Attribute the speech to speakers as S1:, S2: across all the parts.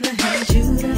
S1: I to you.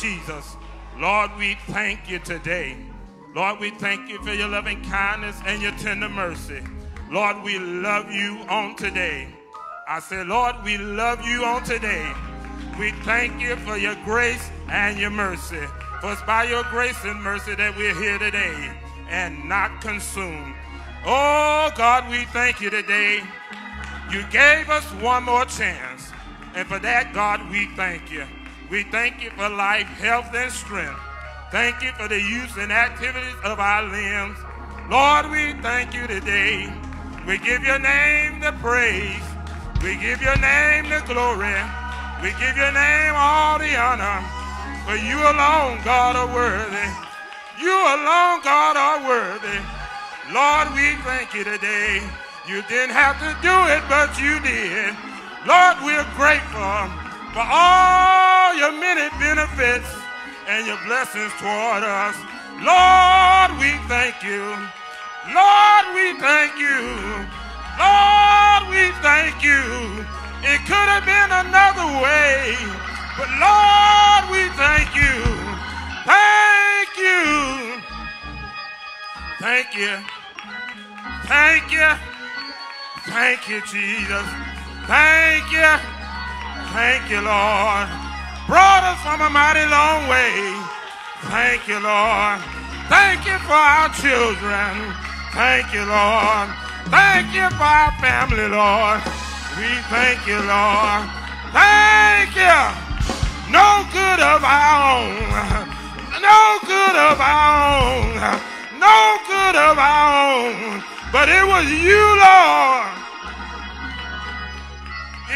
S1: Jesus. Lord, we thank you today. Lord, we thank you for your loving kindness and your tender mercy. Lord, we love you on today. I say, Lord, we love you on today. We thank you for your grace and your mercy. For it's by your grace and mercy that we're here today and not consumed. Oh, God, we thank you today. You gave us one more chance. And for that, God, we thank you. We thank you for life, health, and strength.
S2: Thank you for the use and activities of our limbs. Lord, we thank you today. We give your name the praise. We give your name the glory. We give your name all the honor. For you alone, God, are worthy. You alone, God, are worthy. Lord, we thank you today. You didn't have to do it, but you did. Lord, we're grateful for all your many benefits and your blessings toward us. Lord, we thank you. Lord, we thank you. Lord, we thank you. It could have been another way, but Lord, we thank you. Thank you. Thank you. Thank you. Thank you, Jesus. Thank you. Thank you, Lord brought us from a mighty long way. Thank you, Lord. Thank you for our children. Thank you, Lord. Thank you for our family, Lord. We thank you, Lord. Thank you. No good of our own. No good of our own. No good of our own. But it was you, Lord.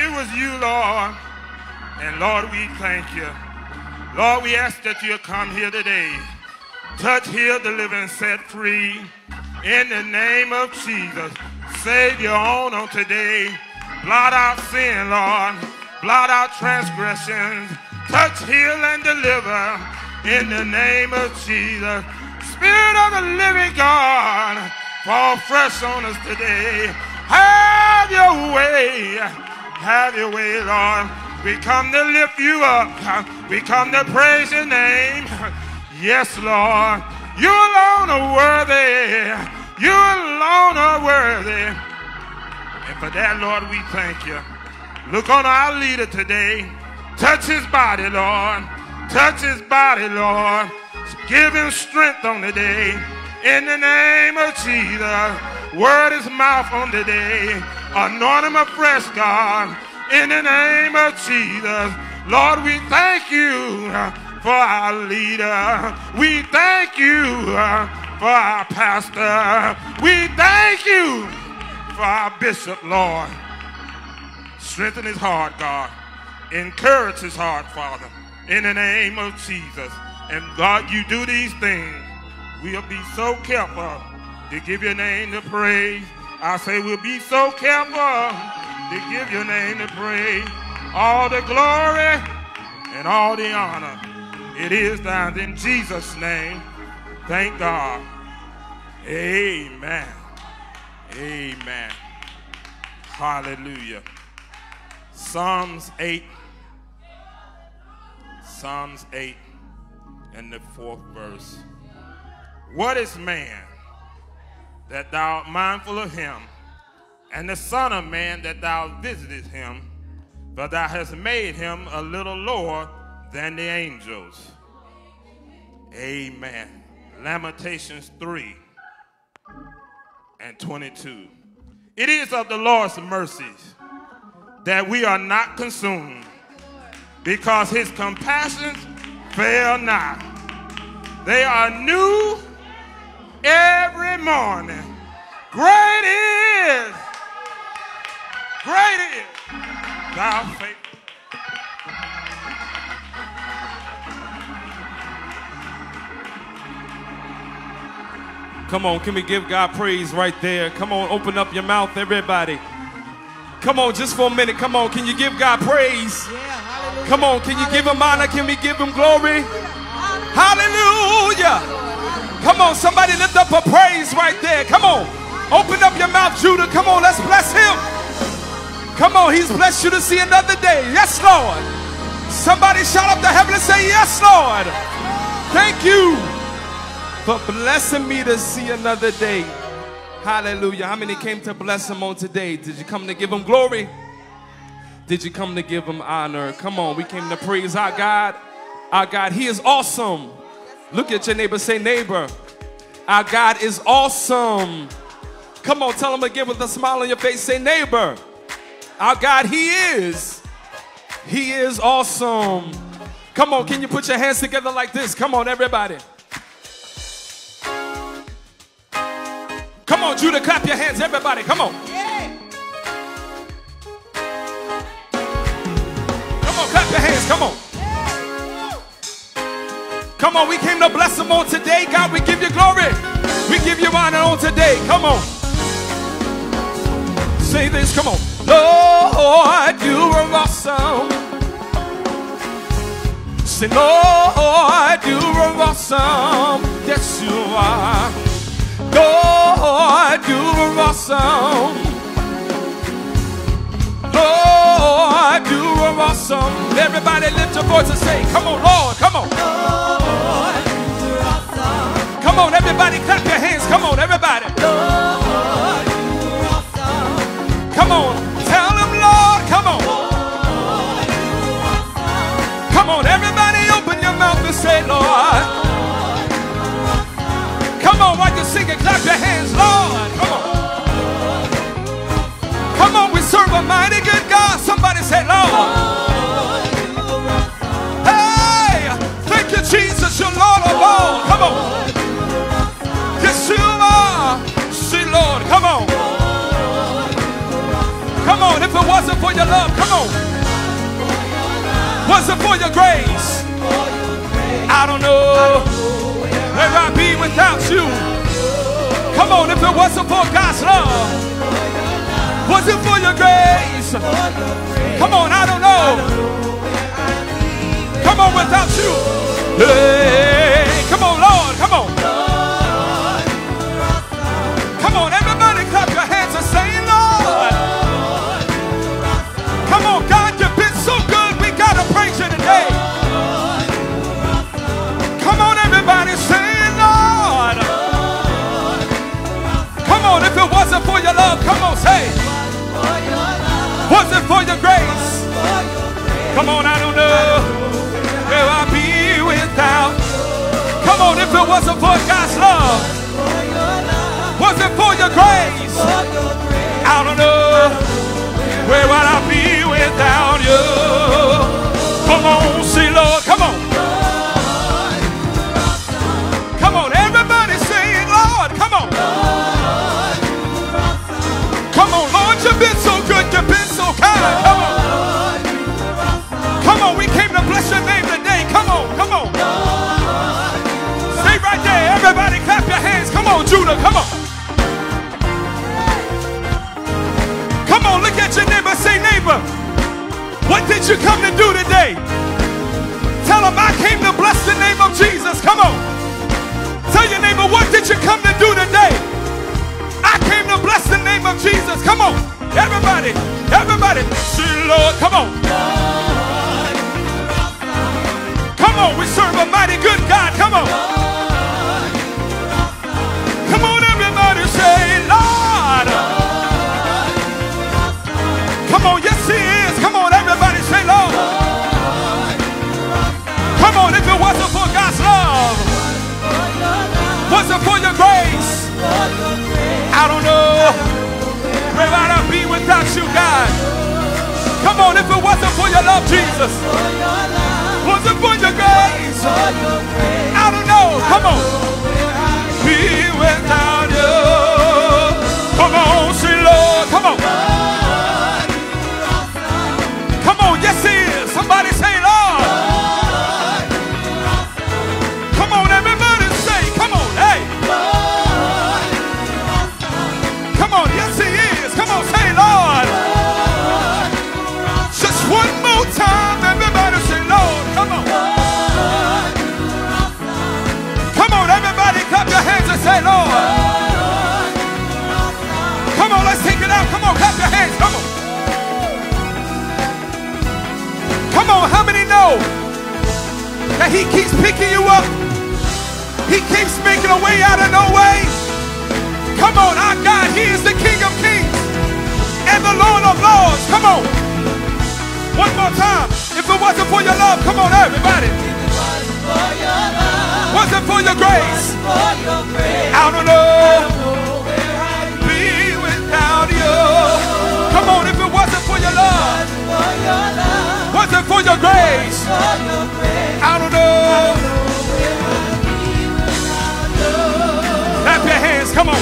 S2: It was you, Lord. And Lord, we thank you. Lord, we ask that you come here today. Touch, heal, deliver, and set free. In the name of Jesus. Save your own on today. Blot out sin, Lord. Blot out transgressions. Touch, heal, and deliver. In the name of Jesus. Spirit of the living God, fall fresh on us today. Have your way. Have your way, Lord. We come to lift you up. We come to praise your name. Yes, Lord. You alone are worthy. You alone are worthy. And for that, Lord, we thank you. Look on our leader today. Touch his body, Lord. Touch his body, Lord. Give him strength on the day. In the name of Jesus. Word his mouth on the day. Anoint him afresh, God in the name of Jesus. Lord, we thank you uh, for our leader. We thank you uh, for our pastor. We thank you for our bishop, Lord. Strengthen his heart, God. Encourage his heart, Father, in the name of Jesus. And God, you do these things. We'll be so careful to give your name the praise. I say we'll be so careful to give your name the praise, all the glory and all the honor. It is thine in Jesus' name. Thank God. Amen. Amen. Hallelujah. Psalms 8. Psalms 8 and the fourth verse. What is man that thou art mindful of him? And the Son of Man that thou visitest him, for thou hast made him a little lower than the angels. Amen. Lamentations 3 and 22. It is of the Lord's mercies that we are not consumed, because his compassions fail not. They are new every morning. Great is Great is thy faith.
S3: Come on, can we give God praise right there? Come on, open up your mouth, everybody. Come on, just for a minute. Come on, can you give God praise? Yeah, Come on, can you give him honor? Can we give him glory? Hallelujah. Come on, somebody lift up a praise right there. Come on, open up your mouth, Judah. Come on, let's bless him. Come on, he's blessed you to see another day. Yes, Lord. Somebody shout up to heaven and say, Yes, Lord. Thank you for blessing me to see another day. Hallelujah. How many came to bless him on today? Did you come to give him glory? Did you come to give him honor? Come on, we came to praise our God. Our God, he is awesome. Look at your neighbor, say, neighbor, our God is awesome. Come on, tell him again with a smile on your face, say, neighbor. Our God, He is. He is awesome. Come on, can you put your hands together like this? Come on, everybody. Come on, Judah, clap your hands, everybody. Come on. Come on, clap your hands. Come on. Come on, we came to bless them on today. God, we give you glory. We give you honor on today. Come on. Say this. Come on. Lord, you are awesome. Say, Lord, you are awesome. Yes, you are. Lord, you are awesome. Lord, you are awesome. Everybody lift your voice and say, Come on, Lord, come on. Lord, you're awesome. Come on, everybody, clap your hands. Come on, everybody. Lord, you're awesome. Come on, on, while you're singing, clap your hands, Lord. Come on. Come on, we serve a mighty good God. Somebody say, Lord. Hey, thank you, Jesus, you're Lord of all. Come on. Yes, you are. See, Lord, come on. Come on, if it wasn't for your love, come on. Was it for your grace? I don't know where I'd be without you. Come on, if it wasn't for God's love, was it for your grace? Come on, I don't know. Come on, without you. Hey, come on, say. Was it for your grace? Come on, I don't know where I'd be without. Come on, if it wasn't for God's love, was it for your grace? I don't know where would I be without you. Come on, see, Lord, come on. Everybody clap your hands. Come on, Judah, come on. Come on, look at your neighbor. Say, neighbor, what did you come to do today? Tell him I came to bless the name of Jesus. Come on. Tell your neighbor, what did you come to do today? I came to bless the name of Jesus. Come on. Everybody, everybody. See, Lord, come on. Come on, we serve a mighty good God. Come on. Come on, yes, He is. Come on, everybody, say, Lord. Come on, if it wasn't for God's love, was it for your grace? I don't know where would I be without you, God. Come on, if it wasn't for your love, Jesus. Was it for your grace? I don't know. Come on. Know that he keeps picking you up? He keeps making a way out of no way. Come on, our God, he is the King of Kings and the Lord of Lords. Come on. One more time. If it wasn't for your love, come on, everybody. Was it for your grace? I don't know. Without you. Come on, if it wasn't for your love, for your grace? I don't know. Clap your hands. Come on.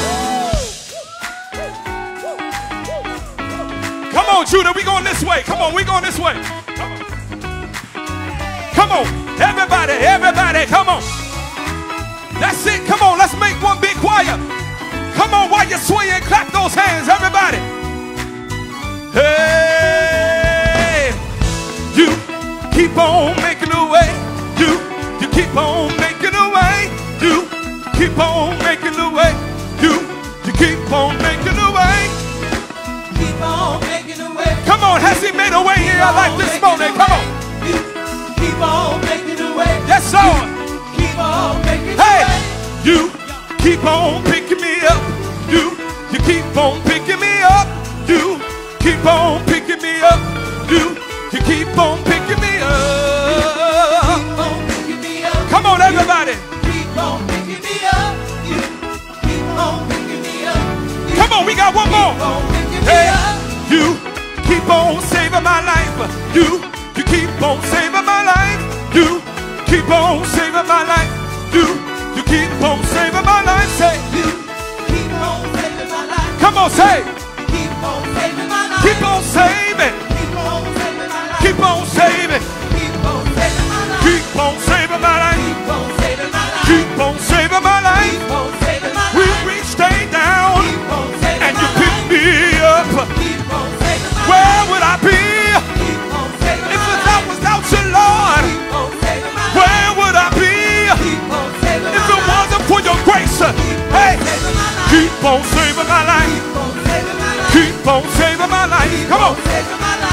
S3: Come on, Judah. We going this way. Come on. We going this way. Come on. Come on. Everybody. Everybody. Come on. That's it. Come on. Let's make one big choir. Come on. While you're swaying, clap those hands. Everybody. Hey. Keep on making a way. You, you keep on making a way. You keep on making a way. You, you keep on making a way.
S4: Keep on making a way.
S3: Come on, has he made a way in your life this morning? Come on.
S4: You keep on making a way.
S3: Yes, Lord.
S4: Keep on making a
S3: Hey, you keep on picking me up. You, you keep on picking me up. You keep on picking me up. You, you keep on picking me up. Come on, everybody. Come on, we got one more. Hey, you keep on saving my life. You, you keep on saving my life. You keep on saving my life. You, you keep on saving my life. Say,
S4: You keep on saving my life.
S3: come on, say,
S4: Keep on saving my life.
S3: keep on saving,
S4: keep on saving,
S3: Keep on saving
S4: my life.
S3: keep on saving my life.
S4: Keep on saving my life.
S3: Keep on saving my life.
S4: Keep on saving my
S3: We reach stay down
S4: Keep on saving
S3: and you pick me up.
S4: Keep on saving my
S3: Where would I be
S4: Keep on saving
S3: if
S4: my
S3: it's
S4: life.
S3: not without you, Lord?
S4: Keep on saving my life.
S3: Where would I be
S4: Keep on saving
S3: if it wasn't for your grace? Hey,
S4: Saving my life.
S3: keep on saving my life.
S4: Keep on saving my life.
S3: Keep on saving my life. Come on.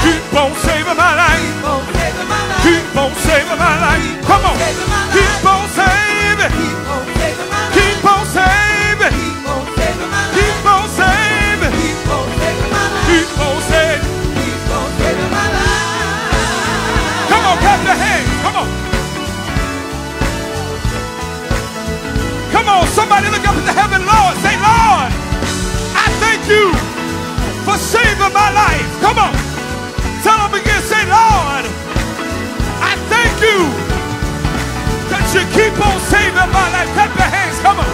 S4: Saving my life.
S3: Keep on saving my life.
S4: Keep on saving my life.
S3: Keep on saving my life. Come on. Keep on saving.
S4: Keep on saving.
S3: Keep on saving.
S4: Keep on saving.
S3: Keep on saving.
S4: Keep on saving my life.
S3: Keep on saving.
S4: Keep on saving my life.
S3: Come on, clap your hands. Come on. Come on, somebody look up at the heaven, Lord. Say, Lord, I thank you for saving my life. Come on. Keep on saving my life. Clap your hands. Come on.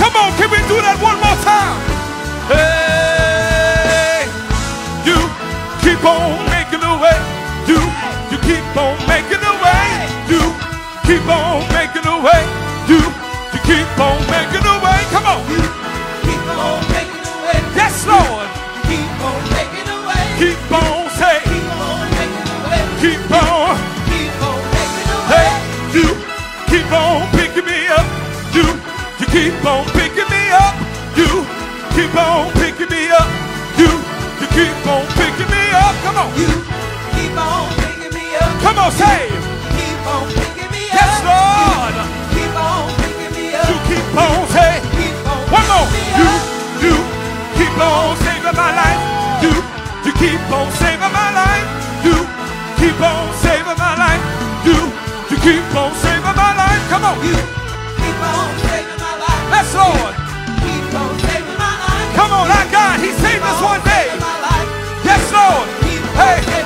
S3: Come on, can we do that one more time? Hey, you keep on making a way. You, you keep on making a way. You keep on making a way. You, you keep on making a way. Come on.
S4: You Keep on making a way.
S3: Yes, Lord. Come on, say.
S4: Keep on picking me up.
S3: Yes, Lord.
S4: Keep on picking me up.
S3: You keep on saying.
S4: Keep on
S3: One more. You, you keep on saving my life. You, you keep on saving my life. You keep on saving my life. You, you keep on saving my life. Come on.
S4: You keep on saving my life.
S3: Yes, Lord.
S4: Keep on saving my life.
S3: Come on, our God. He saved us one day.
S4: Saving my life.
S3: Yes, Lord. Hey,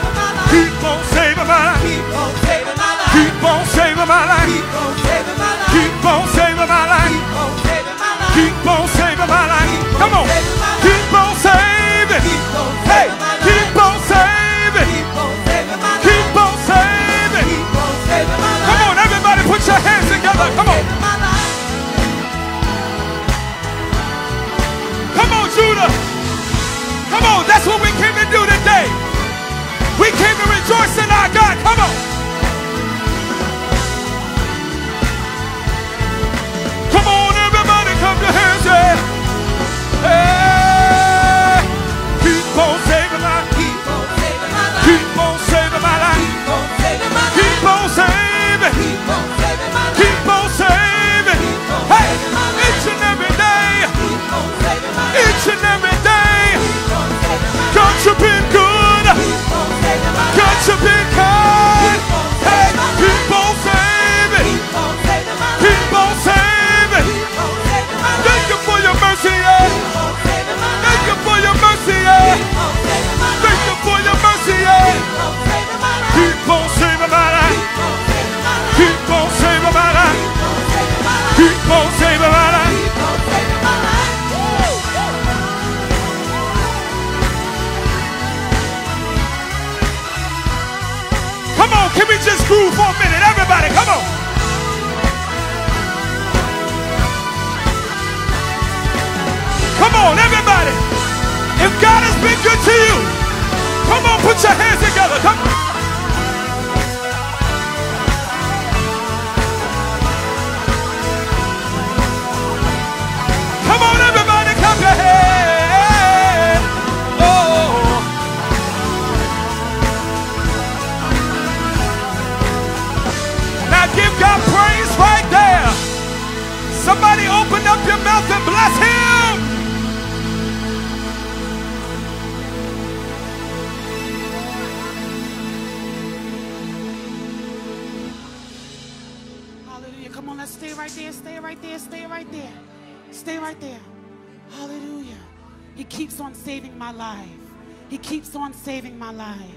S4: my life.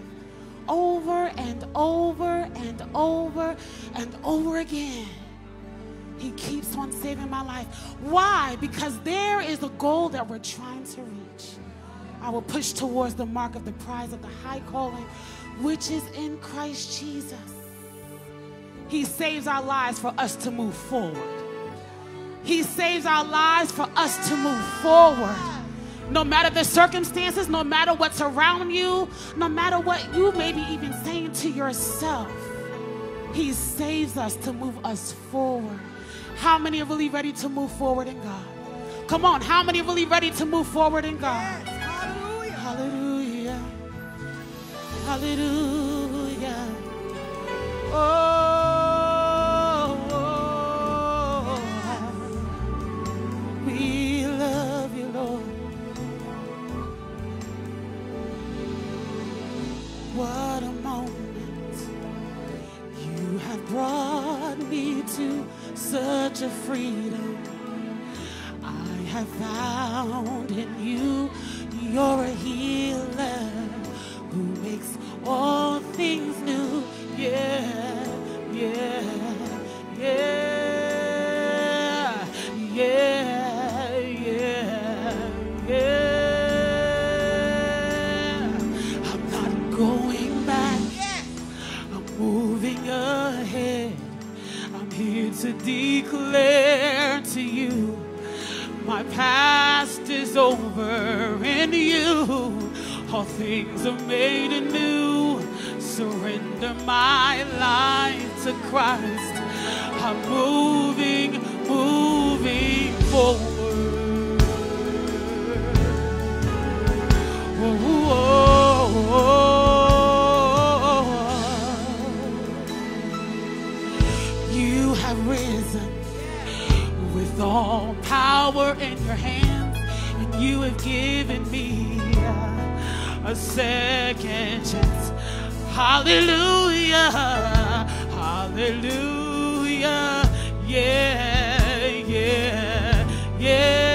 S5: Over and over and over and over again. He keeps on saving my life. Why? Because there is a goal that we're trying to reach. I will push towards the mark of the prize of the high calling, which is in Christ Jesus. He saves our lives for us to move forward. He saves our lives for us to move forward. No matter the circumstances, no matter what's around you, no matter what you may be even saying to yourself, He saves us to move us forward. How many are really ready to move forward in God? Come on, how many are really ready to move forward in God? Hallelujah! Hallelujah. Hallelujah. Oh, such a freedom. I have found in you, you're a healer who makes all things new. Yeah, yeah, yeah, to declare to you my past is over in you. All things are made anew. Surrender my life to Christ. I'm moving, moving forward. All power in your hands, and you have given me a second chance. Hallelujah, hallelujah, yeah, yeah, yeah,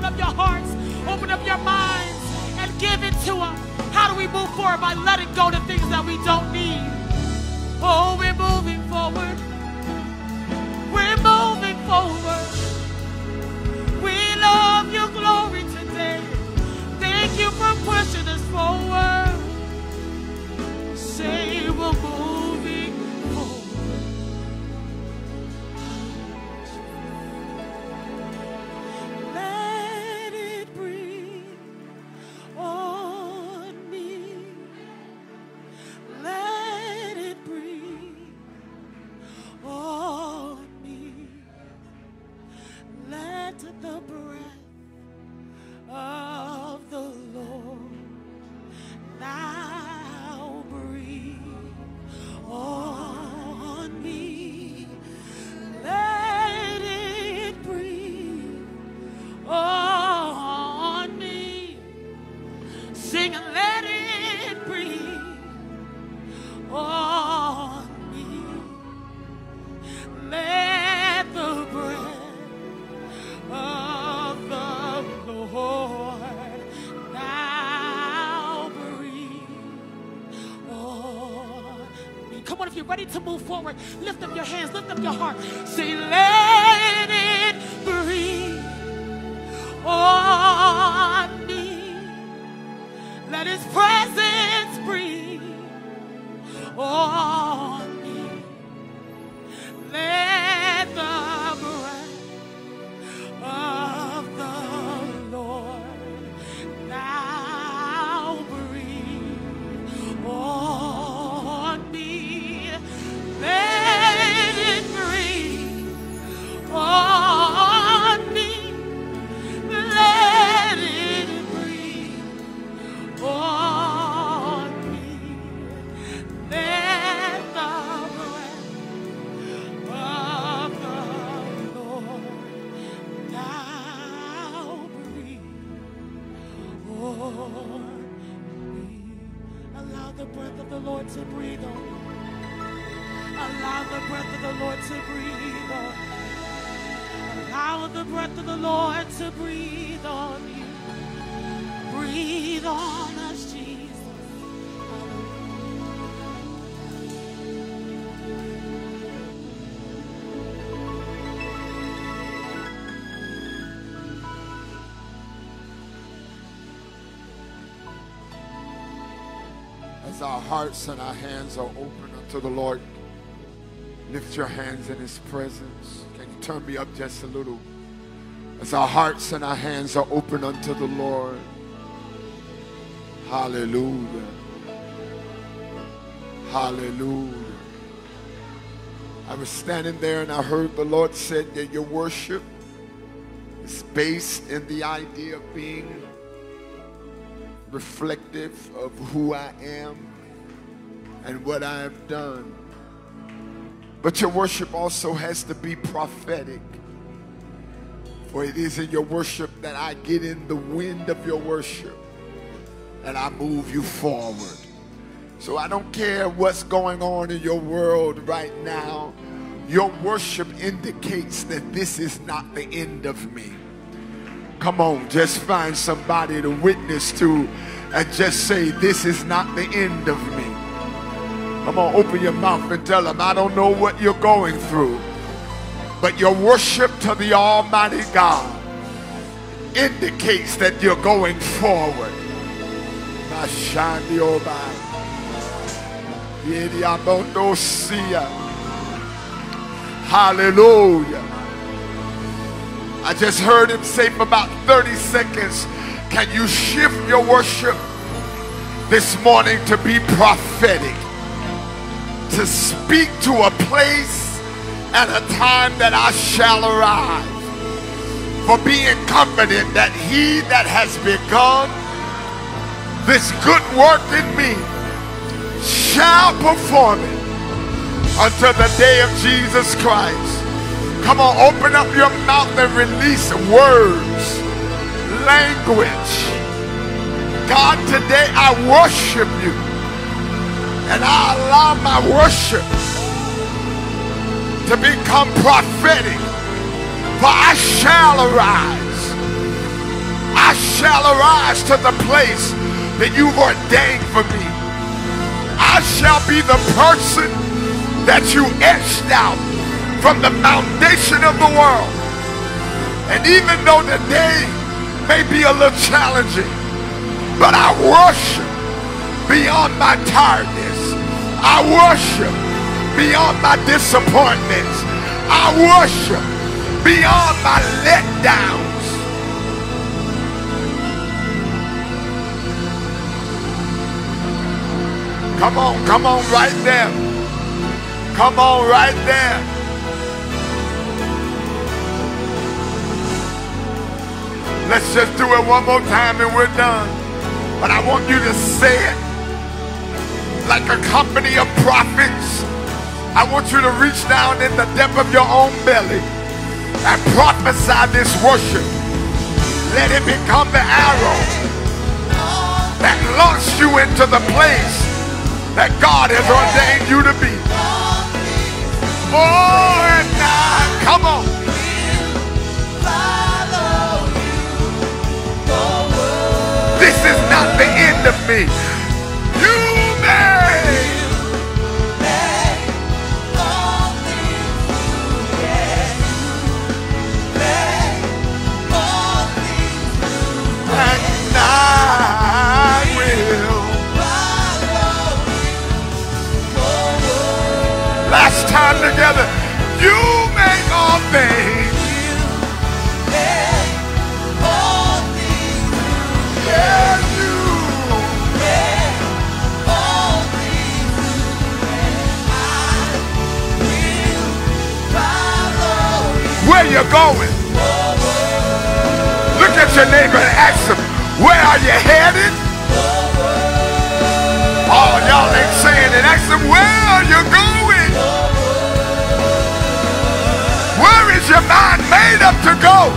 S5: open up your hearts, open up your minds, and give it to him. How do we move forward? By letting go the things that we don't need. Oh, we're moving forward. We're moving forward. Forward, lift up your hands, lift up your heart. Say, let
S6: our hearts and our hands are open unto the Lord, lift your hands in His presence. Can you turn me up just a little? As our hearts and our hands are open unto the Lord. Hallelujah. Hallelujah. I was standing there and I heard the Lord said that your worship is based in the idea of being reflective of who I am and what I have done. But your worship also has to be prophetic. For it is in your worship that I get in the wind of your worship and I move you forward. So I don't care what's going on in your world right now. Your worship indicates that this is not the end of me. Come on, just find somebody to witness to and just say, This is not the end of me. Come on, open your mouth and tell him, I don't know what you're going through, but your worship to the Almighty God indicates that you're going forward. Mashandioba. Yediamondosia. Hallelujah. I just heard him say for about 30 seconds, can you shift your worship this morning to be prophetic? To speak to a place and a time that I shall arrive. For being confident that he that has begun this good work in me shall perform it until the day of Jesus Christ. Come on, open up your mouth and release words, language. God, today I worship you. And I allow my worship to become prophetic. For I shall arise. I shall arise to the place that you've ordained for me. I shall be the person that you etched out from the foundation of the world. And even though the day may be a little challenging, but I worship beyond my tiredness. I worship beyond my disappointments. I worship beyond my letdowns. Come on, come on, right there. Come on, right there. Let's just do it one more time and we're done. But I want you to say it like a company of prophets. I want you to reach down in the depth of your own belly and prophesy this worship. Let it become the arrow that launched you into the place that God has ordained you to be. Oh, and now, come on. This is not the end of me. Time together. You make all things. Where you going? Look at your neighbor and ask him, where are you headed? Oh, y'all ain't saying it. Ask him, where are you going? Your mind made up to go?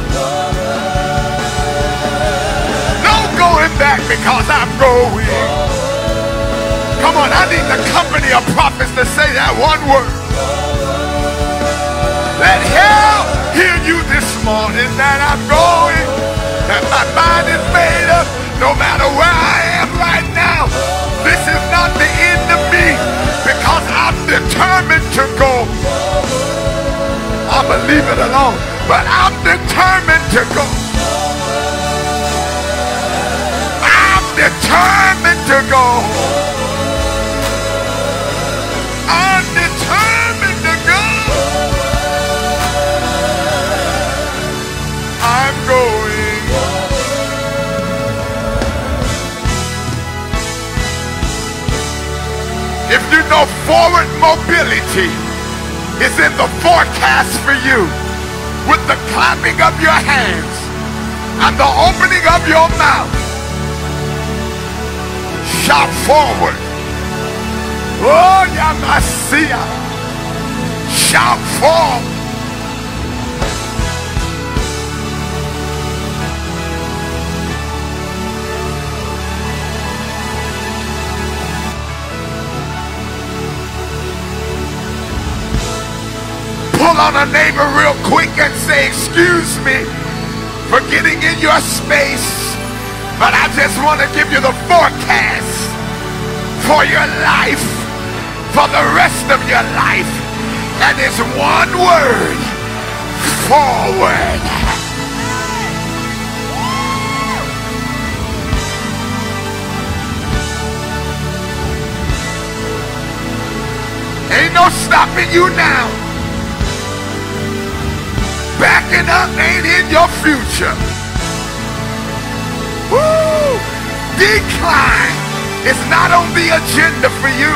S6: No going back because I'm going. Come on, I need the company of prophets to say that one word. Let hell hear you this morning that I'm going, that my mind is made up no matter where I am right now. This is not the end of me because I'm determined to go. I'm going to leave it alone, but I'm determined to go. I'm determined to go. I'm determined to go. I'm going. If you know forward mobility is in the forecast for you, with the clapping of your hands and the opening of your mouth, shout forward. Oh, Yamasia. Shout forward. Pull on a neighbor real quick and say, Excuse me for getting in your space, but I just want to give you the forecast for your life, for the rest of your life. And it's one word forward. Ain't no stopping you now. Backing up ain't in your future. Woo! Decline is not on the agenda for you.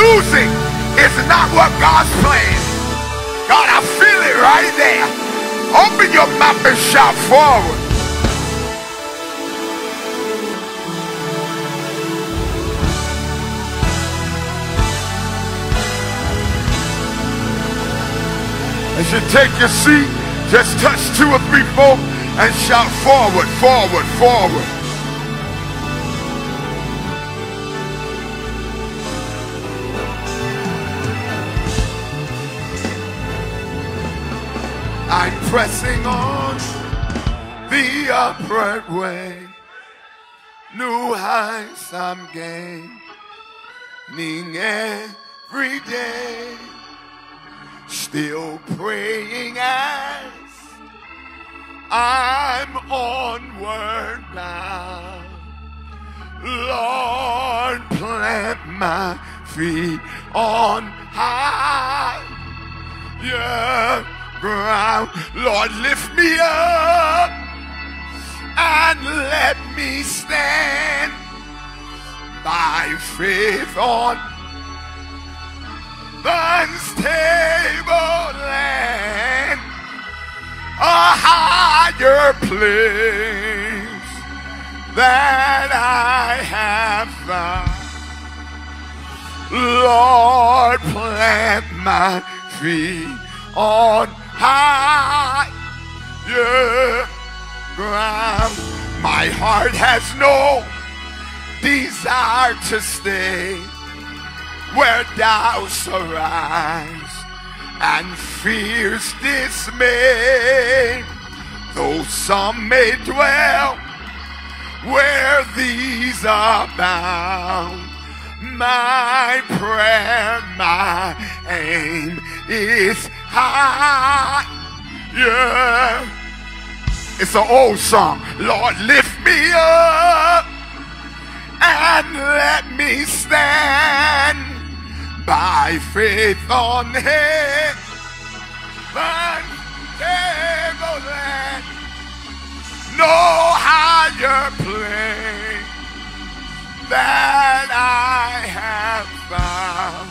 S6: Losing is not what God's plan. God, I feel it right there. Open your mouth and shout forward. As you take your seat, just touch two or three folk and shout forward, forward, forward. I'm pressing on the upright way. New heights I'm gaining every day. Still praying as I'm onward bound. Lord, plant my feet on high yeah, ground. Lord, lift me up and let me stand by faith on the unstable higher place that I have found. Lord, plant my feet on higher ground. My heart has no desire to stay where doubts arise and fears dismay. Though some may dwell where these are bound, my prayer, my aim is high. Yeah. It's an old song. Lord, lift me up and let me stand by faith on heaven tableland. No higher plane that I have found.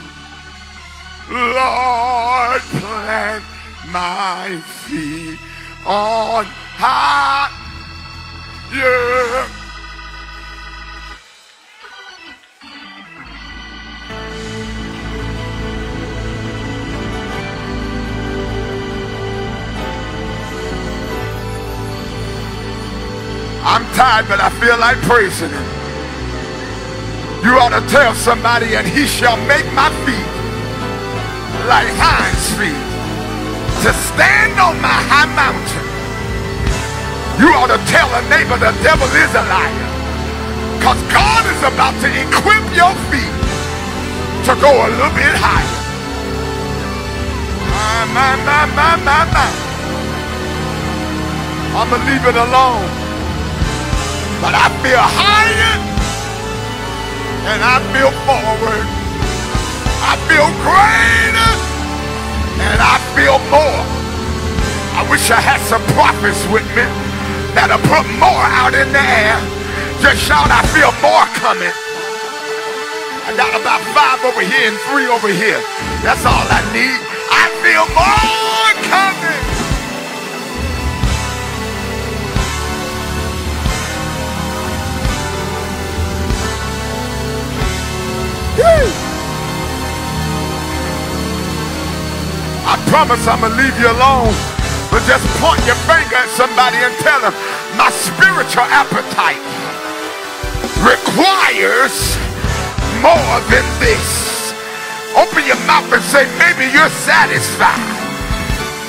S6: Lord, plant my feet on high. I'm tired, but I feel like praising him. You ought to tell somebody, and he shall make my feet like hinds feet to stand on my high mountain. You ought to tell a neighbor the devil is a liar. Because God is about to equip your feet to go a little bit higher. My, my, my, my, my, my. I'm going to leave it alone. But I feel higher and I feel forward. I feel greater and I feel more. I wish I had some prophets with me that'll put more out in the air. Just shout, I feel more coming. I got about five over here and three over here. That's all I need. I feel more coming. I promise I'm gonna leave you alone. But just point your finger at somebody and tell them my spiritual appetite requires more than this. Open your mouth and say, maybe you're satisfied.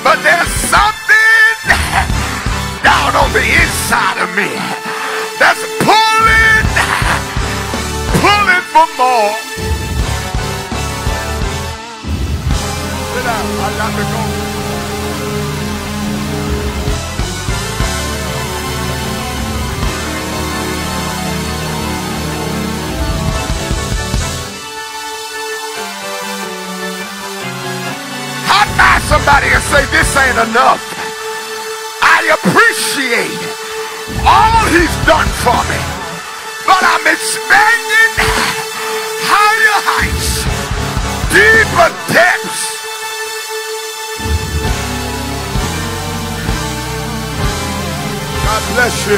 S6: But there's something down on the inside of me that's pulling, pulling for more. Down. I got to go. Somebody and say, this ain't enough. I appreciate all he's done for me. But I'm expecting higher heights, deeper depths. God bless you.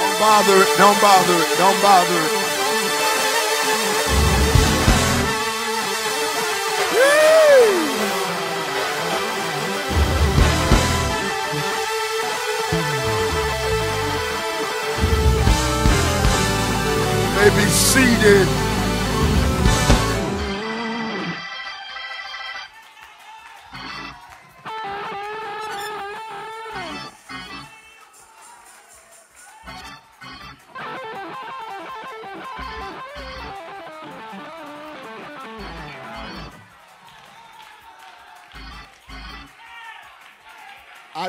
S6: Don't bother it. Don't bother it. Don't bother it. may be seated.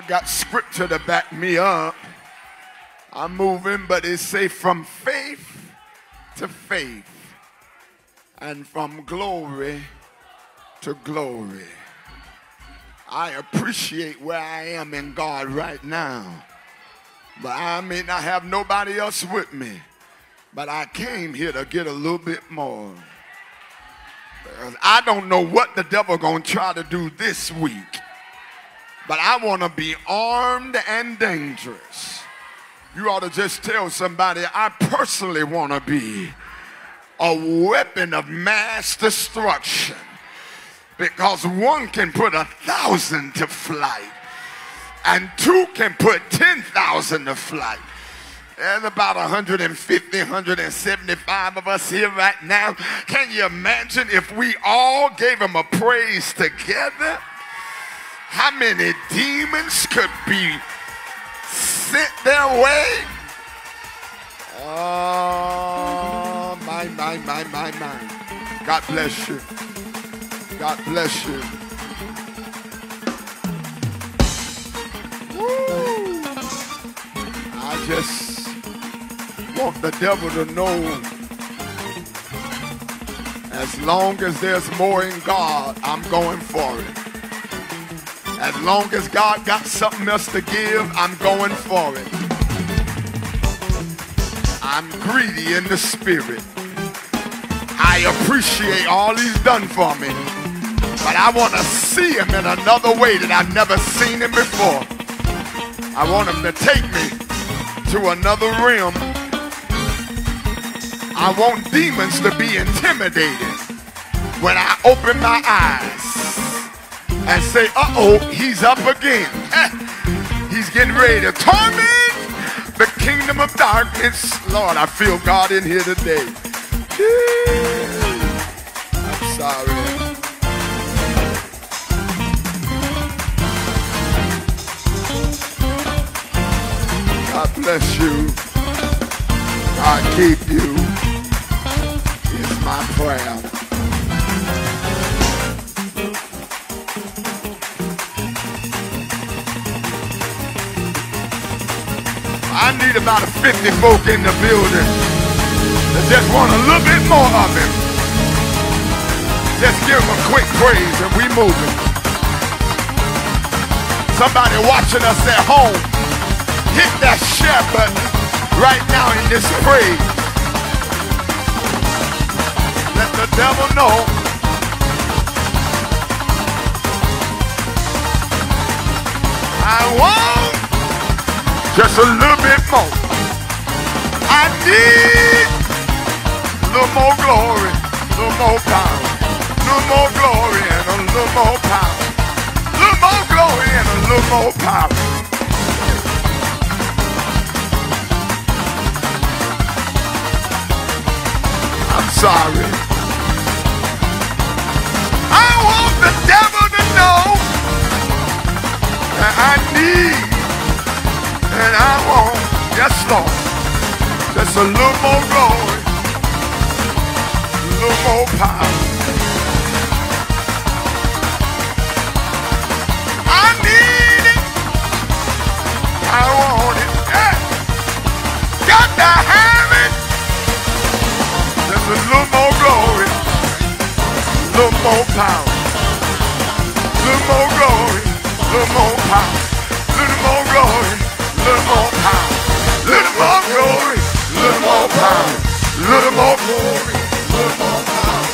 S6: Got scripture to back me up. I'm moving, but it say from faith to faith and from glory to glory. I appreciate where I am in God right now, but I may not have nobody else with me. But I came here to get a little bit more. I don't know what the devil gonna try to do this week, but I want to be armed and dangerous. You ought to just tell somebody, I personally want to be a weapon of mass destruction. Because one can put a thousand to flight, and two can put 10,000 to flight. There's about 150, 175 of us here right now. Can you imagine if we all gave him a praise together? How many demons could be sent their way. Oh, my, my, my, my, my. God bless you. God bless you. Woo. I just want the devil to know as long as there's more in God, I'm going for it. As long as God got something else to give, I'm going for it. I'm greedy in the spirit. I appreciate all he's done for me. But I want to see him in another way that I've never seen him before. I want him to take me to another realm. I want demons to be intimidated when I open my eyes and say, uh-oh, he's up again. Eh, he's getting ready to torment the kingdom of darkness. Lord, I feel God in here today. I'm sorry. God bless you. God keep you. Is my prayer. Need about 50 folk in the building that just want a little bit more of him. Just give him a quick praise and we moving. Somebody watching us at home, hit that share button right now in this praise. Let the devil know I want just a little bit more. I need a little more glory, a little more power, a little more glory and a little more power, a little more glory and a little more power. I'm sorry. I want the devil to know that I need and I want, yes, Lord, just a little more glory, a little more power. I need it. I want it. Yeah. Got to have it. Just a little more glory, a little more power, a little more glory, a little more power, little more glory, little more power, little more glory, little more power,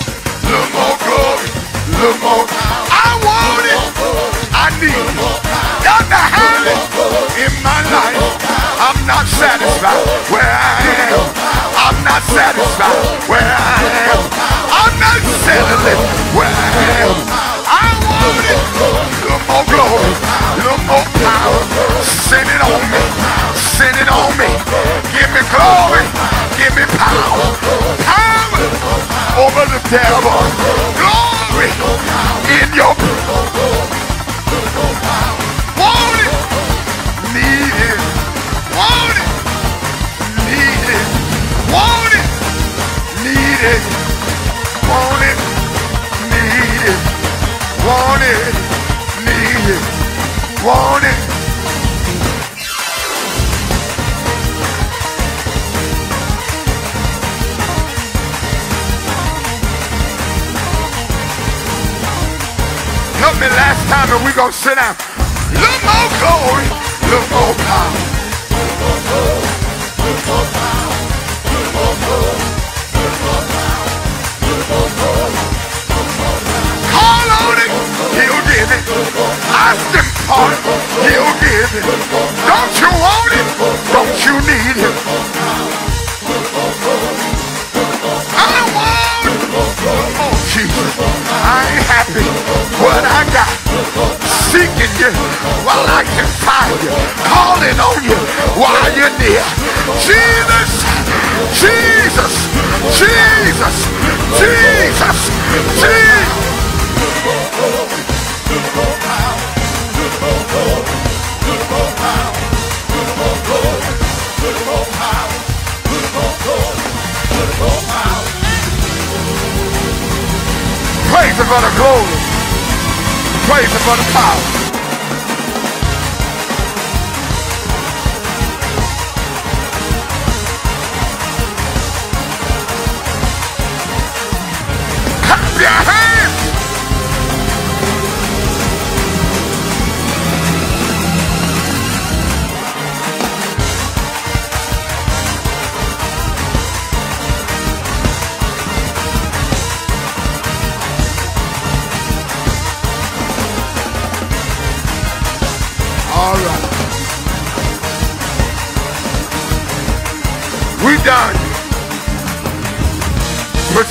S6: little more glory, little more power. I want it. I need it. Got to have it in my life. I'm not satisfied where I am. I'm not satisfied where I am. I'm not settling where I am. I want it. Little more glory, little more power. Send it on me. Send it on me. Give me glory. Give me power. Power over the devil. Glory in your Want it. Need it. Want it. Need it. Want it. Need it. Want it. Need it. Want it. Need it. Want it. Me last time and we gonna sit down. Little more glory, little more power. Call on it, he'll give it. Ask him for it, he'll give it. Don't you want it? Don't you need it? I want it. Oh, Jesus. What I got. Seeking you while I can find you. Calling on you while you're near. Jesus, Jesus, Jesus, Jesus, Jesus. Him for the glory. Praise him for the power.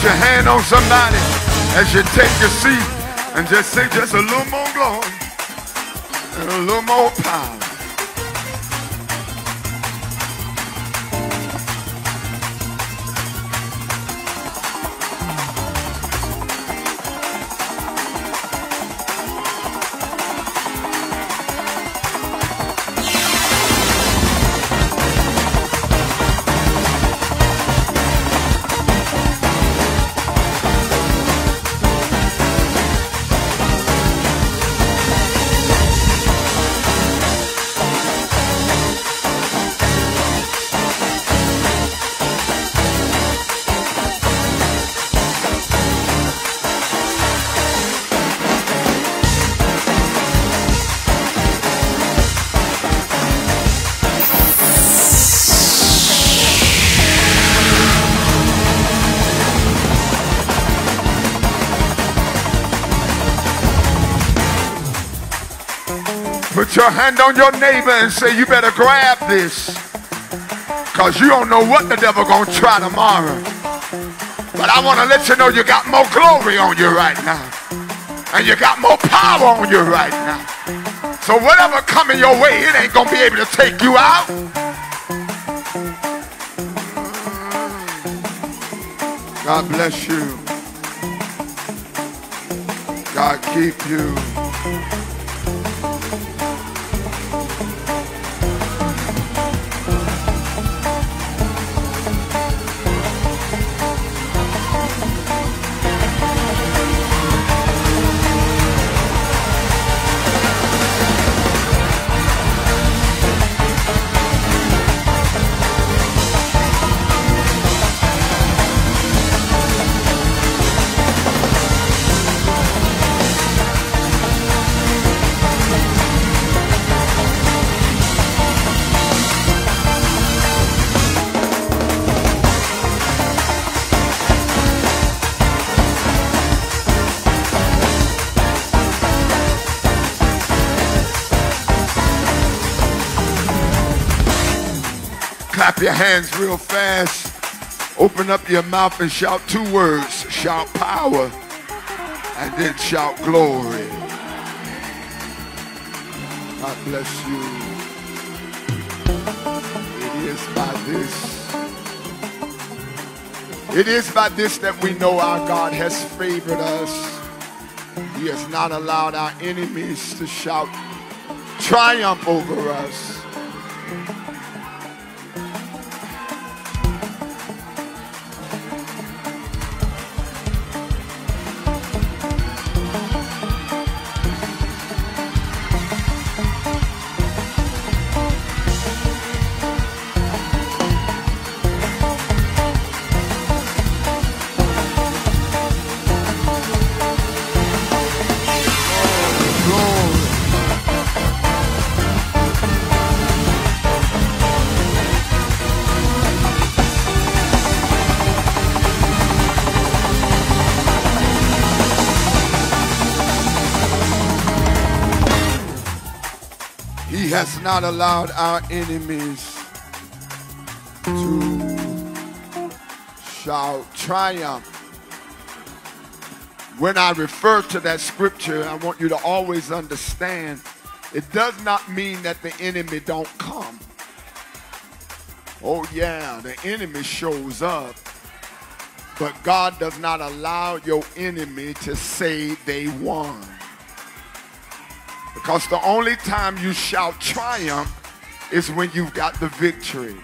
S6: Put your hand on somebody as you take your seat and just say just a little more glory and a little more power. Your hand on your neighbor and say, you better grab this. Because you don't know what the devil going to try tomorrow. But I want to let you know you got more glory on you right now. And you got more power on you right now. So whatever coming your way, it ain't going to be able to take you out. God bless you. God keep you. Your hands real fast. Open up your mouth and shout two words. Shout power and then shout glory. God bless you. It is by this. It is by this that we know our God has favored us. He has not allowed our enemies to shout triumph over us. Not allowed our enemies to shout triumph. When I refer to that scripture, I want you to always understand it does not mean that the enemy don't come. Oh yeah, the enemy shows up. But God does not allow your enemy to say they won. Because the only time you shout triumph is when you've got the victory.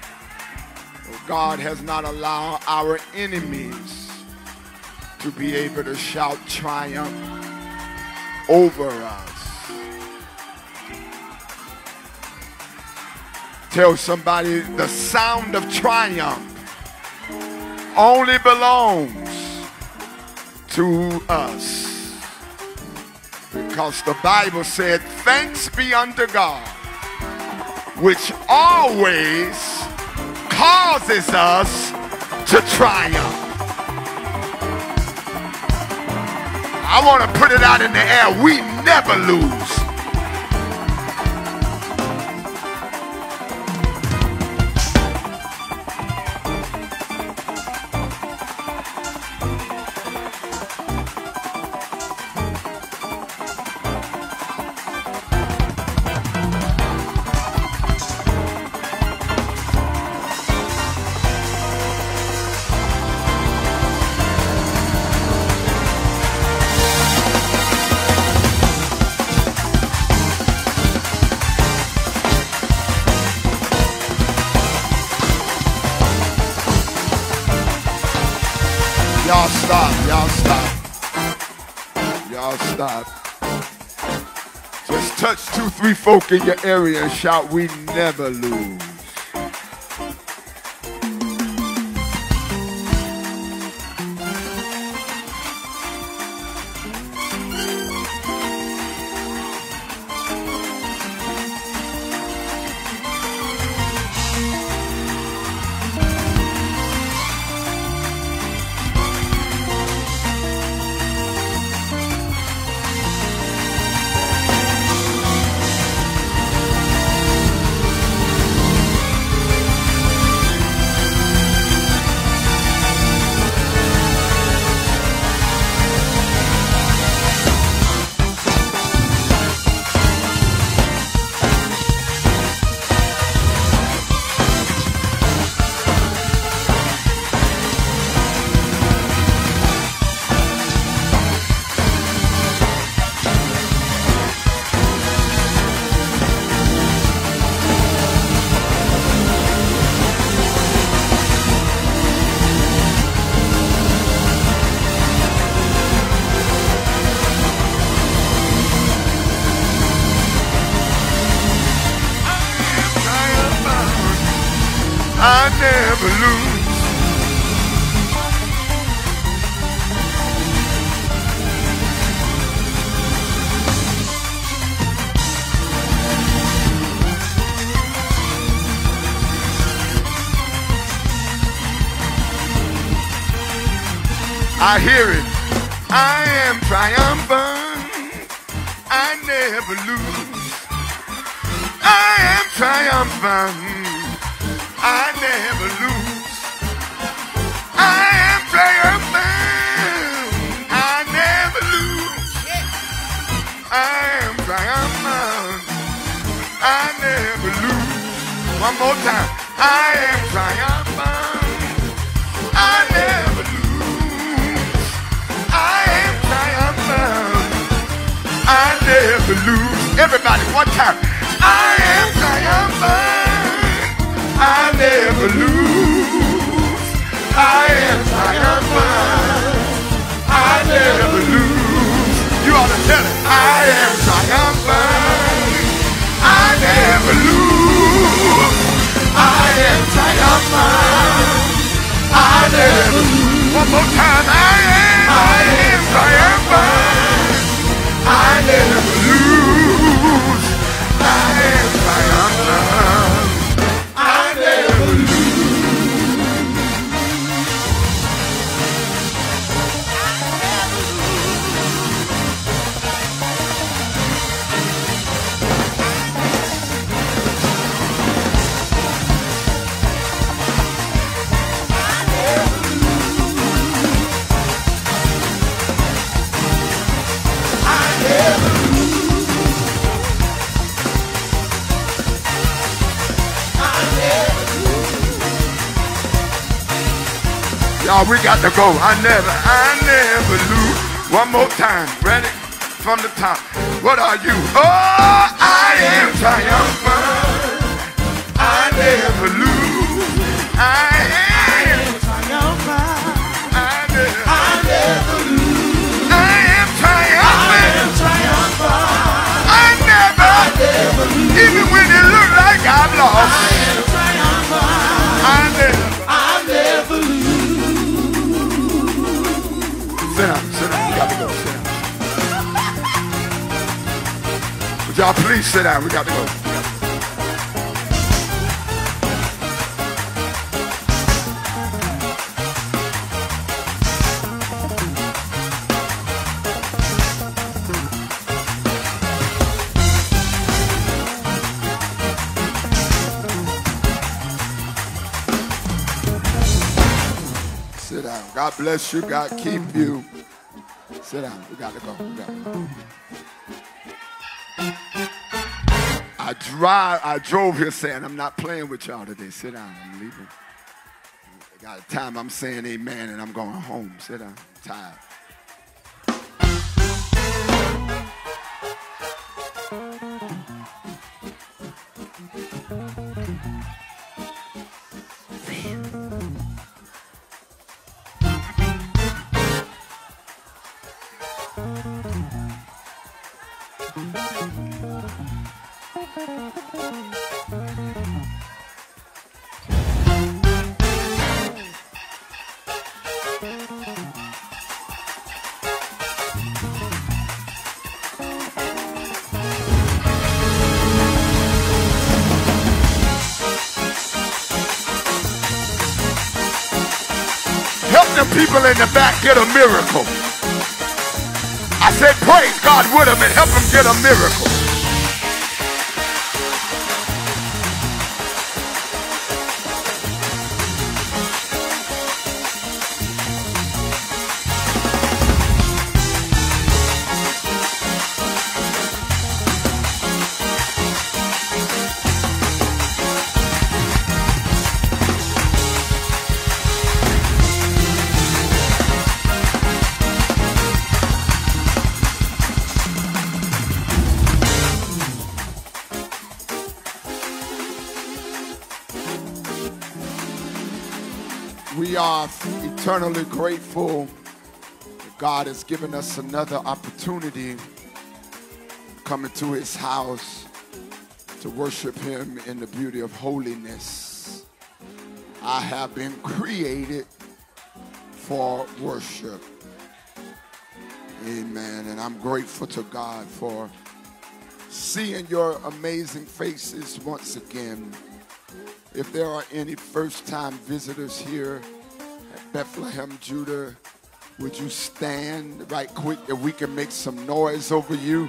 S6: God has not allowed our enemies to be able to shout triumph over us. Tell somebody the sound of triumph only belongs to us. Because the Bible said, Thanks be unto God, which always causes us to triumph. I want to put it out in the air. We never lose. Touch folk in your area shout, We never lose. Got to go. I never, I never lose. One more time. Ready? From the top. What are you? Oh, I am triumphant. I never lose. I am. I never, I never lose. I am triumphant. I never, even when it look like I've lost. I never. Y'all please sit down? We got to go. Sit down. God bless you. God keep you. Sit down. We got to go. We got to go. I drive. I drove here saying I'm not playing with y'all today. Sit down. I'm leaving. Got a time. I'm saying amen, and I'm going home. Sit down. I'm tired. Help them people in the back get a miracle. I said, praise God with them and help them get a miracle. Eternally grateful that God has given us another opportunity coming to his house to worship him in the beauty of holiness. I have been created for worship. Amen. And I'm grateful to God for seeing your amazing faces once again. If there are any first time visitors here Bethlehem, Judah, would you stand right quick that we can make some noise over you?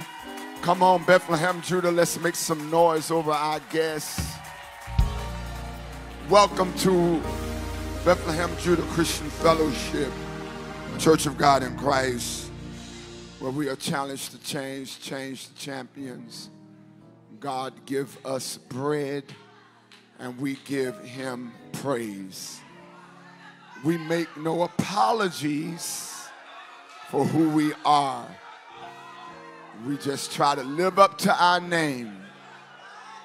S6: Come on, Bethlehem, Judah, let's make some noise over our guests. Welcome to Bethlehem, Judah Christian Fellowship, Church of God in Christ, where we are challenged to change, change the champions. God give us bread and we give him praise. We make no apologies for who we are. We just try to live up to our name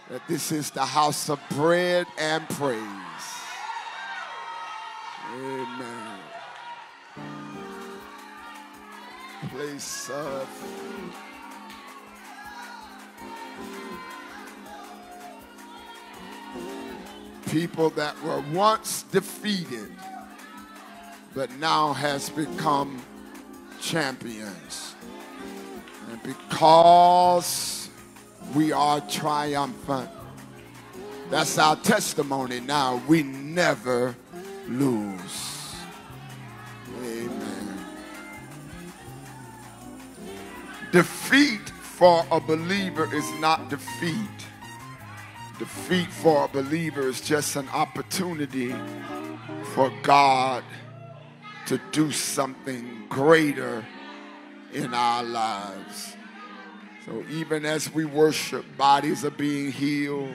S6: that this is the house of bread and praise. Amen. Place of people that were once defeated but now has become champions. And because we are triumphant, that's our testimony now. We never lose. Amen. Defeat for a believer is not defeat. Defeat for a believer is just an opportunity for God to do something greater in our lives. So even as we worship, bodies are being healed,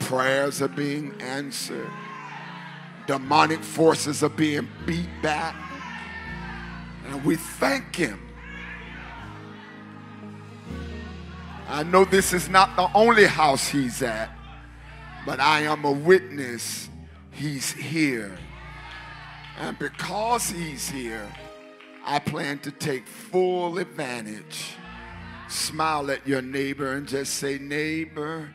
S6: prayers are being answered, demonic forces are being beat back, and we thank Him. I know this is not the only house He's at, but I am a witness He's here. And because He's here, I plan to take full advantage. Smile at your neighbor and just say, Neighbor,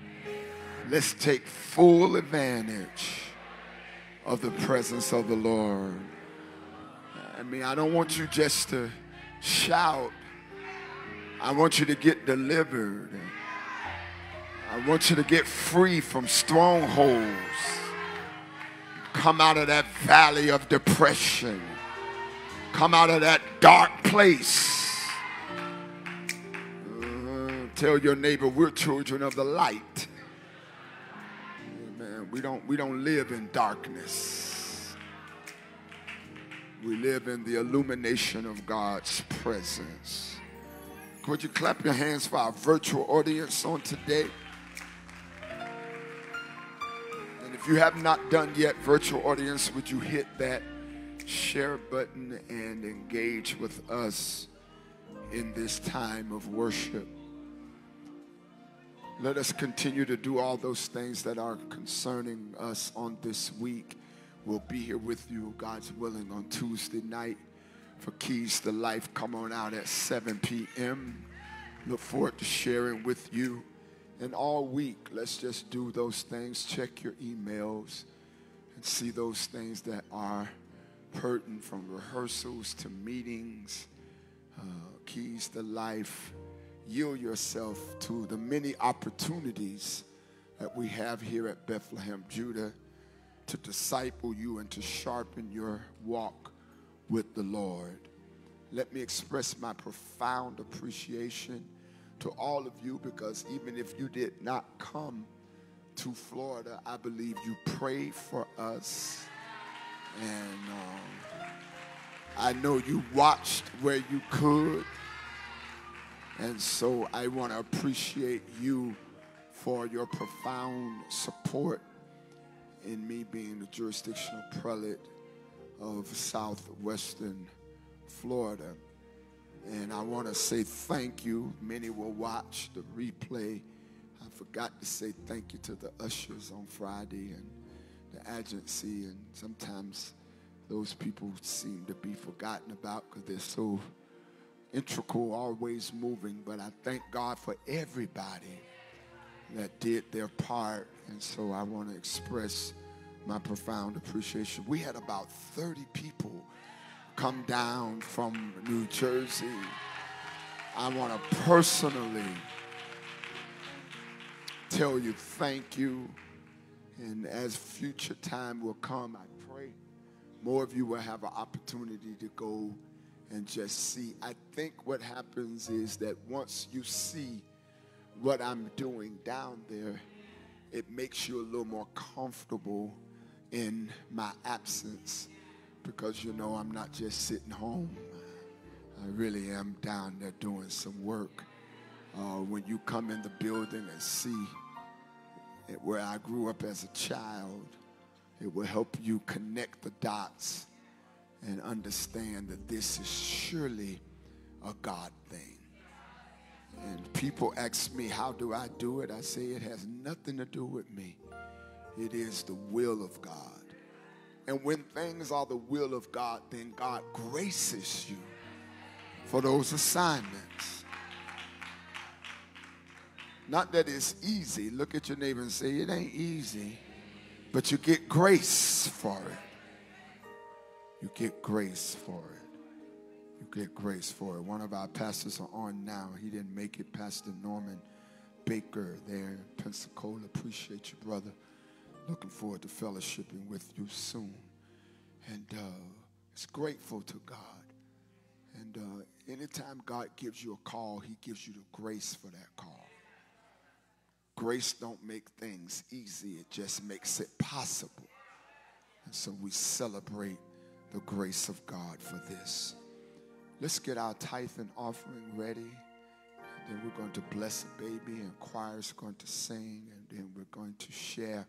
S6: let's take full advantage of the presence of the Lord. I mean, I don't want you just to shout, I want you to get delivered. I want you to get free from strongholds. Come out of that valley of depression. Come out of that dark place. Uh, tell your neighbor we're children of the light. Amen. We don't, we don't live in darkness. We live in the illumination of God's presence. Could you clap your hands for our virtual audience on today? If you have not done yet, virtual audience, would you hit that share button and engage with us in this time of worship? Let us continue to do all those things that are concerning us on this week. We'll be here with you, God's willing, on Tuesday night for Keys to Life. Come on out at 7 p.m. Look forward to sharing with you. And all week, let's just do those things. Check your emails and see those things that are pertinent from rehearsals to meetings, uh, keys to life. Yield yourself to the many opportunities that we have here at Bethlehem, Judah, to disciple you and to sharpen your walk with the Lord. Let me express my profound appreciation to all of you because even if you did not come to Florida, I believe you prayed for us. And um, I know you watched where you could. And so I want to appreciate you for your profound support in me being the jurisdictional prelate of southwestern Florida. And I want to say thank you. Many will watch the replay. I forgot to say thank you to the ushers on Friday and the agency. And sometimes those people seem to be forgotten about because they're so integral, always moving. But I thank God for everybody that did their part. And so I want to express my profound appreciation. We had about 30 people come down from New Jersey. I want to personally tell you thank you. And as future time will come, I pray more of you will have an opportunity to go and just see. I think what happens is that once you see what I'm doing down there, it makes you a little more comfortable in my absence because you know I'm not just sitting home. I really am down there doing some work. Uh, when you come in the building and see it, where I grew up as a child, it will help you connect the dots and understand that this is surely a God thing. And people ask me, How do I do it? I say, It has nothing to do with me, it is the will of God. And when things are the will of God, then God graces you for those assignments. Not that it's easy. Look at your neighbor and say, It ain't easy, but you get grace for it. You get grace for it. You get grace for it. One of our pastors are on now. He didn't make it, Pastor Norman Baker there in Pensacola. Appreciate you, brother. Looking forward to fellowshipping with you soon. And uh, it's grateful to God. And uh, anytime God gives you a call, he gives you the grace for that call. Grace don't make things easy. It just makes it possible. And so we celebrate the grace of God for this. Let's get our tithe and offering ready. And then we're going to bless the baby, and choir's going to sing, and then we're going to share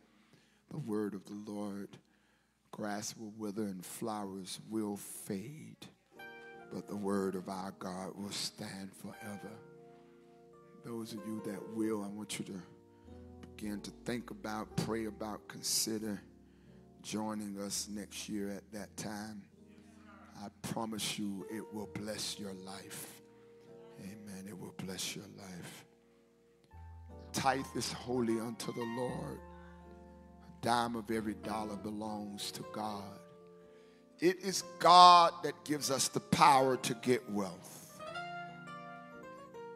S6: the word of the Lord. Grass will wither and flowers will fade, but the word of our God will stand forever. Those of you that will, I want you to begin to think about, pray about, consider joining us next year at that time. I promise you it will bless your life. Amen. It will bless your life. Tithe is holy unto the Lord. Dime of every dollar belongs to God. It is God that gives us the power to get wealth.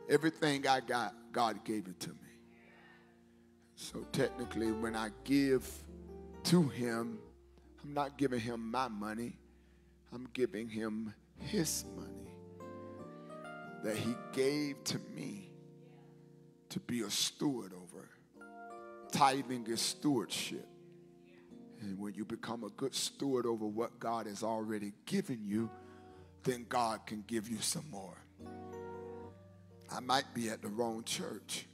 S6: Everything I got, God gave it to me. So technically, when I give to Him, I'm not giving Him my money. I'm giving him his money that he gave to me to be a steward over. Tithing is stewardship. And when you become a good steward over what God has already given you, then God can give you some more. I might be at the wrong church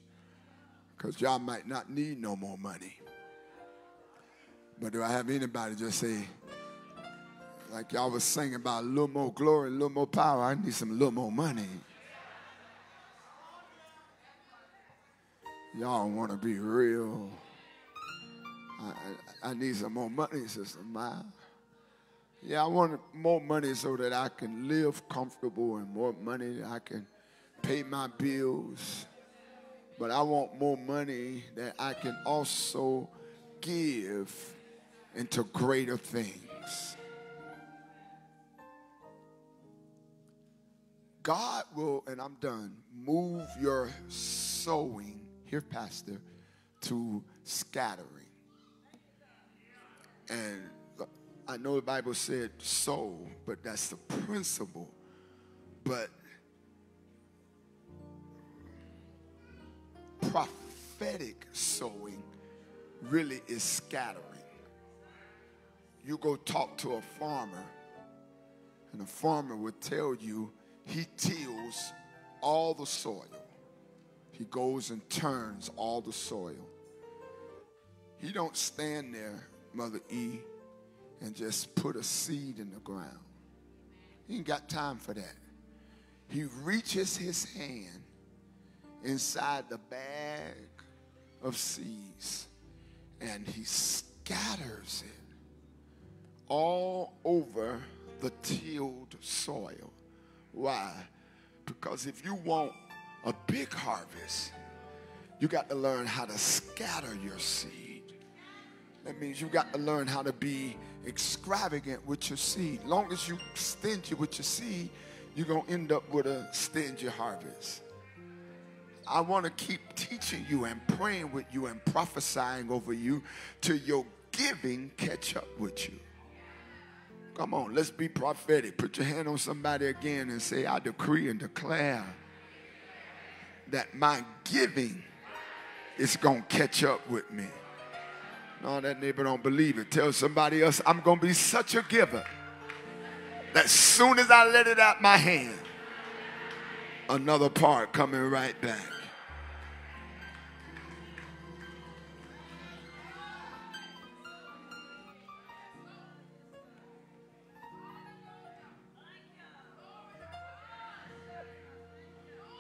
S6: because y'all might not need no more money. But do I have anybody just say, like y'all was singing about a little more glory, a little more power. I need some little more money. Y'all want to be real. I, I, need some more money, Sister Maya. Yeah, I want more money so that I can live comfortable and more money that I can pay my bills. But I want more money that I can also give into greater things. God will, and I'm done, move your sowing, here, Pastor, to scattering. And I know the Bible said sow, but that's the principle. But prophetic sowing really is scattering. You go talk to a farmer, and a farmer would tell you he tills all the soil. He goes and turns all the soil. He don't stand there, Mother E, and just put a seed in the ground. He ain't got time for that. He reaches his hand inside the bag of seeds and he scatters it all over the tilled soil. Why? Because if you want a big harvest, you got to learn how to scatter your seed. That means you got to learn how to be extravagant with your seed. Long as you stingy with your seed, you're going to end up with a stingy harvest. I want to keep teaching you and praying with you and prophesying over you till your giving catch up with you. Come on, let's be prophetic. Put your hand on somebody again and say, I decree and declare that my giving is going to catch up with me. No, that neighbor don't believe it. Tell somebody else, I'm going to be such a giver that soon as I let it out my hand, another part coming right back.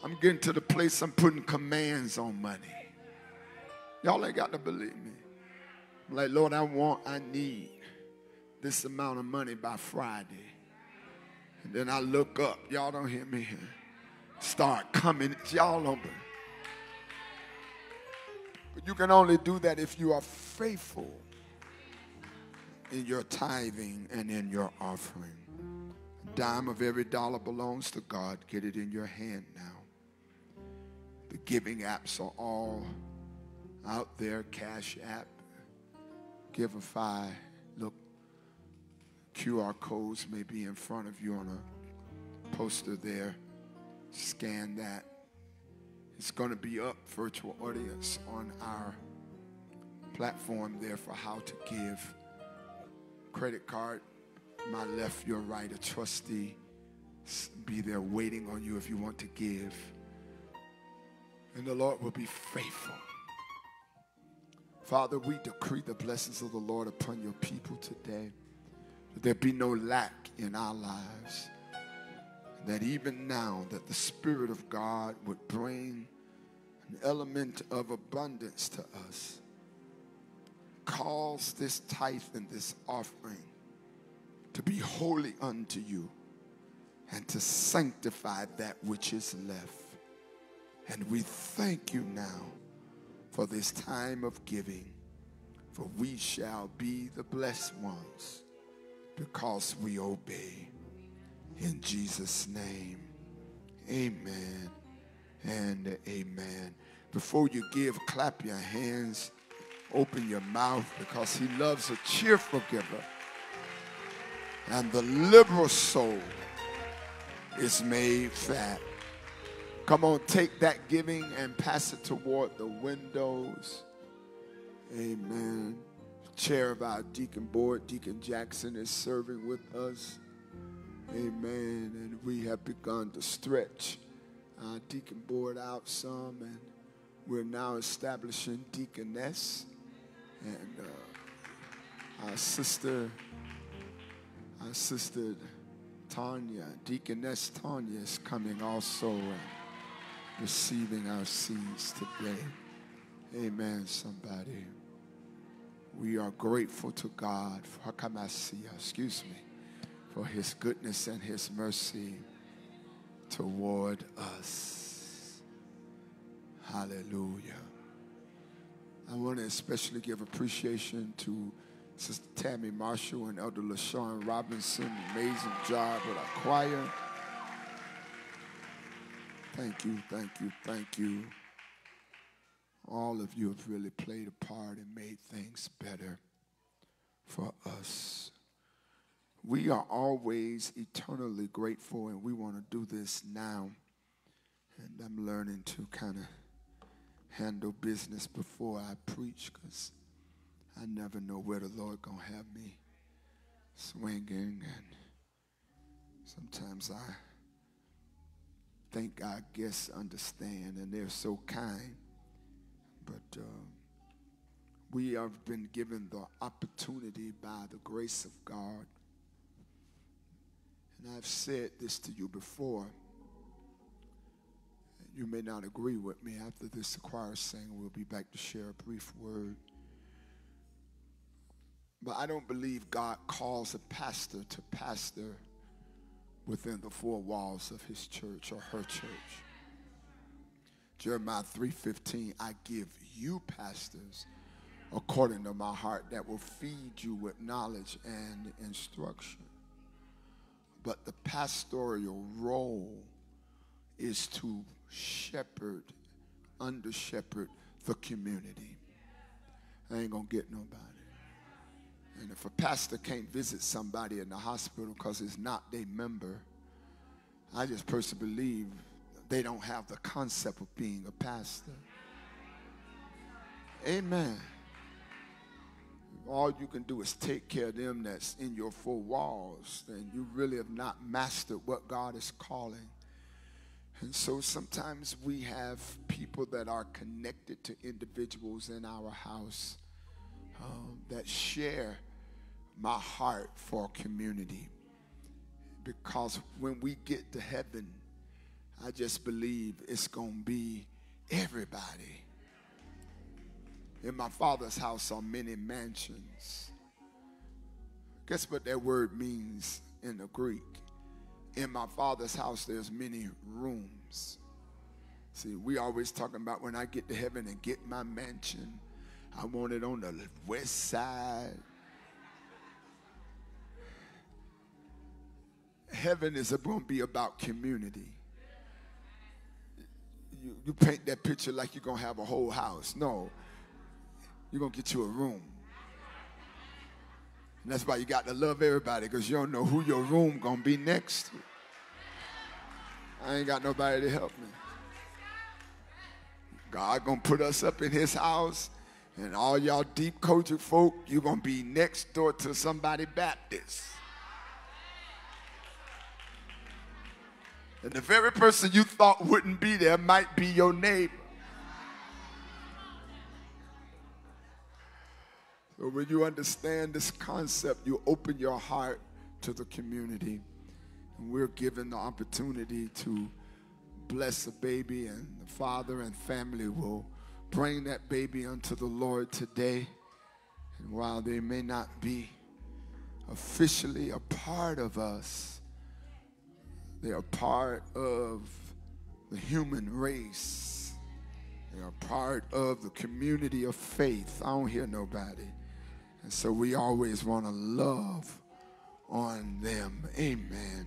S6: I'm getting to the place I'm putting commands on money. Y'all ain't got to believe me. Like, Lord, I want, I need this amount of money by Friday. And then I look up. Y'all don't hear me here. Start coming. Y'all don't. But you can only do that if you are faithful in your tithing and in your offering. A dime of every dollar belongs to God. Get it in your hand now. The giving apps are all out there. Cash App, Givelify. Look, QR codes may be in front of you on a poster there. Scan that. It's going to be up, virtual audience, on our platform there for how to give. Credit card, my left, your right, a trustee be there waiting on you if you want to give and the Lord will be faithful. Father, we decree the blessings of the Lord upon your people today. That there be no lack in our lives. That even now that the Spirit of God would bring an element of abundance to us. Cause this tithe and this offering to be holy unto you and to sanctify that which is left. And we thank you now for this time of giving, for we shall be the blessed ones because we obey. In Jesus' name, amen and amen. Before you give, clap your hands, open your mouth because he loves a cheerful giver. And the liberal soul is made fat. Come on, take that giving and pass it toward the windows. Amen. Chair of our deacon board, Deacon Jackson, is serving with us. Amen. And we have begun to stretch our deacon board out some, and we're now establishing deaconess. And uh, our sister, our sister Tanya, deaconess Tanya, is coming also. Receiving our seeds today. Amen, somebody. We are grateful to God for Hakamasia, excuse me, for his goodness and his mercy toward us. Hallelujah. I want to especially give appreciation to Sister Tammy Marshall and Elder LaShawn Robinson. Amazing job with our choir. Thank you, thank you, thank you. All of you have really played a part and made things better for us. We are always eternally grateful, and we want to do this now. And I'm learning to kind of handle business before I preach because I never know where the Lord going to have me swinging. And sometimes I think our guests understand and they're so kind. But uh, we have been given the opportunity by the grace of God. And I've said this to you before. You may not agree with me. After this choir sing, we'll be back to share a brief word. But I don't believe God calls a pastor to pastor within the four walls of his church or her church. Jeremiah 3:15, I give you pastors according to my heart that will feed you with knowledge and instruction. But the pastoral role is to shepherd, under shepherd the community. I ain't gonna get nobody. And if a pastor can't visit somebody in the hospital because it's not their member, I just personally believe they don't have the concept of being a pastor. Amen. All you can do is take care of them that's in your four walls, then you really have not mastered what God is calling. And so sometimes we have people that are connected to individuals in our house um, that share my heart for community. Because when we get to heaven, I just believe it's going to be everybody. In my father's house are many mansions. Guess what that word means in the Greek? In my father's house, there's many rooms. See, we always talking about when I get to heaven and get my mansion, I want it on the west side. Heaven is going to be about community. You, you paint that picture like you're going to have a whole house. No, you're going to get you a room. And that's why you got to love everybody because you don't know who your room going to be next. I ain't got nobody to help me. God going to put us up in his house and all y'all deep COGIC folk, you're going to be next door to somebody Baptist. And the very person you thought wouldn't be there might be your neighbor. So when you understand this concept, you open your heart to the community. And we're given the opportunity to bless a baby, and the father and family will bring that baby unto the Lord today. And while they may not be officially a part of us, they are part of the human race. They are part of the community of faith. I don't hear nobody. And so we always want to love on them. Amen.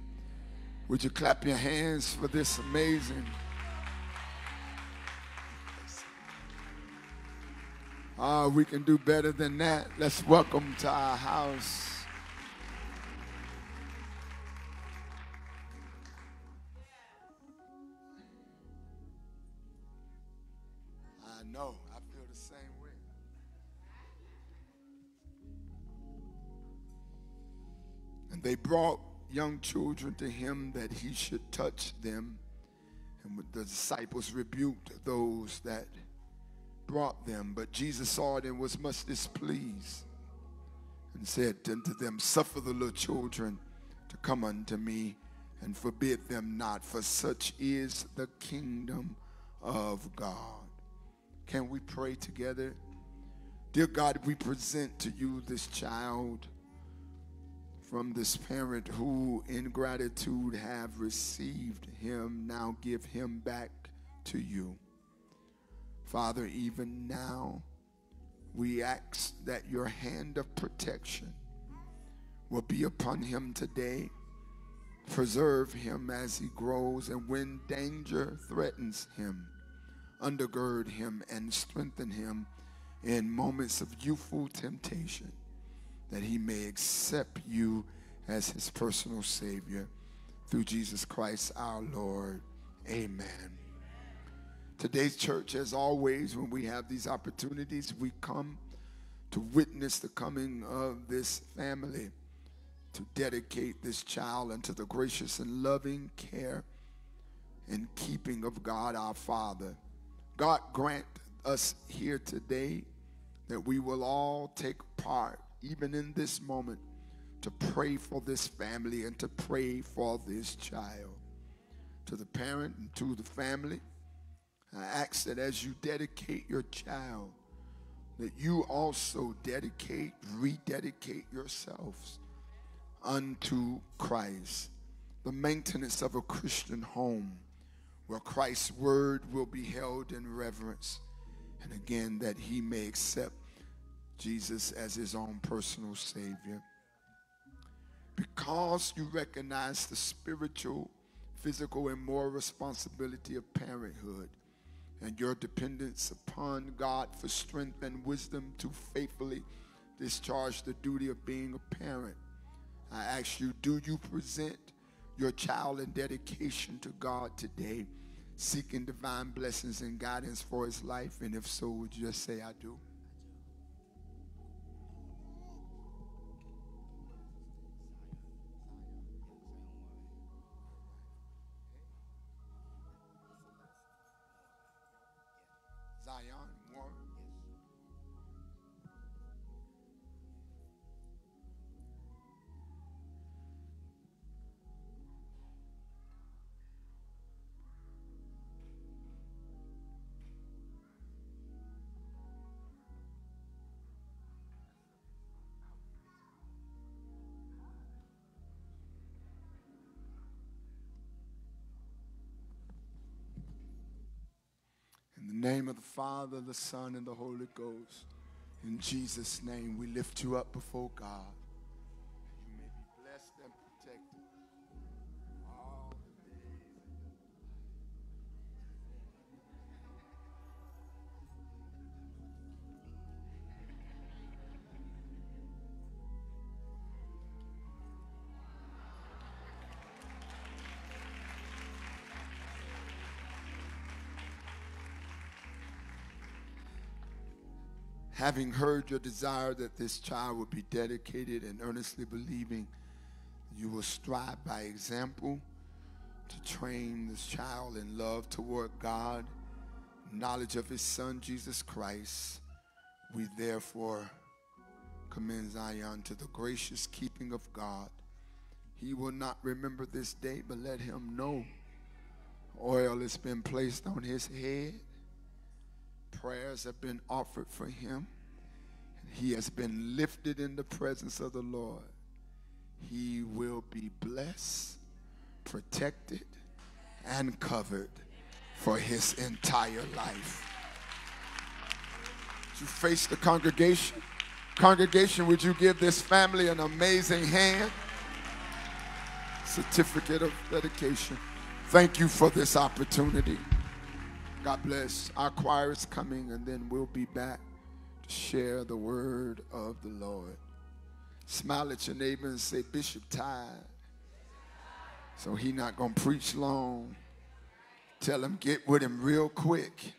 S6: Would you clap your hands for this amazing? Ah, we can do better than that. Let's welcome to our house. They brought young children to him that he should touch them. And the disciples rebuked those that brought them. But Jesus saw it and was much displeased and said unto them, Suffer the little children to come unto me and forbid them not, for such is the kingdom of God. Can we pray together? Dear God, we present to you this child from this parent who in gratitude have received him. Now give him back to you. Father, even now, we ask that your hand of protection will be upon him today. Preserve him as he grows, and when danger threatens him, undergird him and strengthen him in moments of youthful temptation, that he may accept you as his personal Savior. Through Jesus Christ our Lord. Amen. Today's church, as always, when we have these opportunities, we come to witness the coming of this family, to dedicate this child unto the gracious and loving care and keeping of God our Father. God grant us here today that we will all take part, even in this moment, to pray for this family and to pray for this child. To the parent and to the family, I ask that as you dedicate your child, that you also dedicate, rededicate yourselves unto Christ. The maintenance of a Christian home where Christ's word will be held in reverence. And again, that he may accept Jesus as his own personal Savior. Because you recognize the spiritual, physical, and moral responsibility of parenthood and your dependence upon God for strength and wisdom to faithfully discharge the duty of being a parent. I ask you, do you present your child in dedication to God today, seeking divine blessings and guidance for his life? And if so, would you just say, I do? The name of the Father, the Son, and the Holy Ghost, in Jesus' name, we lift you up before God. Having heard your desire that this child would be dedicated and earnestly believing you will strive by example to train this child in love toward God, knowledge of his son Jesus Christ. We therefore commend Zion to the gracious keeping of God. He will not remember this day, but let him know oil has been placed on his head prayers have been offered for him. He has been lifted in the presence of the Lord. He will be blessed, protected, and covered for his entire life. Would you face the congregation? Congregation, would you give this family an amazing hand? Certificate of dedication. Thank you for this opportunity. God bless. Our choir is coming, and then we'll be back to share the word of the Lord. Smile at your neighbor and say, Bishop tired. So he not gonna preach long. Tell him get with him real quick.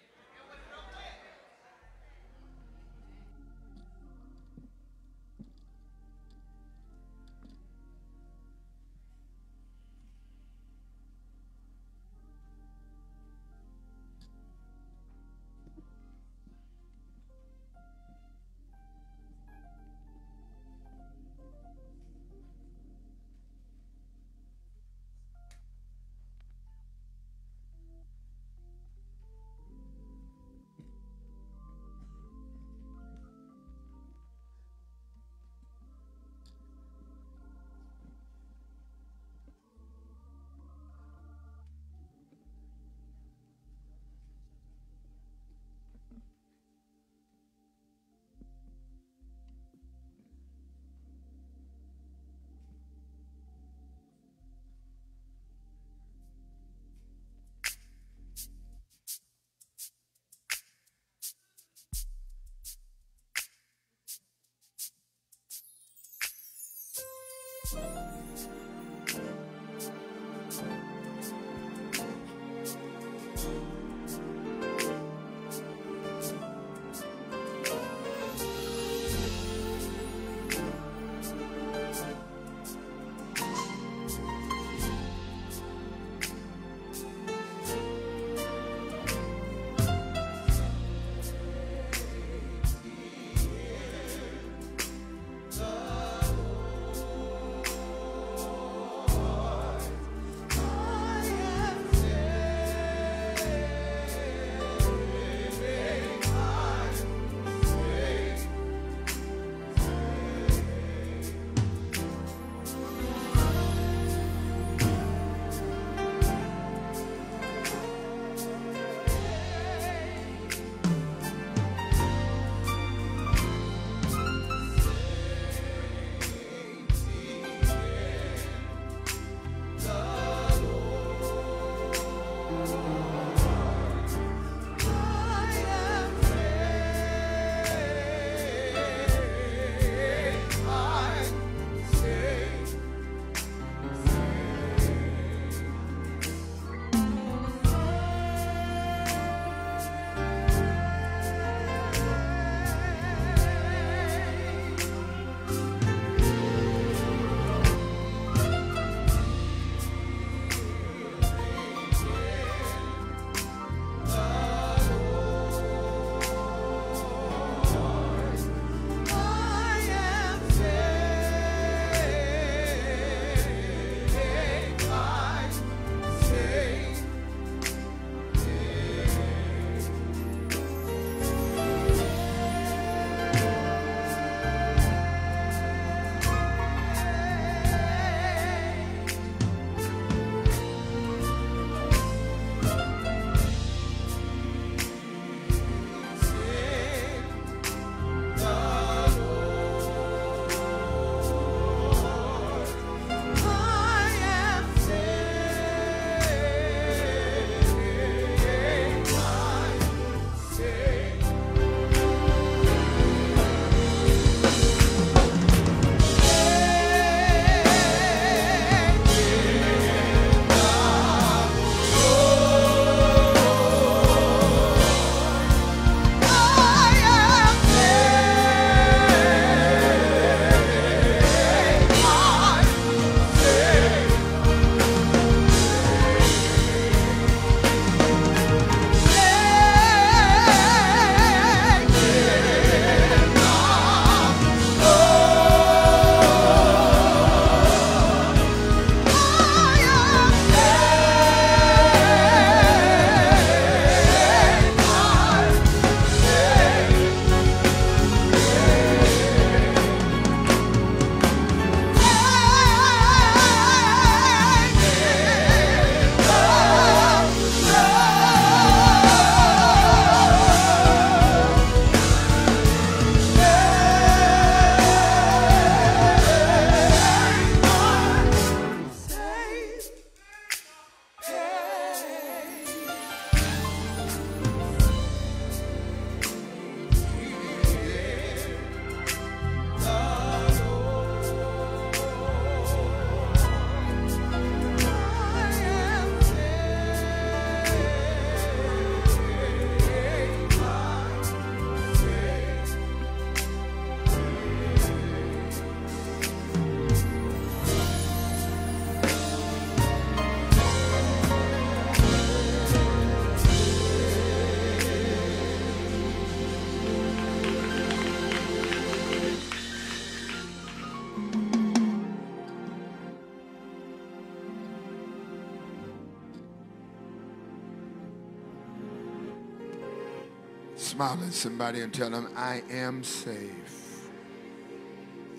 S6: Smile at somebody and tell them, I am safe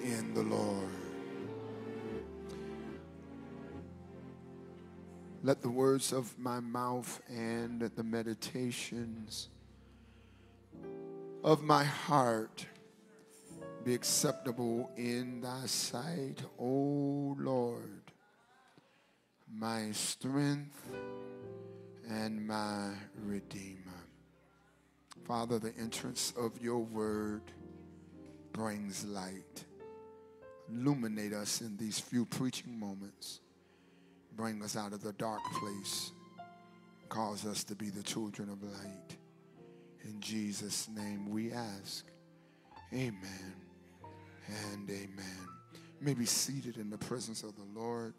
S6: in the Lord. Let the words of my mouth and the meditations of my heart be acceptable in thy sight, O Lord, my strength and my redeemer. Father, the entrance of your word brings light. Illuminate us in these few preaching moments. Bring us out of the dark place. Cause us to be the children of light. In Jesus' name we ask. Amen and amen. You may be seated in the presence of the Lord.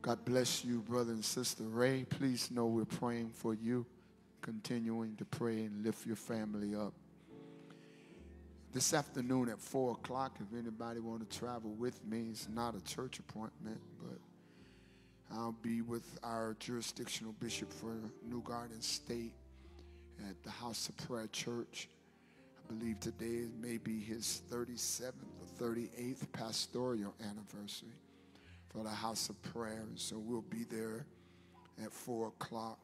S6: God bless you, brother and sister Ray. Please know we're praying for you continuing to pray and lift your family up. This afternoon at 4 o'clock, if anybody want to travel with me, it's not a church appointment, but I'll be with our jurisdictional bishop for New Garden State at the House of Prayer Church. I believe today may be his 37th or 38th pastoral anniversary for the House of Prayer. And so we'll be there at 4 o'clock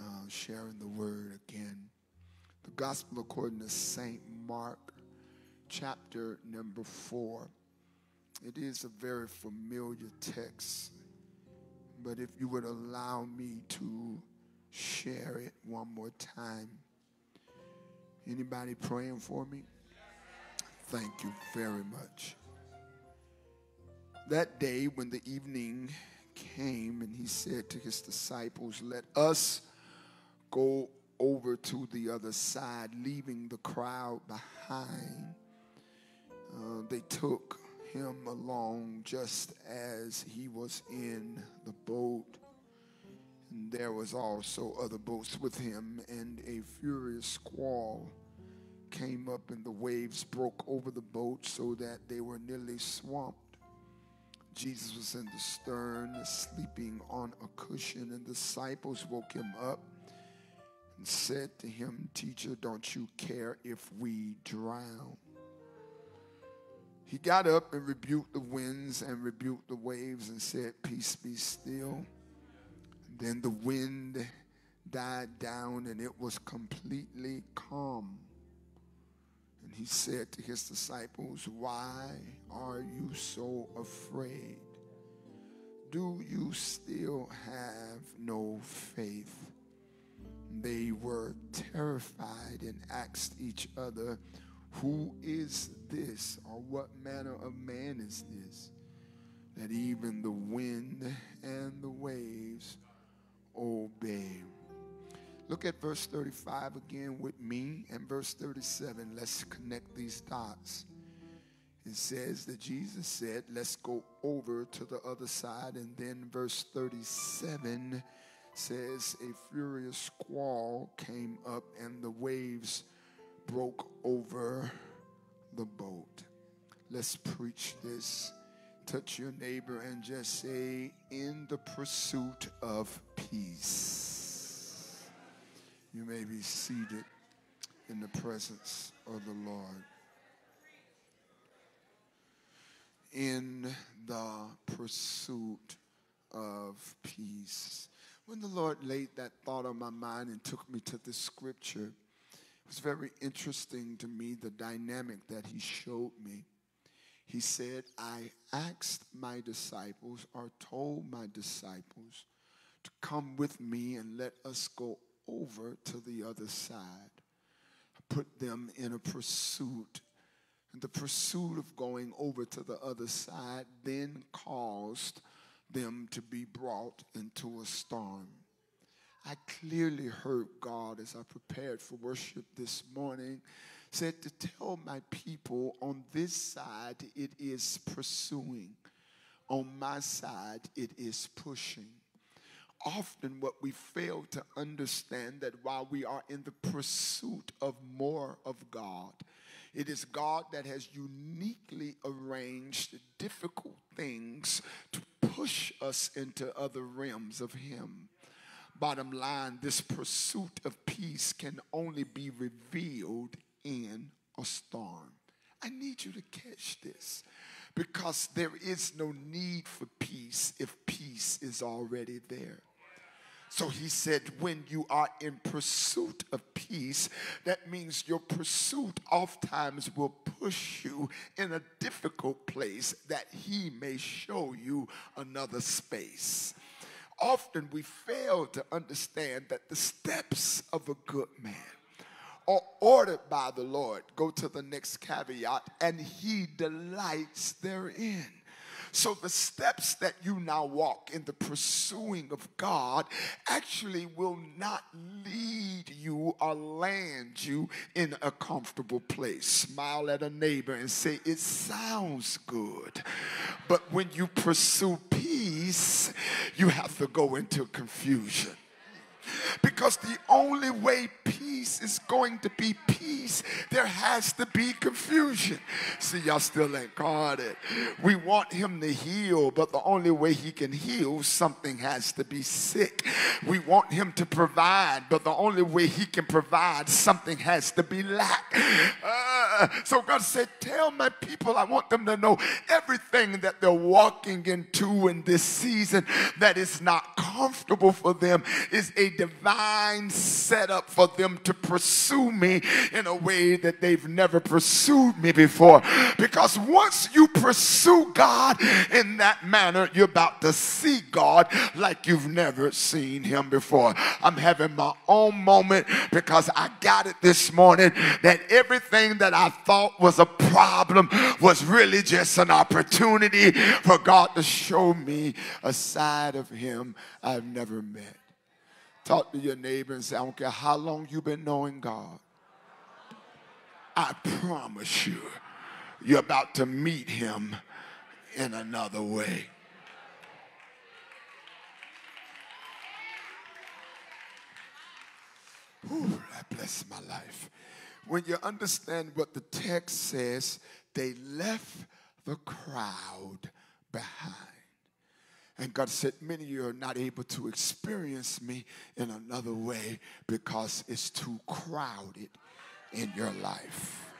S6: uh, sharing the word again. The gospel according to St. Mark, chapter number four. It is a very familiar text, but if you would allow me to share it one more time. Anybody praying for me? Thank you very much. That day, when the evening came, and he said to his disciples, Let us go over to the other side, leaving the crowd behind. Uh, they took him along just as he was in the boat. And there was also other boats with him, and a furious squall came up, and the waves broke over the boat so that they were nearly swamped. Jesus was in the stern, sleeping on a cushion, and the disciples woke him up and said to him, Teacher, don't you care if we drown? He got up and rebuked the winds and rebuked the waves and said, Peace be still. And then the wind died down and it was completely calm. And he said to his disciples, Why are you so afraid? Do you still have no faith? They were terrified and asked each other, Who is this, or what manner of man is this, that even the wind and the waves obey? Look at verse 35 again with me and verse 37. Let's connect these dots. It says that Jesus said, Let's go over to the other side. And then verse 37 says, A furious squall came up and the waves broke over the boat. Let's preach this. Touch your neighbor and just say, In the pursuit of peace. You may be seated in the presence of the Lord. In the pursuit of peace. When the Lord laid that thought on my mind and took me to this scripture, it was very interesting to me the dynamic that He showed me. He said, I asked my disciples or told my disciples to come with me and let us go over to the other side. I put them in a pursuit. And the pursuit of going over to the other side then caused them to be brought into a storm. I clearly heard God as I prepared for worship this morning said to tell my people on this side it is pursuing, on my side it is pushing often what we fail to understand that while we are in the pursuit of more of God, it is God that has uniquely arranged difficult things to push us into other realms of Him. Bottom line, this pursuit of peace can only be revealed in a storm. I need you to catch this because there is no need for peace if peace is already there. So he said, when you are in pursuit of peace, that means your pursuit oftentimes will push you in a difficult place that he may show you another space. Often we fail to understand that the steps of a good man are ordered by the Lord. Go to the next caveat, and he delights therein. So the steps that you now walk in the pursuing of God actually will not lead you or land you in a comfortable place. Smile at a neighbor and say, It sounds good. But when you pursue peace, you have to go into confusion. Because the only way peace is going to be peace, there has to be confusion. See, y'all still ain't caught it. We want him to heal, but the only way he can heal, something has to be sick. We want him to provide, but the only way he can provide, something has to be lack. Uh, so God said, Tell my people, I want them to know everything that they're walking into in this season that is not comfortable for them is a divine setup for them to pursue me in a way that they've never pursued me before. Because once you pursue God in that manner, you're about to see God like you've never seen him before. I'm having my own moment because I got it this morning that everything that I thought was a problem was really just an opportunity for God to show me a side of him I've never met. Talk to your neighbor and say, I don't care how long you've been knowing God. I promise you, you're about to meet him in another way. Whew, that bless my life. When you understand what the text says, they left the crowd behind. And God said, Many of you are not able to experience me in another way because it's too crowded in your life.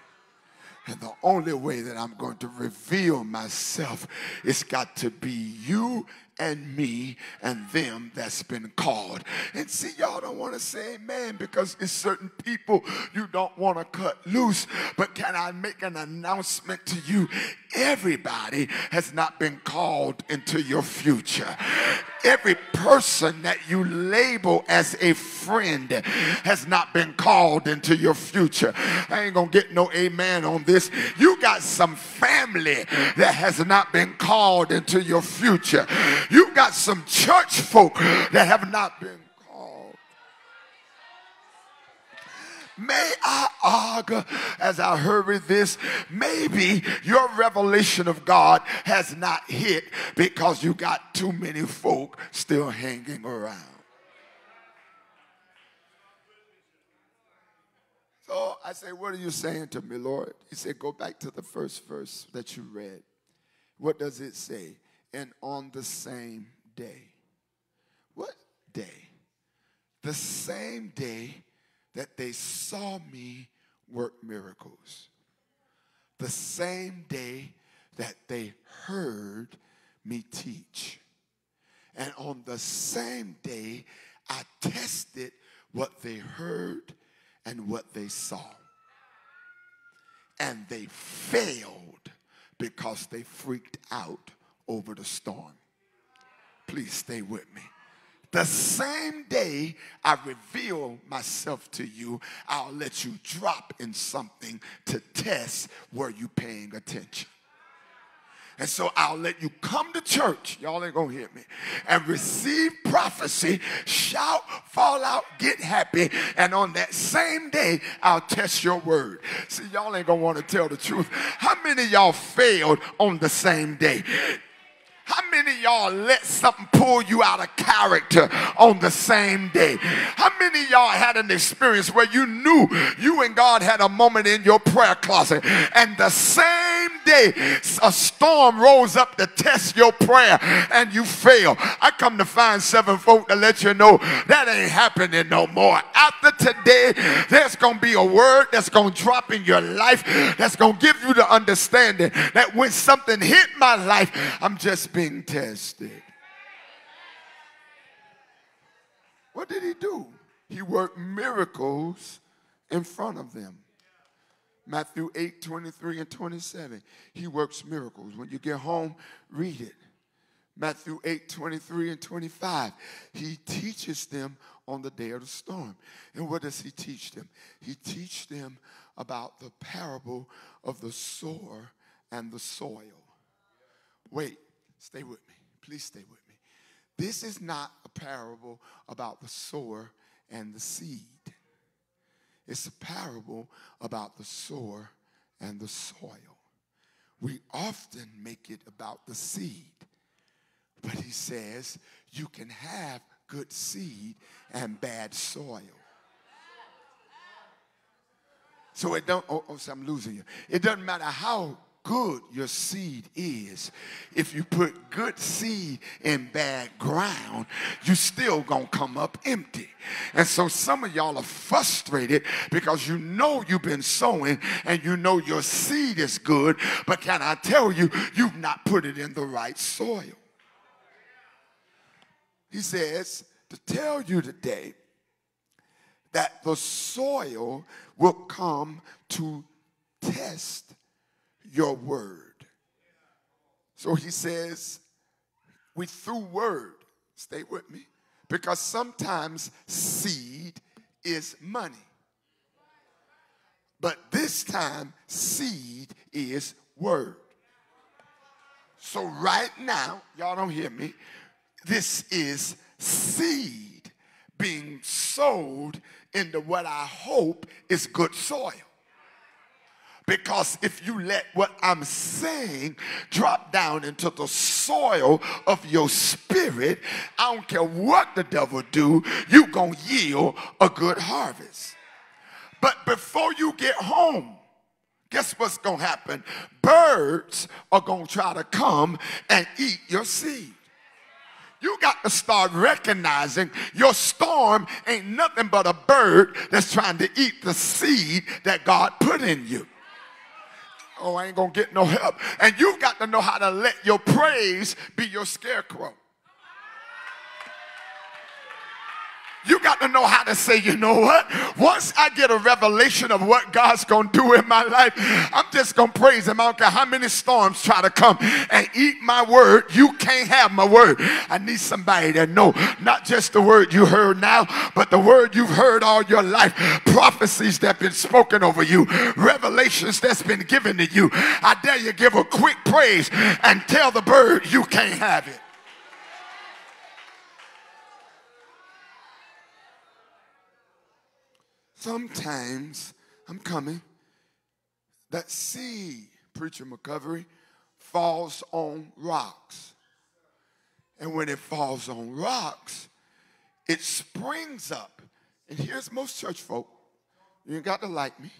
S6: And the only way that I'm going to reveal myself, it's got to be you and me and them that's been called. And see, y'all don't want to say amen because it's certain people you don't want to cut loose. But can I make an announcement to you? Everybody has not been called into your future. Every person that you label as a friend has not been called into your future. I ain't gonna get no amen on this. You got some family that has not been called into your future. You got some church folk that have not been called. May I argue as I hurry this? Maybe your revelation of God has not hit because you got too many folk still hanging around. So I say, What are you saying to me, Lord? He said, Go back to the first verse that you read. What does it say? And on the same day. What day? The same day that they saw me work miracles. The same day that they heard me teach. And on the same day, I tested what they heard and what they saw. And they failed because they freaked out over the storm. Please stay with me. The same day I reveal myself to you, I'll let you drop in something to test where you paying attention. And so I'll let you come to church. Y'all ain't gonna hear me. And receive prophecy, shout, fall out, get happy. And on that same day, I'll test your word. See, y'all ain't gonna wanna tell the truth. How many y'all failed on the same day? How many y'all let something pull you out of character on the same day? How many y'all had an experience where you knew you and God had a moment in your prayer closet and the same day a storm rose up to test your prayer and you failed? I come to find seven folk to let you know that ain't happening no more. After today, there's going to be a word that's going to drop in your life that's going to give you the understanding that when something hit my life, I'm just being tested. What did he do? He worked miracles in front of them. Matthew 8, 23 and 27. He works miracles. When you get home, read it. Matthew 8, 23 and 25. He teaches them on the day of the storm. And what does he teach them? He teaches them about the parable of the sower and the soil. Wait, Stay with me. Please stay with me. This is not a parable about the sower and the seed. It's a parable about the sower and the soil. We often make it about the seed. But he says you can have good seed and bad soil. So it don't, oh, oh so I'm losing you. It doesn't matter how good your seed is. If you put good seed in bad ground, you still gonna come up empty. And so some of y'all are frustrated because you know you've been sowing and you know your seed is good, but can I tell you, you've not put it in the right soil. He says to tell you today that the soil will come to test your word. So he says, we through word, stay with me, because sometimes seed is money. But this time, seed is word. So right now, y'all don't hear me, this is seed being sowed into what I hope is good soil. Because if you let what I'm saying drop down into the soil of your spirit, I don't care what the devil do, you going to yield a good harvest. But before you get home, guess what's going to happen? Birds are going to try to come and eat your seed. You got to start recognizing your storm ain't nothing but a bird that's trying to eat the seed that God put in you. Oh, I ain't gonna get no help. And you've got to know how to let your praise be your scarecrow. You got to know how to say, you know what? Once I get a revelation of what God's going to do in my life, I'm just going to praise Him. I don't care how many storms try to come and eat my word. You can't have my word. I need somebody to know not just the word you heard now, but the word you've heard all your life. Prophecies that have been spoken over you, revelations that's been given to you. I dare you give a quick praise and tell the bird you can't have it. Sometimes, I'm coming, that seed, Preacher McCovery, falls on rocks. And when it falls on rocks, it springs up. And here's most church folk. You ain't got to like me.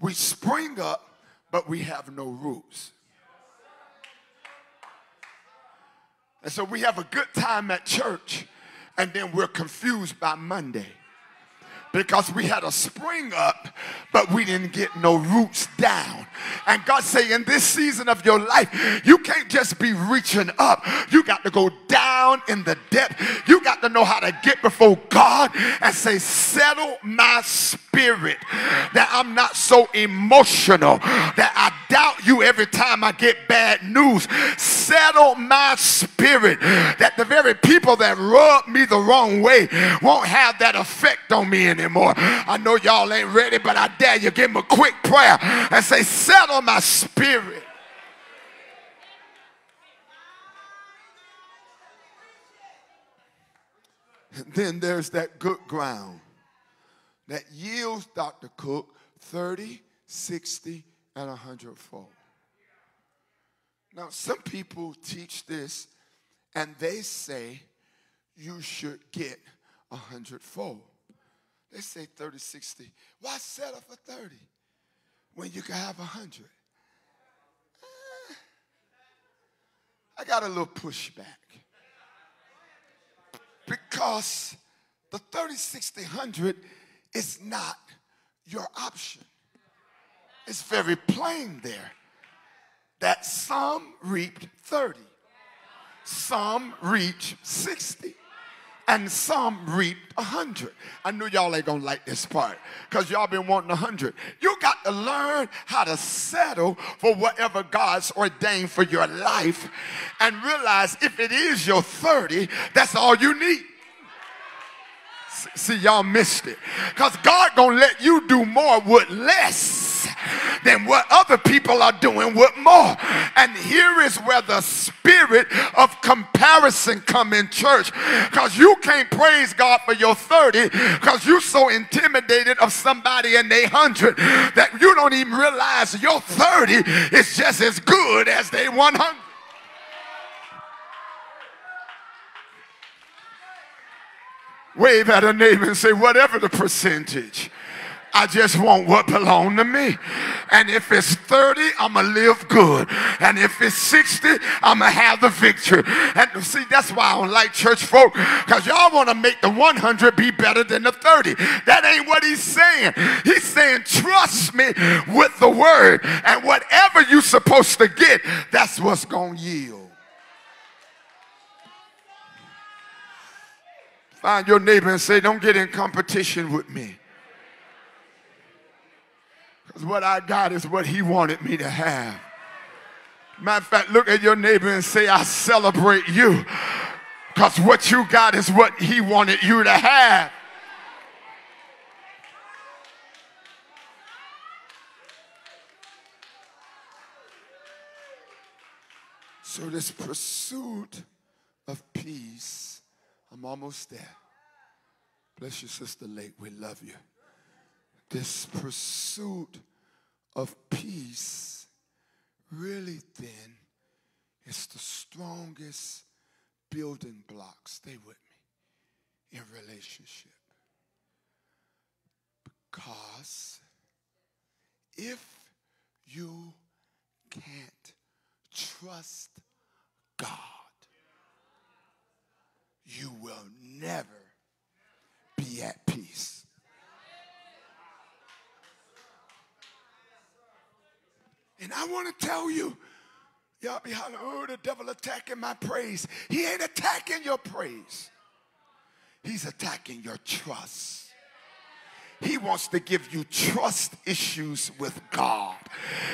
S6: We spring up, but we have no roots. And so we have a good time at church, and then we're confused by Monday because we had a spring up, but we didn't get no roots down. And God say, in this season of your life, you can't just be reaching up. You got to go down in the depth. You got to know how to get before God and say, settle my spirit that I'm not so emotional that I doubt you every time I get bad news. Settle my spirit that the very people that rub me the wrong way won't have that effect on me anymore anymore. I know y'all ain't ready, but I dare you give him a quick prayer and say, Settle my spirit. Then there's that good ground that yields Dr. Cook 30, 60, and 100 fold. Now, some people teach this and they say you should get a hundredfold. They say 30, 60. Why settle for 30 when you can have 100? Eh, I got a little pushback. Because the 30, 60, 100 is not your option. It's very plain there that some reaped 30, some reached 60 and some reaped a hundred. I knew y'all ain't gonna like this part because y'all been wanting a hundred. You got to learn how to settle for whatever God's ordained for your life and realize if it is your 30, that's all you need. See, y'all missed it. Because God gonna let you do more with less than what other people are doing with more. And here is where the spirit of comparison come in church. Because you can't praise God for your 30 because you're so intimidated of somebody in their 100 that you don't even realize your 30 is just as good as they 100. Wave at a neighbor and say, whatever the percentage, I just want what belong to me. And if it's 30, I'm going to live good. And if it's 60, I'm going to have the victory. And see, that's why I don't like church folk, because y'all want to make the 100 be better than the 30. That ain't what he's saying. He's saying, trust me with the word. And whatever you're supposed to get, that's what's going to yield. Find your neighbor and say, don't get in competition with me. Because what I got is what he wanted me to have. Matter of fact, look at your neighbor and say, I celebrate you. Because what you got is what he wanted you to have. So, this pursuit of peace, I'm almost there. Bless you, Sister Lake. We love you this pursuit of peace really then is the strongest building block. Stay with me in relationship. Because if you can't trust God, you will never be at peace. And I want to tell you, y'all be hollering, oh, the devil attacking my praise. He ain't attacking your praise. He's attacking your trust. He wants to give you trust issues with God.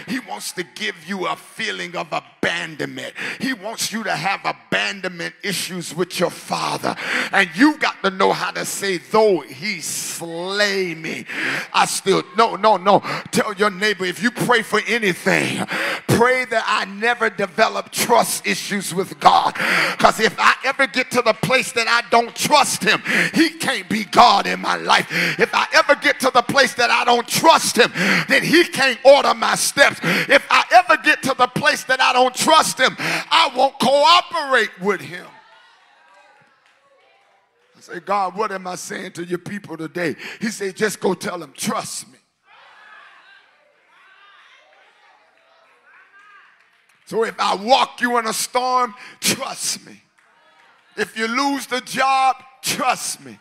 S6: He wants to give you a feeling of abandonment. He wants you to have abandonment issues with your father. And you got to know how to say, though he slay me, I still, no, no, no. Tell your neighbor, if you pray for anything, pray that I never develop trust issues with God. Because if I ever get to the place that I don't trust him, he can't be God in my life. If I ever get to the place that I don't trust him, then he can't order my steps. If I ever get to the place that I don't trust him, I won't cooperate with him. I say, God, what am I saying to your people today? He said, just go tell them, trust me. So if I walk you in a storm, trust me. If you lose the job, trust me.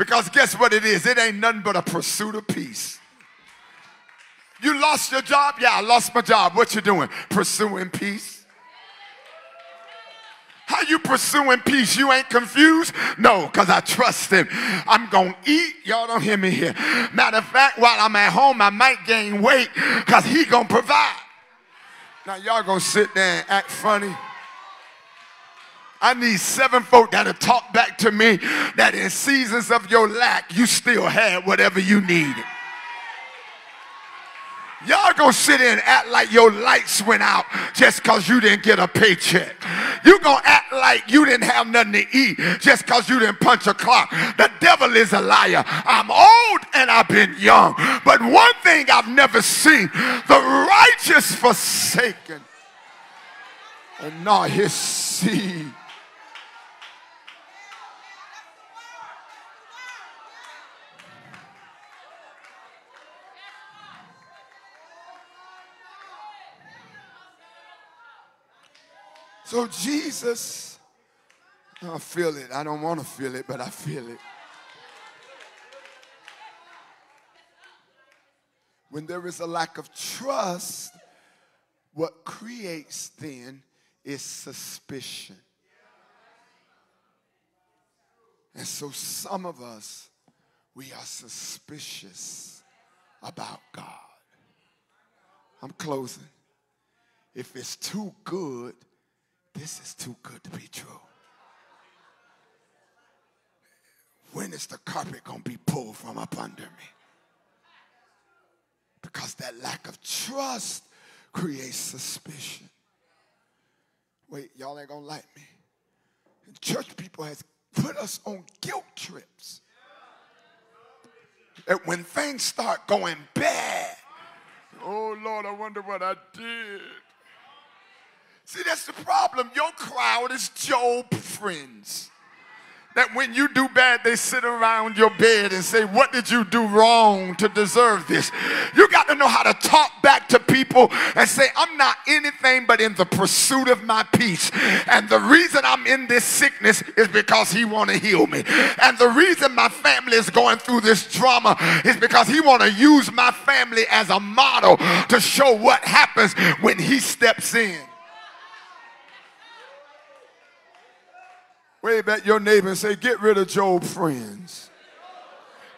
S6: Because guess what it is? It ain't nothing but a pursuit of peace. You lost your job? Yeah, I lost my job. What you doing? Pursuing peace. How you pursuing peace? You ain't confused? No, because I trust him. I'm going to eat. Y'all don't hear me here. Matter of fact, while I'm at home, I might gain weight because he going to provide. Now, y'all going to sit there and act funny. I need seven folk that'll talk back to me that in seasons of your lack, you still had whatever you needed. Y'all gonna sit in and act like your lights went out just because you didn't get a paycheck. You gonna act like you didn't have nothing to eat just because you didn't punch a clock. The devil is a liar. I'm old and I've been young. But one thing I've never seen the righteous forsaken and not his seed So Jesus, I feel it. I don't want to feel it, but I feel it. When there is a lack of trust, what creates then is suspicion. And so some of us, we are suspicious about God. I'm closing. If it's too good, this is too good to be true. When is the carpet going to be pulled from up under me? Because that lack of trust creates suspicion. Wait, y'all ain't going to like me. Church people has put us on guilt trips. That when things start going bad, oh Lord, I wonder what I did. See, that's the problem. Your crowd is Job friends. that when you do bad, they sit around your bed and say, What did you do wrong to deserve this? You got to know how to talk back to people and say, I'm not anything but in the pursuit of my peace. And the reason I'm in this sickness is because he want to heal me. And the reason my family is going through this drama is because he want to use my family as a model to show what happens when he steps in. Wave at your neighbor and say, Get rid of Job friends.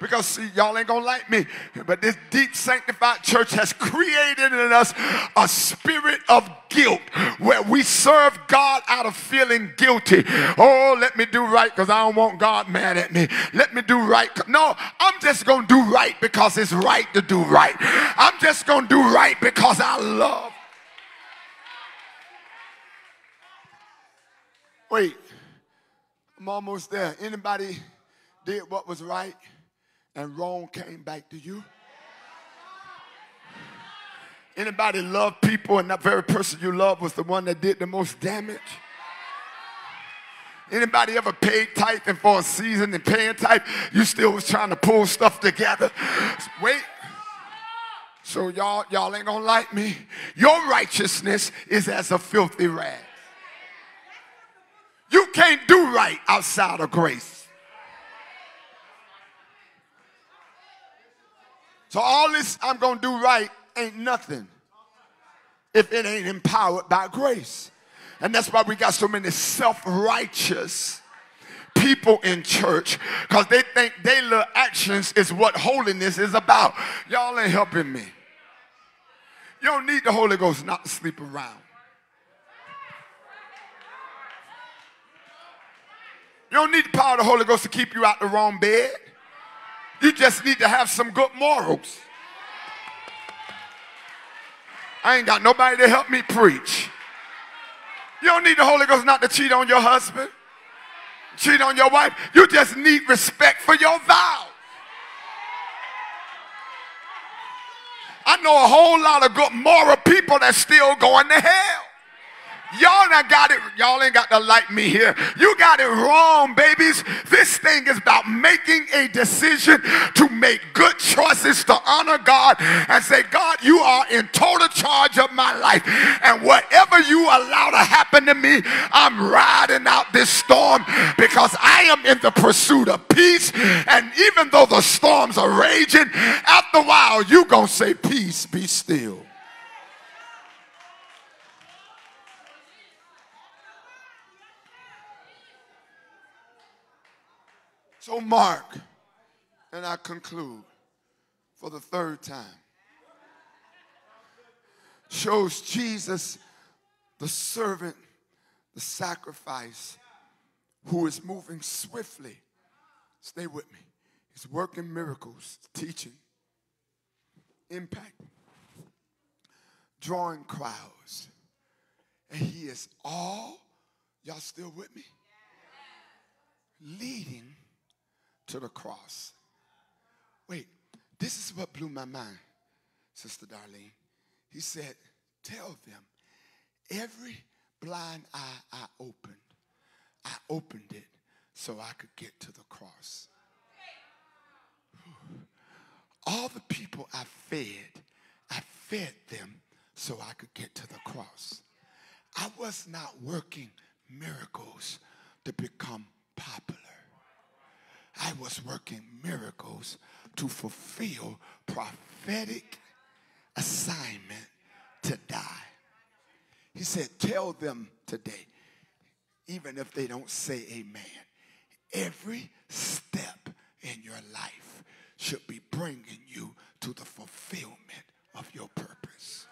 S6: Because, see, y'all ain't gonna like me, but this deep sanctified church has created in us a spirit of guilt where we serve God out of feeling guilty. Oh, let me do right because I don't want God mad at me. Let me do right. No, I'm just gonna do right because it's right to do right. I'm just gonna do right because I love. Wait, I'm almost there. Anybody did what was right and wrong came back to you? Anybody love people and that very person you love was the one that did the most damage? Anybody ever paid tithing for a season and paying tithe? You still was trying to pull stuff together. Wait. So y'all, y'all ain't gonna like me. Your righteousness is as a filthy rag. You can't do right outside of grace. So all this I'm going to do right ain't nothing if it ain't empowered by grace. And that's why we got so many self-righteous people in church because they think their little actions is what holiness is about. Y'all ain't helping me. You don't need the Holy Ghost not to sleep around. You don't need the power of the Holy Ghost to keep you out the wrong bed. You just need to have some good morals. I ain't got nobody to help me preach. You don't need the Holy Ghost not to cheat on your husband, cheat on your wife. You just need respect for your vow. I know a whole lot of good moral people that still going to hell. Y'all not got it. Y'all ain't got to like me here. You got it wrong, babies. This thing is about making a decision to make good choices to honor God and say, God, you are in total charge of my life. And whatever you allow to happen to me, I'm riding out this storm because I am in the pursuit of peace. And even though the storms are raging, after a while, you're going to say, Peace, be still. So, Mark, and I conclude for the third time, shows Jesus, the servant, the sacrifice, who is moving swiftly. Stay with me. He's working miracles, teaching, impacting, drawing crowds. And he is all, y'all still with me? Leading to the cross. Wait, this is what blew my mind, Sister Darlene. He said, Tell them, every blind eye I opened, I opened it so I could get to the cross. All the people I fed, I fed them so I could get to the cross. I was not working miracles to become popular. I was working miracles to fulfill prophetic assignment to die. He said, Tell them today, even if they don't say amen, every step in your life should be bringing you to the fulfillment of your purpose.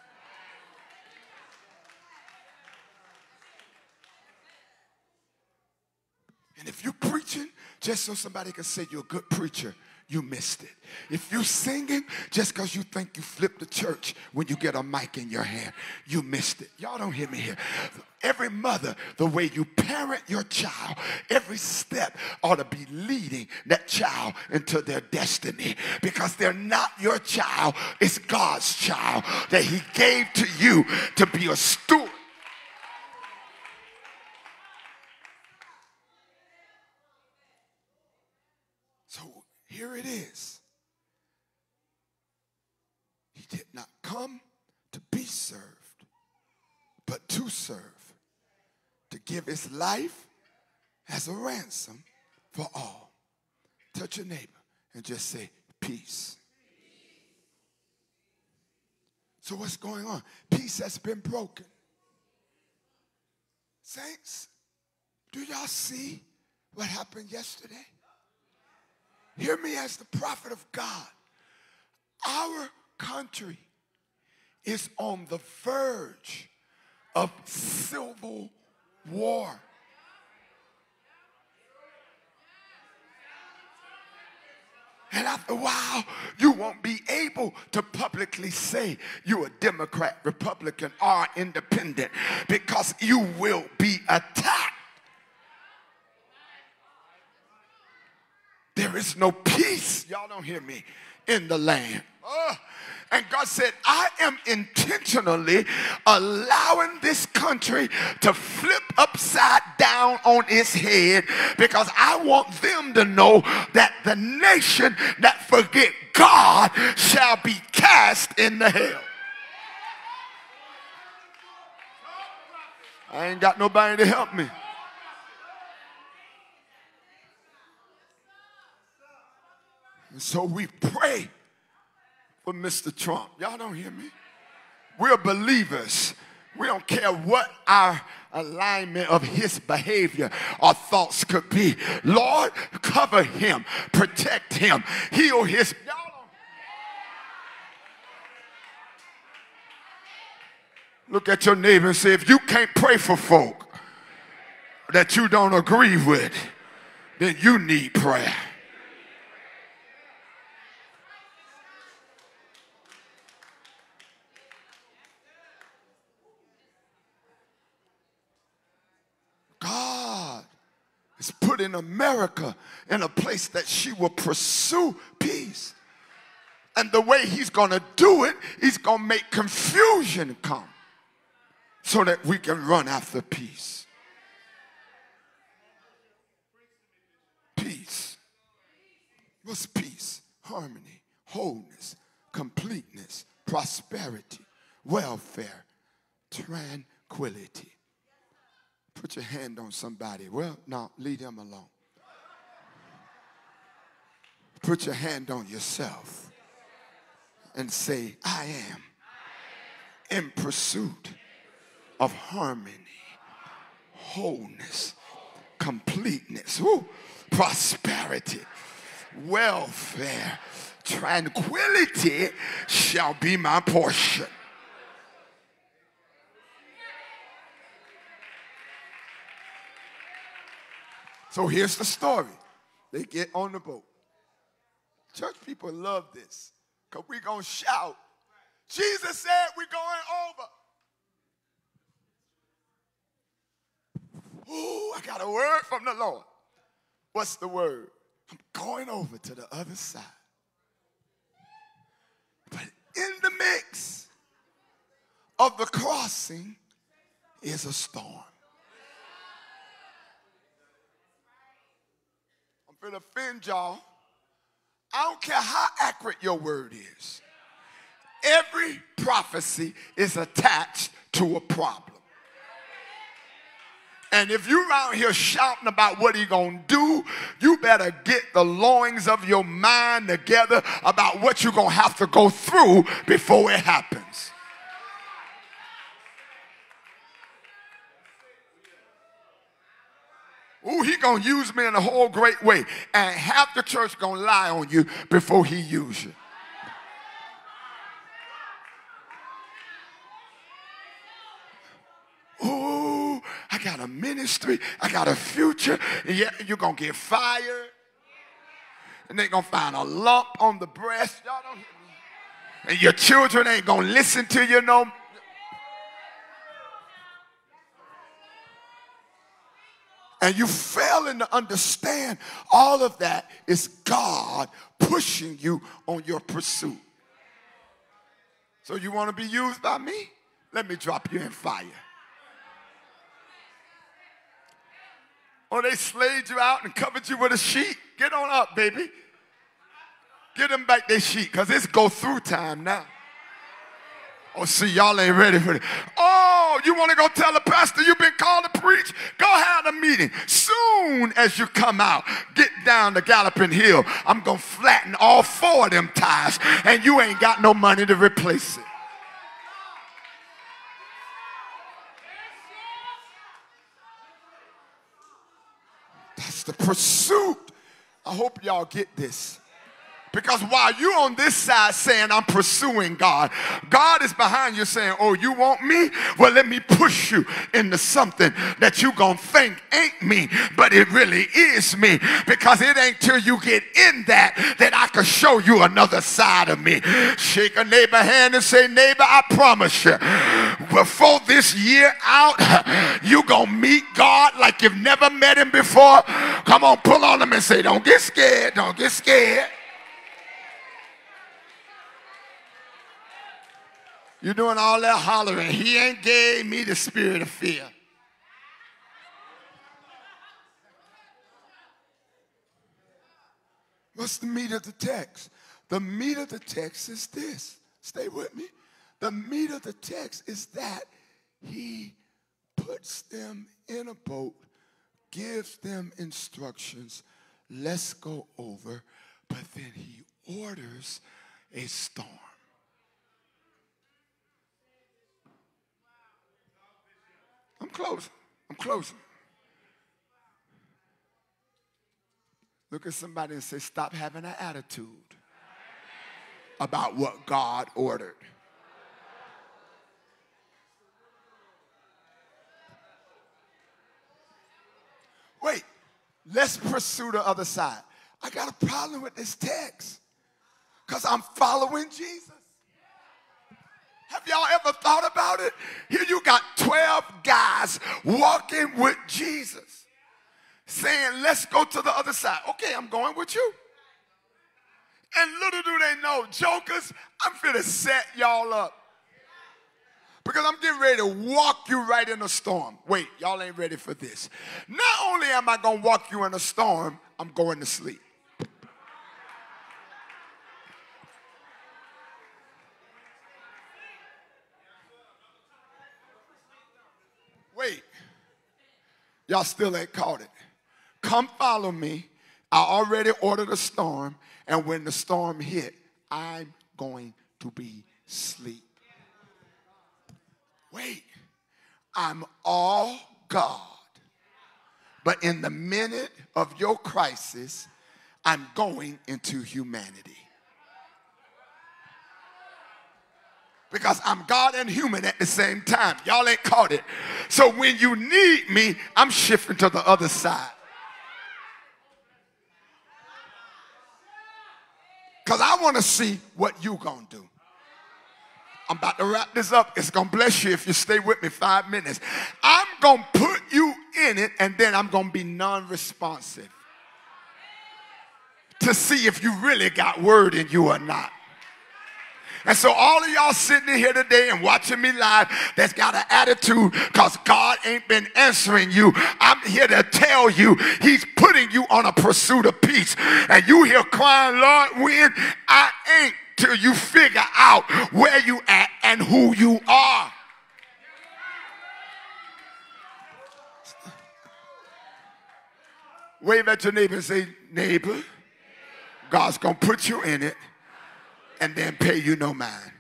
S6: And if you're preaching just so somebody can say you're a good preacher, you missed it. If you're singing just because you think you flipped the church when you get a mic in your hand, you missed it. Y'all don't hear me here. Every mother, the way you parent your child, every step ought to be leading that child into their destiny because they're not your child, it's God's child that He gave to you to be a steward So here it is. He did not come to be served, but to serve, to give his life as a ransom for all. Touch your neighbor and just say, Peace. So, what's going on? Peace has been broken. Saints, do y'all see what happened yesterday? Hear me as the prophet of God. Our country is on the verge of civil war. And after a while, you won't be able to publicly say you're a Democrat, Republican, or independent because you will be attacked. There is no peace, y'all don't hear me, in the land. Uh, and God said, I am intentionally allowing this country to flip upside down on its head because I want them to know that the nation that forget God shall be cast in the hell. I ain't got nobody to help me. And so we pray for Mr. Trump. Y'all don't hear me? We're believers. We don't care what our alignment of his behavior or thoughts could be. Lord, cover him, protect him, heal his. Look at your neighbor and say, if you can't pray for folk that you don't agree with, then you need prayer. God putting America in a place that she will pursue peace. And the way he's going to do it, he's going to make confusion come so that we can run after peace. Peace. What's peace? Harmony, wholeness, completeness, prosperity, welfare, tranquility. Put your hand on somebody. Well, now leave them alone. Put your hand on yourself and say, I am in pursuit of harmony, wholeness, completeness, woo, prosperity, welfare, tranquility shall be my portion. So here's the story. They get on the boat. Church people love this because we're going to shout. Jesus said we're going over. Ooh, I got a word from the Lord. What's the word? I'm going over to the other side. But in the mix of the crossing is a storm. Going to offend y'all. I don't care how accurate your word is. Every prophecy is attached to a problem. And if you're around here shouting about what he gonna do, you better get the loins of your mind together about what you're gonna have to go through before it happens. Ooh, he gonna use me in a whole great way. And half the church gonna lie on you before he use you. Ooh, I got a ministry, I got a future, yet you're gonna get fired. And they're gonna find a lump on the breast. Y'all don't hear me. And your children ain't gonna listen to you no and you failing to understand all of that is God pushing you on your pursuit. So you want to be used by me? Let me drop you in fire. Or they slayed you out and covered you with a sheet. Get on up, baby. Get them back their sheet, because it's go through time now. Oh, see, y'all ain't ready for it. Oh, you want to go tell the pastor you've been called to preach? Go have a meeting. Soon as you come out, get down the Galloping Hill. I'm going to flatten all four of them tires, and you ain't got no money to replace it. That's the pursuit. I hope y'all get this. Because while you're on this side saying, I'm pursuing God, God is behind you saying, Oh, you want me? Well, let me push you into something that you going to think ain't me, but it really is me. Because it ain't till you get in that that I can show you another side of me. Shake a neighbor hand and say, Neighbor, I promise you, before this year out, you going to meet God like you've never met him before. Come on, pull on him and say, Don't get scared. Don't get scared. You're doing all that hollering. He ain't gave me the spirit of fear. What's the meat of the text? The meat of the text is this. Stay with me. The meat of the text is that he puts them in a boat, gives them instructions. Let's go over. But then he orders a storm. I'm closing. I'm closing. Look at somebody and say, Stop having an attitude about what God ordered. Wait, let's pursue the other side. I got a problem with this text because I'm following Jesus. Have y'all ever thought about it? Here you got 12 guys walking with Jesus saying, Let's go to the other side. Okay, I'm going with you. And little do they know, jokers, I'm finna set y'all up. Because I'm getting ready to walk you right in a storm. Wait, y'all ain't ready for this. Not only am I gonna walk you in a storm, I'm going to sleep. Wait, y'all still ain't caught it. Come follow me. I already ordered a storm, and when the storm hit, I'm going to be asleep. Wait, I'm all God. But in the minute of your crisis, I'm going into humanity. Because I'm God and human at the same time. Y'all ain't caught it. So when you need me, I'm shifting to the other side. Because I want to see what you going to do. I'm about to wrap this up. It's going to bless you if you stay with me five minutes. I'm going to put you in it and then I'm going to be non responsive to see if you really got word in you or not. And so all of y'all sitting in here today and watching me live that's got an attitude because God ain't been answering you. I'm here to tell you he's putting you on a pursuit of peace. And you here crying, Lord, when I ain't till you figure out where you at and who you are. Wave at your neighbor and say, neighbor, God's going to put you in it and then pay you no mind.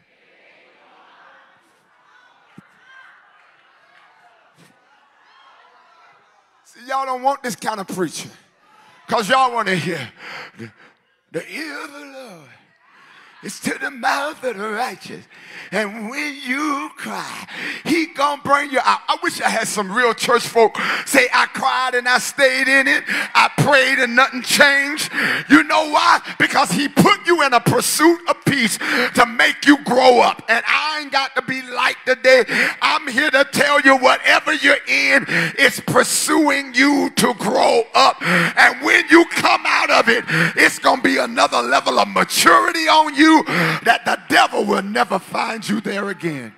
S6: See, y'all don't want this kind of preaching because y'all want to hear the, the ear of the Lord it's to the mouth of the righteous. And when you cry, he gonna bring you out. I wish I had some real church folk say, I cried and I stayed in it. I prayed and nothing changed. You know why? Because he put you in a pursuit of peace to make you grow up. And I ain't got to be like today. I'm here to tell you whatever you're in, it's pursuing you to grow up. And when you come out of it, it's gonna be another level of maturity on you that the devil will never find you there again.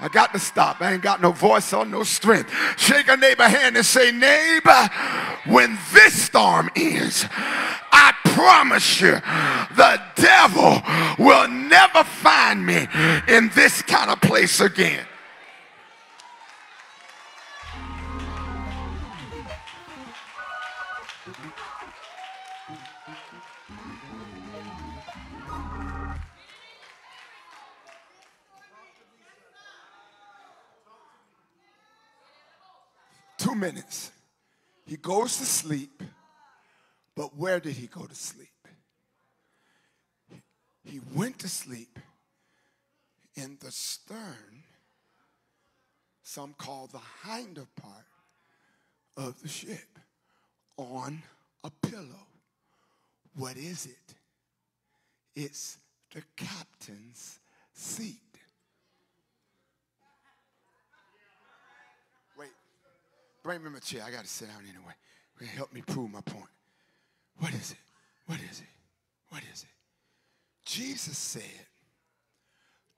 S6: I got to stop. I ain't got no voice or no strength. Shake a neighbor hand and say, neighbor, when this storm ends, I promise you, the devil will never find me in this kind of place again. Two minutes. He goes to sleep, but where did he go to sleep? He went to sleep in the stern, some call the hinder part of the ship, on a pillow. What is it? It's the captain's seat. Wait, bring me my chair. I got to sit down anyway. Help me prove my point. What is it? What is it? What is it? Jesus said,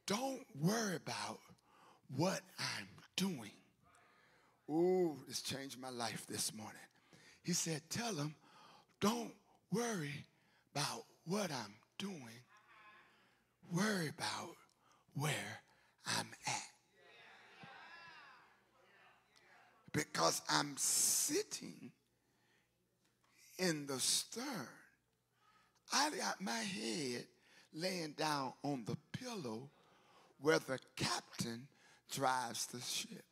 S6: Don't worry about what I'm doing. Ooh, this changed my life this morning. He said, Tell them, don't worry about what I'm doing. Worry about where I'm at. Because I'm sitting in the stern. I got my head laying down on the pillow where the captain drives the ship.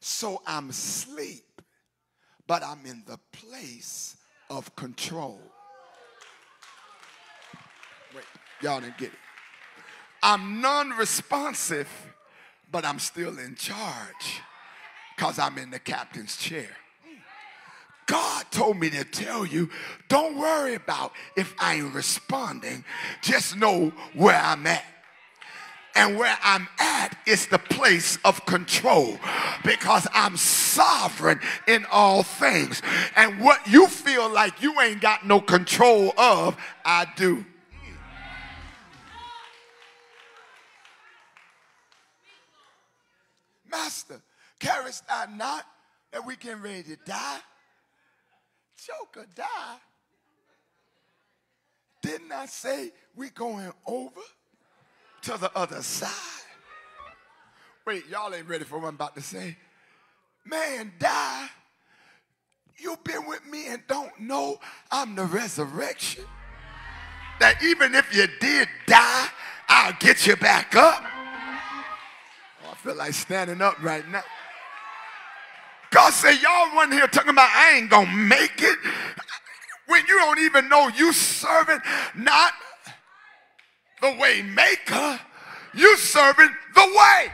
S6: So I'm asleep, but I'm in the place of control. Wait, y'all didn't get it. I'm non responsive, but I'm still in charge because I'm in the captain's chair. God told me to tell you, don't worry about if I ain't responding. Just know where I'm at. And where I'm at is the place of control because I'm sovereign in all things. And what you feel like you ain't got no control of, I do. Master, carest thou not that we getting ready to die? Joker die. Didn't I say we going over to the other side? Wait, y'all ain't ready for what I'm about to say. Man, die. You've been with me and don't know I'm the resurrection. That even if you did die, I'll get you back up. Oh, I feel like standing up right now. God said, y'all one here talking about I ain't gonna make it. When you don't even know you serving not the way maker, you serving the way.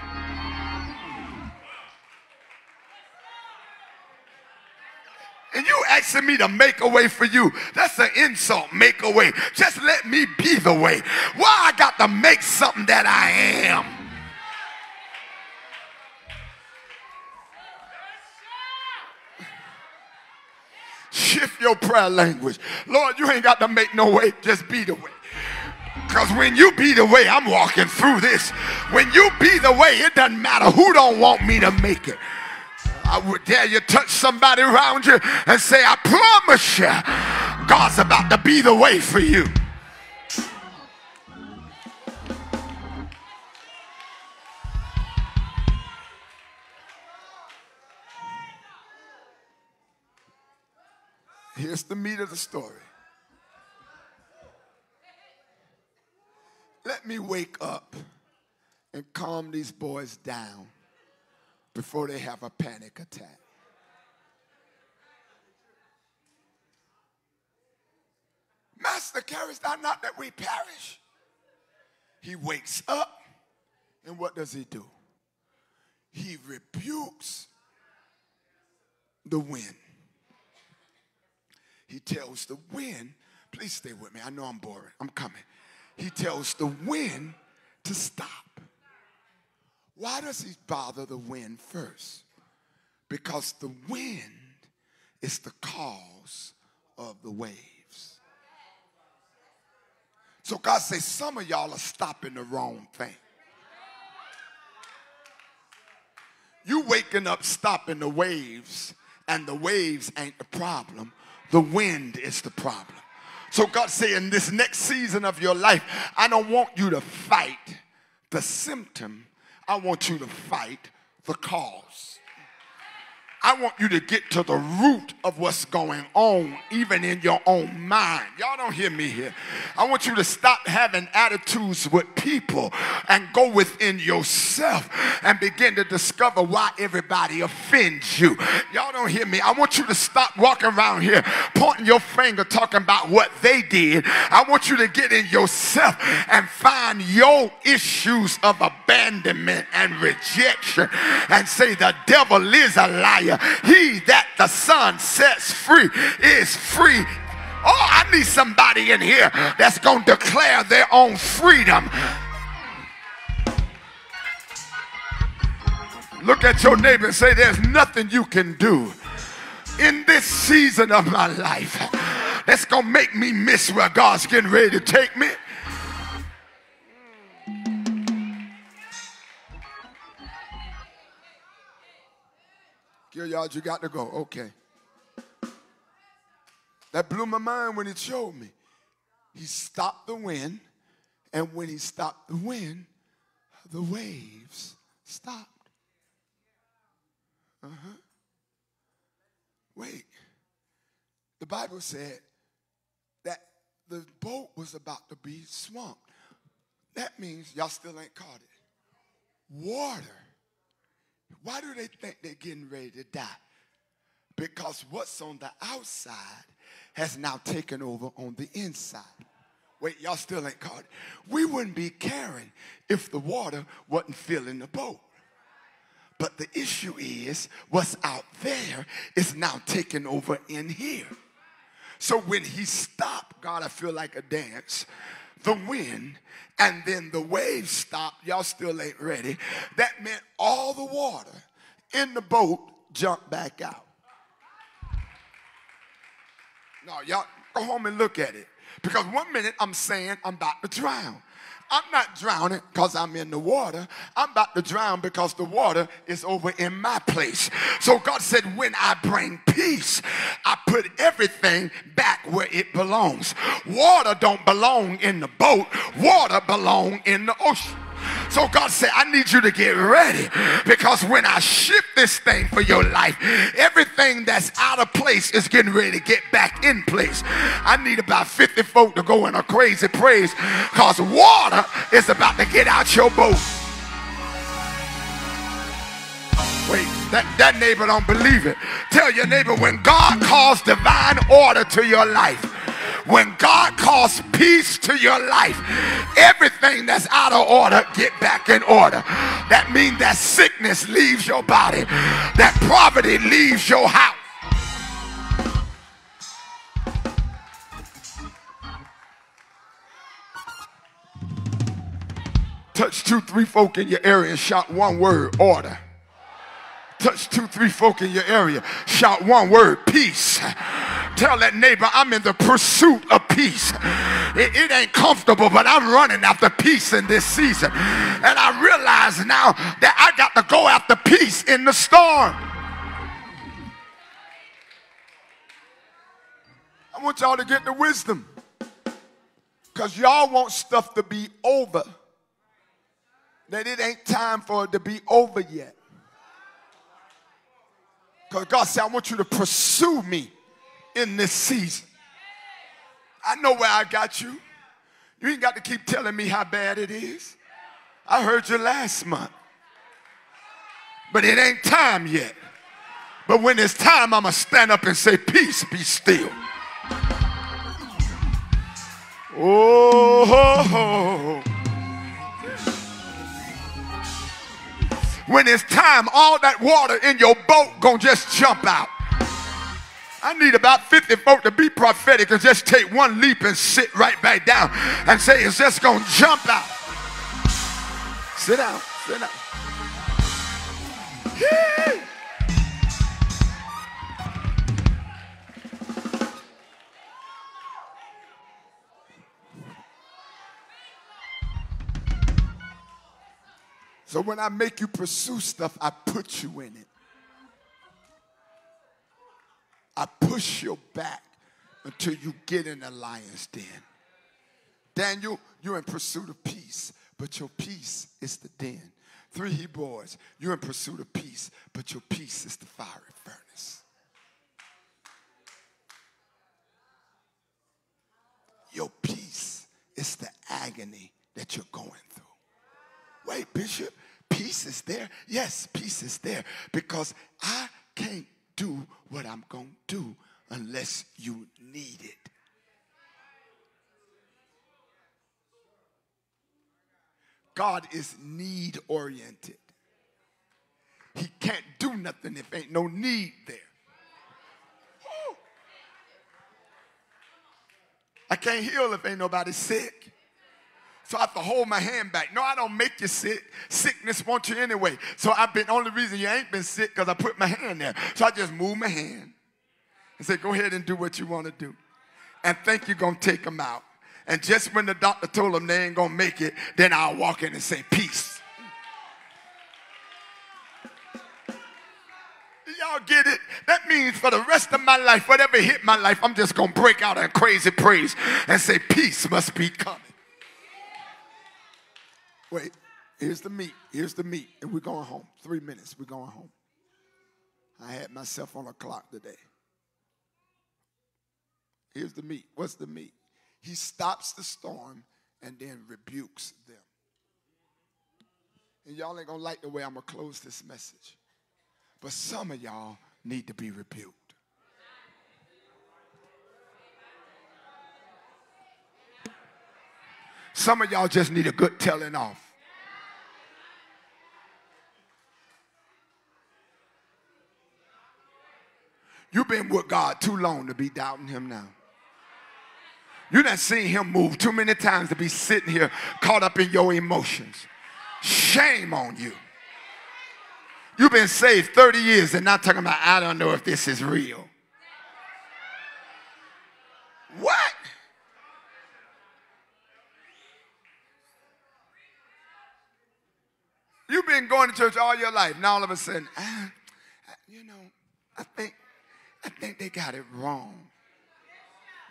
S6: And you asking me to make a way for you. That's an insult. Make a way. Just let me be the way. Why I got to make something that I am? Shift your prayer language. Lord, you ain't got to make no way. Just be the way. Because when you be the way, I'm walking through this. When you be the way, it doesn't matter who don't want me to make it. I would dare you touch somebody around you and say, I promise you, God's about to be the way for you. Here's the meat of the story. Let me wake up and calm these boys down before they have a panic attack. Master, carest thou not that we perish? He wakes up, and what does he do? He rebukes the wind. He tells the wind, please stay with me. I know I'm boring. I'm coming. He tells the wind to stop. Why does he bother the wind first? Because the wind is the cause of the waves. So God says some of y'all are stopping the wrong thing. You waking up stopping the waves, and the waves ain't the problem. The wind is the problem. So God say in this next season of your life, I don't want you to fight the symptom. I want you to fight the cause. I want you to get to the root of what's going on, even in your own mind. Y'all don't hear me here. I want you to stop having attitudes with people and go within yourself and begin to discover why everybody offends you. Y'all don't hear me. I want you to stop walking around here pointing your finger talking about what they did. I want you to get in yourself and find your issues of abandonment and rejection and say, The devil is a liar. He that the Son sets free is free. Oh, I need somebody in here that's going to declare their own freedom. Look at your neighbor and say, There's nothing you can do in this season of my life that's going to make me miss where God's getting ready to take me. Gilyard, you got to go. Okay. That blew my mind when he showed me. He stopped the wind, and when he stopped the wind, the waves stopped. Uh huh. Wait. The Bible said that the boat was about to be swamped. That means y'all still ain't caught it. Water why do they think they're getting ready to die? Because what's on the outside has now taken over on the inside. Wait, y'all still ain't caught it. We wouldn't be caring if the water wasn't filling the boat. But the issue is what's out there is now taking over in here. So when he stopped, God, I feel like a dance the wind and then the waves stopped. Y'all still ain't ready. That meant all the water in the boat jumped back out. No, y'all go home and look at it. Because one minute I'm saying I'm about to drown. I'm not drowning because I'm in the water. I'm about to drown because the water is over in my place. So God said, when I bring peace, I put everything back where it belongs. Water don't belong in the boat. Water belong in the ocean. So God said, I need you to get ready because when I shift this thing for your life, everything that's out of place is getting ready to get back in place. I need about 50 folk to go in a crazy praise because water is about to get out your boat. Wait, that, that neighbor don't believe it. Tell your neighbor when God calls divine order to your life, when God calls peace to your life, everything that's out of order, get back in order. That means that sickness leaves your body, that poverty leaves your house. Touch two, three folk in your area and shout one word order. Touch two, three folk in your area. Shout one word peace. Tell that neighbor, I'm in the pursuit of peace. It, it, ain't comfortable, but I'm running after peace in this season. And I realize now that I got to go after peace in the storm. I want y'all to get the wisdom. Because y'all want stuff to be over. That it ain't time for it to be over yet. Because God said, I want you to pursue me in this season. I know where I got you. You ain't got to keep telling me how bad it is. I heard you last month. But it ain't time yet. But when it's time, I'm going to stand up and say, Peace, be still. Oh, ho. When it's time, all that water in your boat gonna just jump out. I need about 50 folk to be prophetic and just take one leap and sit right back down and say it's just gonna jump out. Sit down, sit down. Yeah. So when I make you pursue stuff, I put you in it. I push your back until you get in the lion's den. Daniel, you're in pursuit of peace, but your peace is the den. Three Hebrew boys, you're in pursuit of peace, but your peace is the fiery furnace. Your peace is the agony that you're going through. Wait, Bishop, peace is there? Yes, peace is there because I can't do what I'm going to do unless you need it. God is need oriented. He can't do nothing if ain't no need there. Woo. I can't heal if ain't nobody sick. So I have to hold my hand back. No, I don't make you sick. Sickness wants you anyway. So I've been only reason you ain't been sick because I put my hand there. So I just move my hand and say, go ahead and do what you want to do. And think you're gonna take them out. And just when the doctor told them they ain't gonna make it, then I'll walk in and say, peace. Y'all get it? That means for the rest of my life, whatever hit my life, I'm just gonna break out in crazy praise and say, peace must be coming. Wait, here's the meat. Here's the meat. And we're going home. Three minutes. We're going home. I had myself on a clock today. Here's the meat. What's the meat? He stops the storm and then rebukes them. And y'all ain't gonna like the way I'm gonna close this message. But some of y'all need to be rebuked. Some of y'all just need a good telling off. You've been with God too long to be doubting Him now. You're not seeing Him move too many times to be sitting here caught up in your emotions. Shame on you. You've been saved 30 years and not talking about, I don't know if this is real. What? You've been going to church all your life. Now all of a sudden, you know, I think, I think they got it wrong.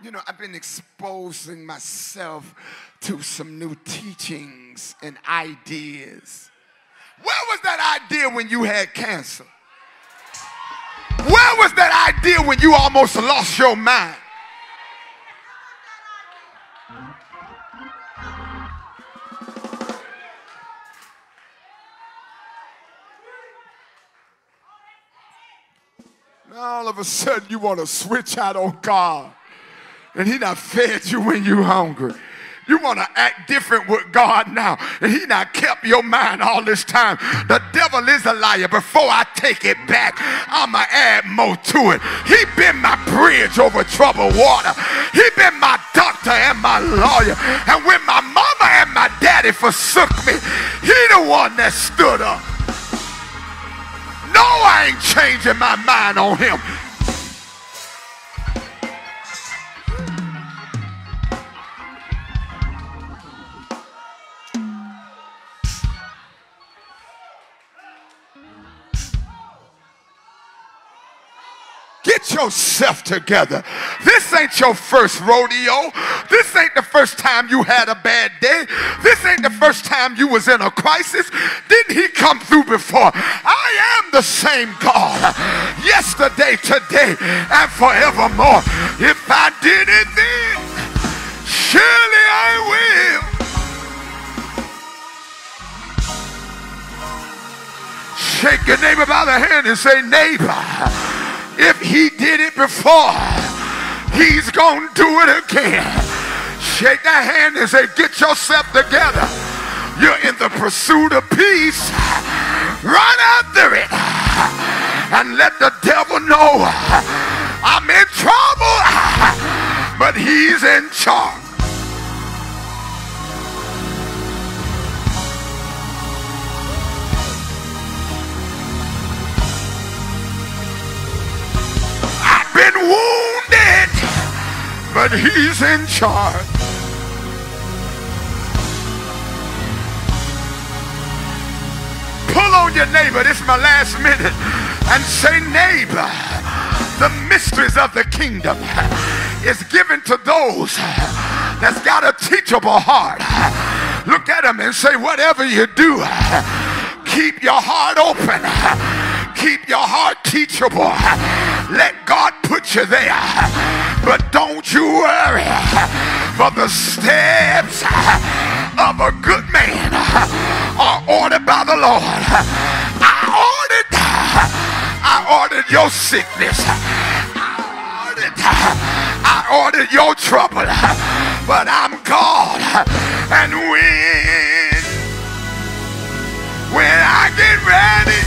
S6: You know, I've been exposing myself to some new teachings and ideas. Where was that idea when you had cancer? Where was that idea when you almost lost your mind? All of a sudden you want to switch out on God. And he not fed you when you hungry. You want to act different with God now. And he not kept your mind all this time. The devil is a liar. Before I take it back, I'ma add more to it. He been my bridge over troubled water. He been my doctor and my lawyer. And when my mama and my daddy forsook me, he the one that stood up. No, I ain't changing my mind on him. Yourself together. This ain't your first rodeo. This ain't the first time you had a bad day. This ain't the first time you was in a crisis. Didn't he come through before? I am the same God. Yesterday, today, and forevermore. If I did it then, surely I will. Shake your neighbor by the hand and say, neighbor, if he did it before, he's going to do it again. Shake that hand and say, get yourself together. You're in the pursuit of peace. Run after it and let the devil know I'm in trouble, but he's in charge. Been wounded, but he's in charge. Pull on your neighbor, this is my last minute, and say, neighbor, the mysteries of the kingdom is given to those that's got a teachable heart. Look at them and say, whatever you do, keep your heart open. Keep your heart teachable. Let God put you there. But don't you worry, for the steps of a good man are ordered by the Lord. I ordered, I ordered your sickness. I ordered, I ordered your trouble. But I'm God. And when, when I get ready,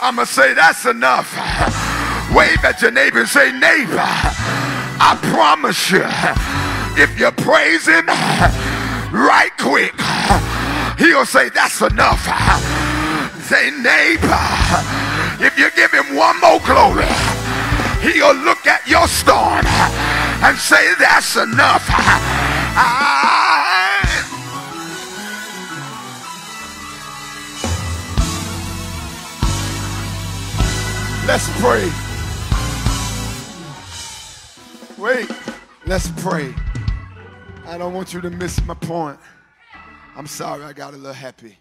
S6: I'ma say that's enough. Wave at your neighbor and say, neighbor, I promise you, if you praise him right quick, he'll say that's enough. Say, neighbor, if you give him one more glory, he'll look at your storm and say that's enough. I- Let's pray. Wait, let's pray. I don't want you to miss my point. I'm sorry, I got a little happy.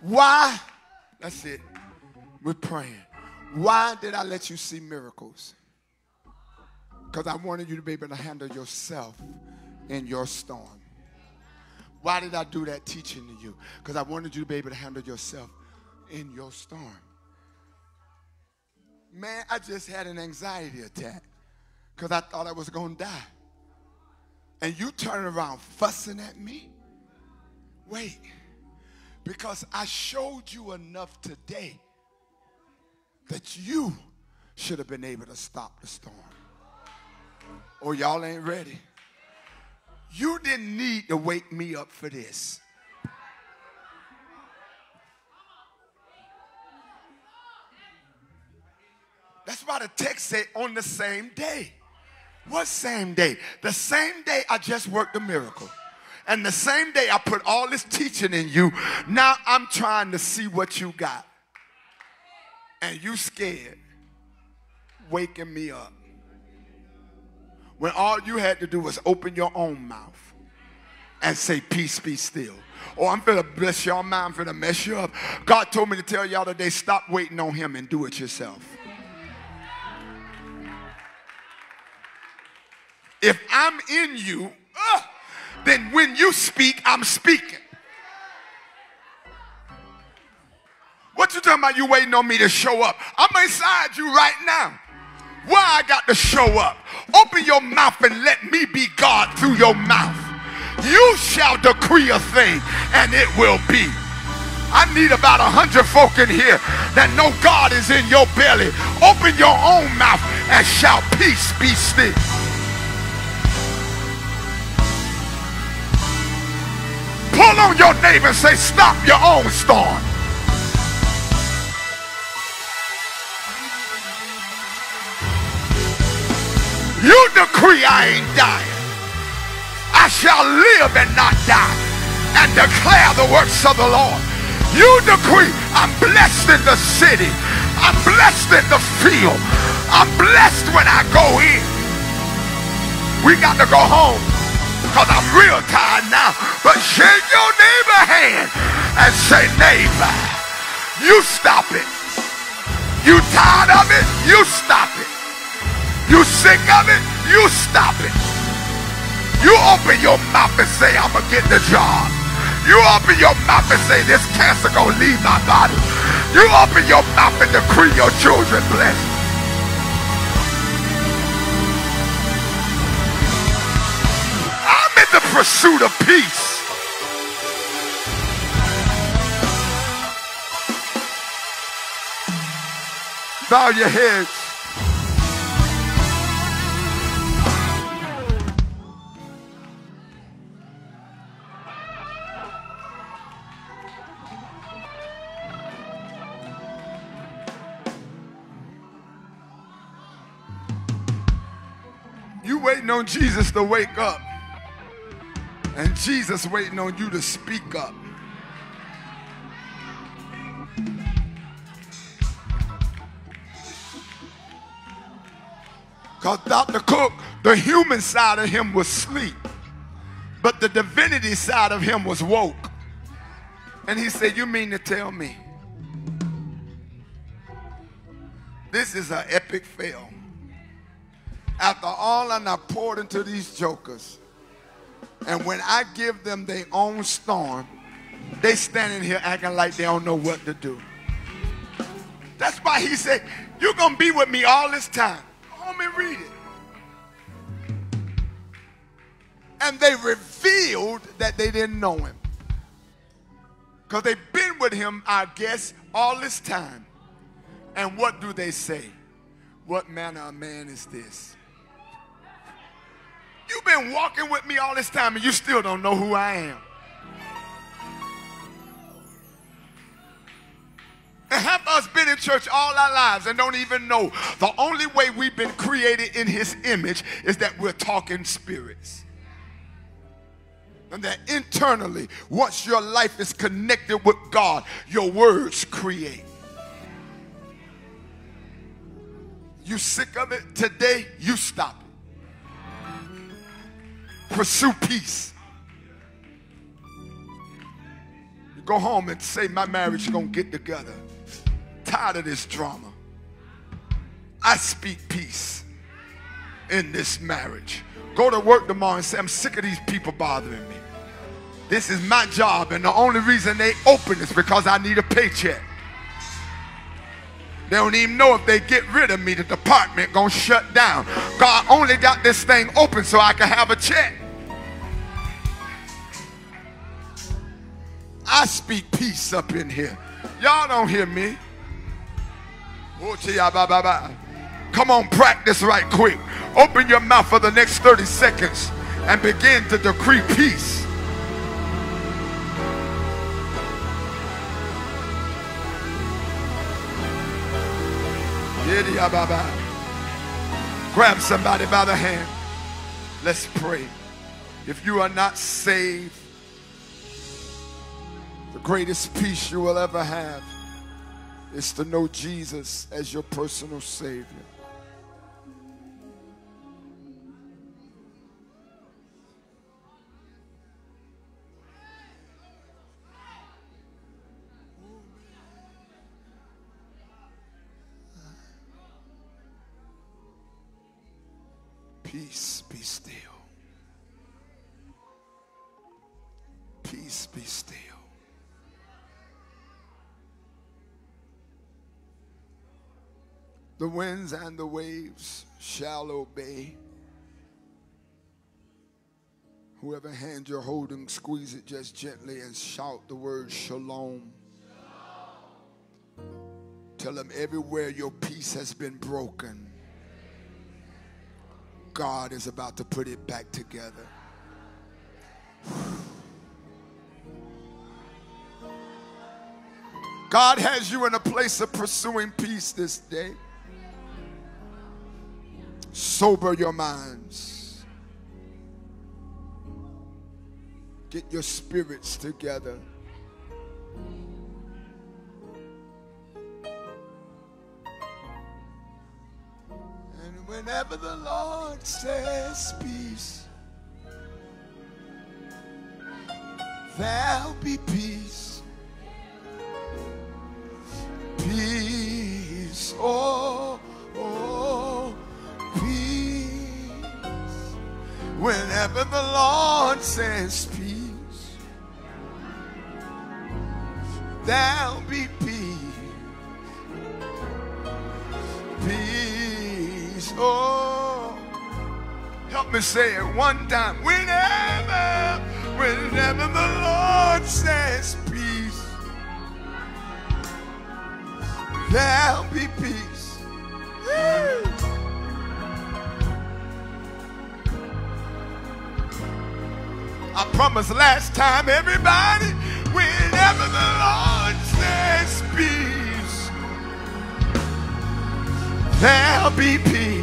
S6: Why? That's it. We're praying. Why did I let you see miracles? Because I wanted you to be able to handle yourself in your storm. Why did I do that teaching to you? Because I wanted you to be able to handle yourself in your storm. Man, I just had an anxiety attack because I thought I was going to die. And you turn around fussing at me? Wait, because I showed you enough today that you should have been able to stop the storm. Or y'all ain't ready. You didn't need to wake me up for this. That's why the text said on the same day. What same day? The same day I just worked a miracle. And the same day I put all this teaching in you, now I'm trying to see what you got. And you scared, waking me up. When all you had to do was open your own mouth and say, Peace be still. Oh, I'm gonna bless your mind, I'm gonna mess you up. God told me to tell y'all today, stop waiting on him and do it yourself. If I'm in you, uh, then when you speak, I'm speaking. What you talking about? You waiting on me to show up? I'm inside you right now. Why I got to show up? Open your mouth and let me be God through your mouth. You shall decree a thing and it will be. I need about a hundred folk in here that know God is in your belly. Open your own mouth and shout, Peace be still. Pull on your neighbor and say, Stop your own storm. You decree I ain't dying. I shall live and not die and declare the works of the Lord. You decree I'm blessed in the city. I'm blessed in the field. I'm blessed when I go in. We got to go home because I'm real tired now. But shake your neighbor hand and say, neighbor, you stop it. You tired of it? You stop it. You sick of it? You stop it. You open your mouth and say, I'm going to get the job. You open your mouth and say, this cancer going to leave my body. You open your mouth and decree your children blessed. I'm in the pursuit of peace. Bow your heads. Waiting on Jesus to wake up. And Jesus waiting on you to speak up. Because Dr. Cook, the human side of him was asleep, but the divinity side of him was woke. And he said, You mean to tell me this is an epic fail? After all I done poured into these jokers, and when I give them their own storm, they standing here acting like they don't know what to do. That's why he said, You're going to be with me all this time. Go home and read it. And they revealed that they didn't know him. Because they've been with him, I guess, all this time. And what do they say? What manner of man is this? You've been walking with me all this time and you still don't know who I am. And half us been in church all our lives and don't even know the only way we've been created in his image is that we're talking spirits. And that internally, once your life is connected with God, your words create. You sick of it today, you stop. Pursue peace. You go home and say, My marriage going to get together. Tired of this drama. I speak peace in this marriage. Go to work tomorrow and say, I'm sick of these people bothering me. This is my job, and the only reason they open is because I need a paycheck. They don't even know if they get rid of me, the department gonna shut down. God only got this thing open so I can have a check. I speak peace up in here. Y'all don't hear me. Oh, ah, Come on, practice right quick. Open your mouth for the next 30 seconds and begin to decree peace. Grab somebody by the hand. Let's pray. If you are not saved, the greatest peace you will ever have is to know Jesus as your personal Savior. Peace be still. Peace be still. The winds and the waves shall obey. Whoever hand you're holding, squeeze it just gently and shout the word shalom. Tell them everywhere your peace has been broken, God is about to put it back together. God has you in a place of pursuing peace this day. Sober your minds. Get your spirits together. And whenever the Lord says peace, there'll be peace. Peace. Oh, oh, peace. Whenever the Lord says peace, there'll be peace. Oh, help me say it one time. Whenever, whenever the Lord says peace, there'll be peace. Woo. I promised last time, everybody, whenever the Lord says peace, there'll be peace.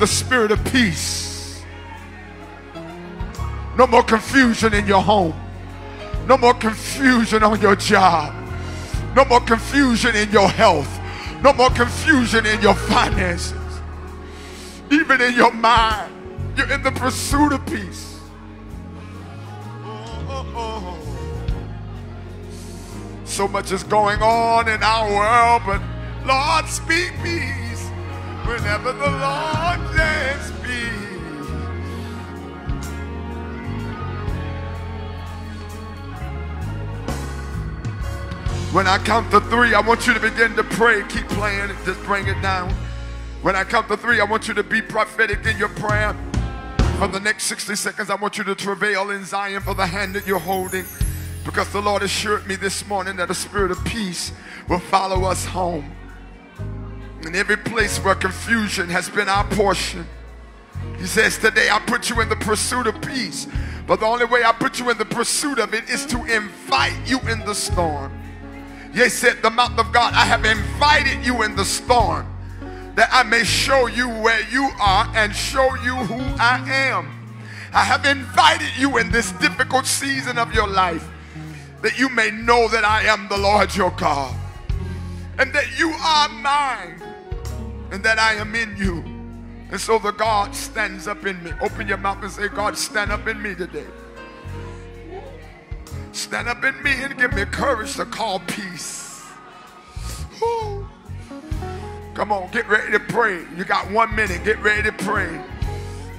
S6: The spirit of peace. No more confusion in your home. No more confusion on your job. No more confusion in your health. No more confusion in your finances. Even in your mind. You're in the pursuit of peace. Oh, oh, oh. So much is going on in our world, but Lord, speak peace whenever the Lord peace. When I count to three, I want you to begin to pray. Keep playing, just bring it down. When I count to three, I want you to be prophetic in your prayer. For the next 60 seconds, I want you to travail in Zion for the hand that you're holding. Because the Lord assured me this morning that a spirit of peace will follow us home. In every place where confusion has been our portion. He says, Today I put you in the pursuit of peace. But the only way I put you in the pursuit of it is to invite you in the storm. Yea, said the mouth of God, I have invited you in the storm that I may show you where you are and show you who I am. I have invited you in this difficult season of your life that you may know that I am the Lord your God and that you are mine and that I am in you. And so the God stands up in me. Open your mouth and say, God, stand up in me today. Stand up in me and give me courage to call peace. Woo. Come on, get ready to pray. You got one minute. Get ready to pray.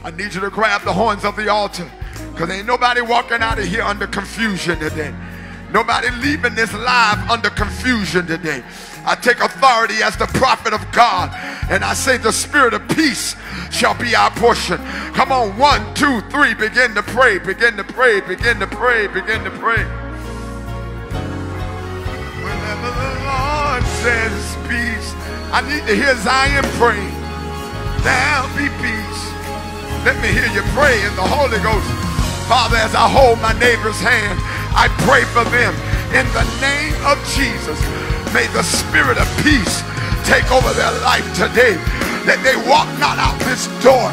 S6: I need you to grab the horns of the altar because ain't nobody walking out of here under confusion today. Nobody leaving this live under confusion today. I take authority as the prophet of God and I say the spirit of peace shall be our portion. Come on, one, two, three, begin to pray, begin to pray, begin to pray, begin to pray. Whenever the Lord says peace, I need to hear Zion pray. There'll be peace. Let me hear you pray in the Holy Ghost. Father, as I hold my neighbor's hand, I pray for them in the name of Jesus. May the spirit of peace take over their life today. That they walk not out this door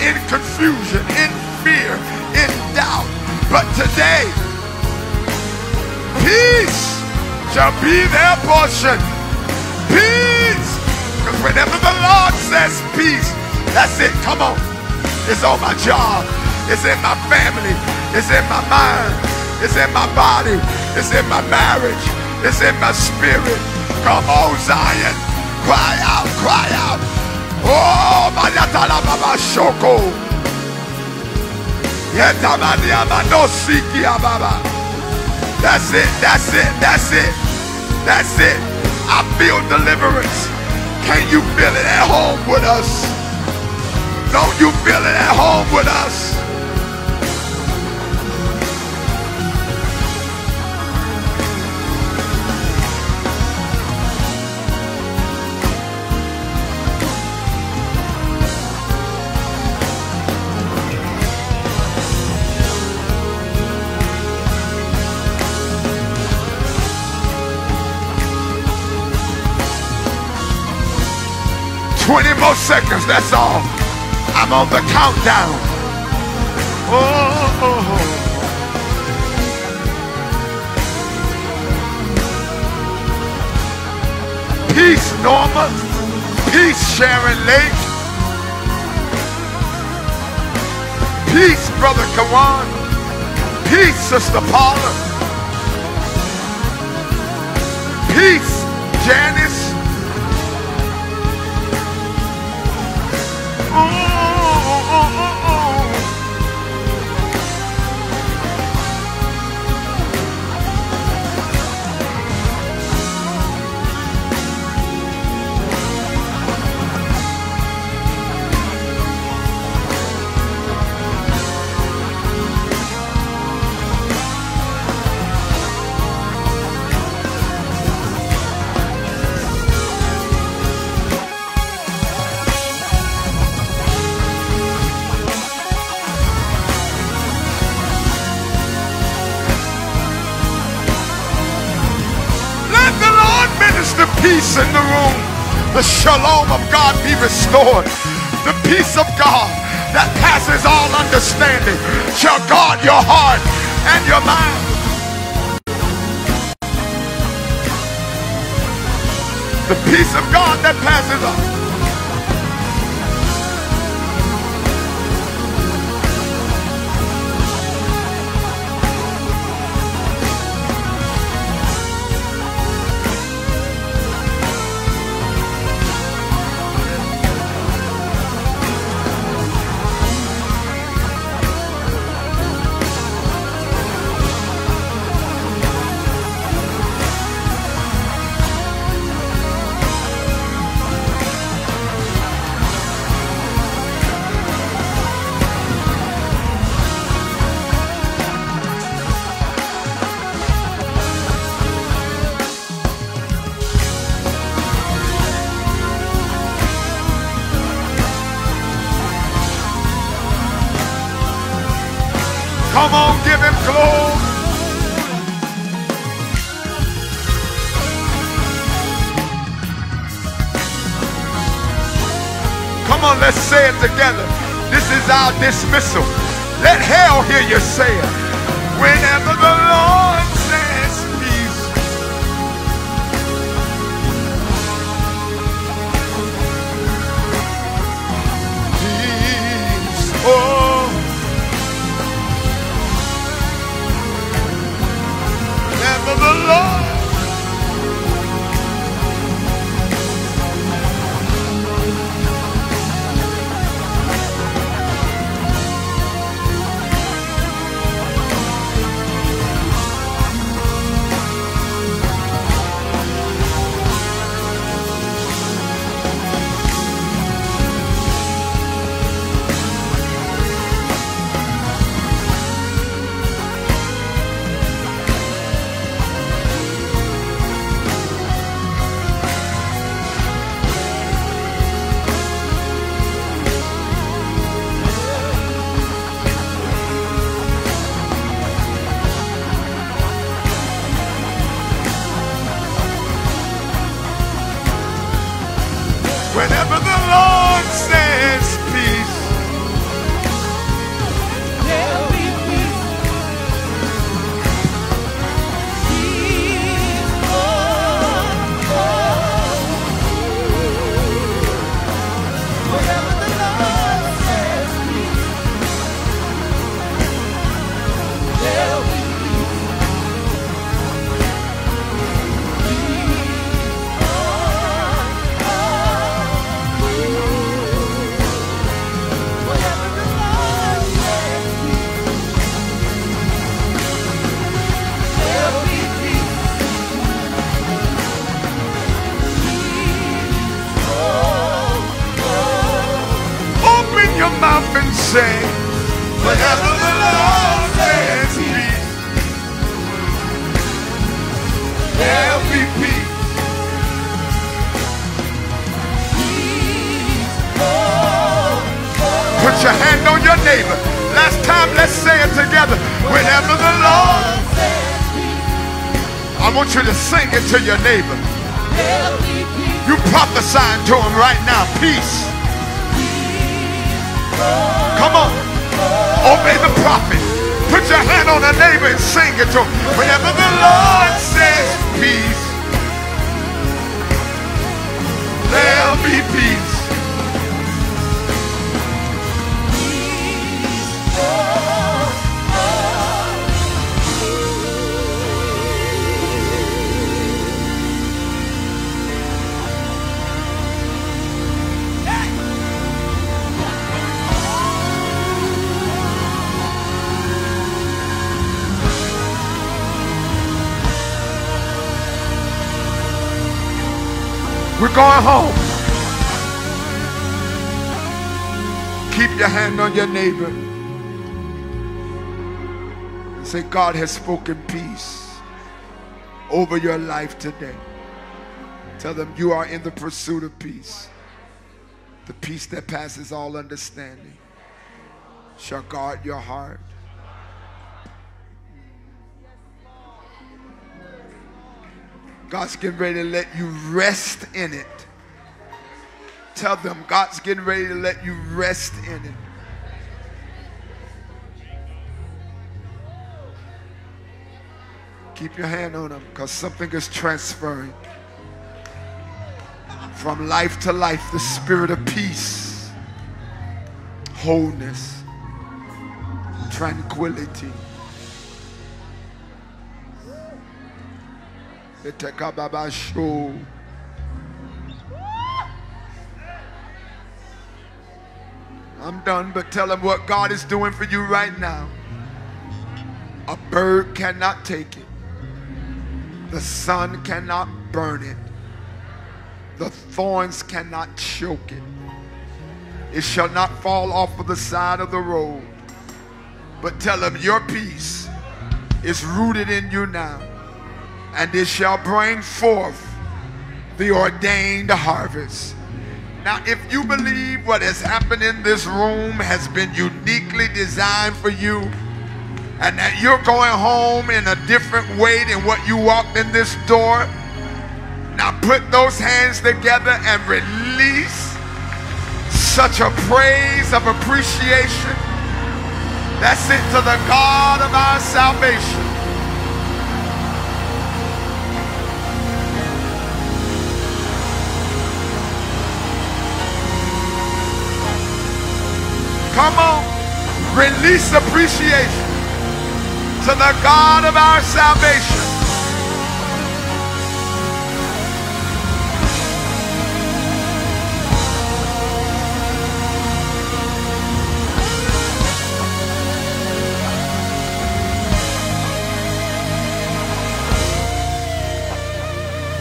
S6: in confusion, in fear, in doubt. But today, peace shall be their portion. Peace. Because whenever the Lord says peace, that's it. Come on. It's on my job. It's in my family. It's in my mind. It's in my body. It's in my marriage. It's in my spirit. Come on, Zion. Cry out, cry out. Oh, Mayatala Baba Shoko. Yetamania Manosiki Baba. That's it, that's it, that's it. That's it. I feel deliverance. Can you feel it at home with us? Don't you feel it at home with us? Twenty more seconds, that's all. I'm on the countdown. Oh. Peace, Norma. Peace, Sharon Lake. Peace, Brother Kawan. Peace, Sister Paula. Peace, Janice. In the room. The shalom of God be restored. The peace of God that passes all understanding shall guard your heart and your mind. The peace of God that passes all. Together. This is our dismissal. Let hell hear you say it. Whenever the your neighbor. You prophesying to him right now. Peace. Going home. Keep your hand on your neighbor. And say, God has spoken peace over your life today. Tell them you are in the pursuit of peace. The peace that passes all understanding shall guard your heart. God's getting ready to let you rest in it. Tell them God's getting ready to let you rest in it. Keep your hand on them because something is transferring from life to life the spirit of peace, wholeness, tranquility. Etekababasho. I'm done, but tell them what God is doing for you right now. A bird cannot take it. The sun cannot burn it. The thorns cannot choke it. It shall not fall off of the side of the road. But tell them your peace is rooted in you now. And it shall bring forth the ordained harvest. Now, if you believe what has happened in this room has been uniquely designed for you, and that you're going home in a different way than what you walked in this door, now put those hands together and release such a praise of appreciation. That's it to the God of our salvation. Come on, release appreciation to the God of our salvation.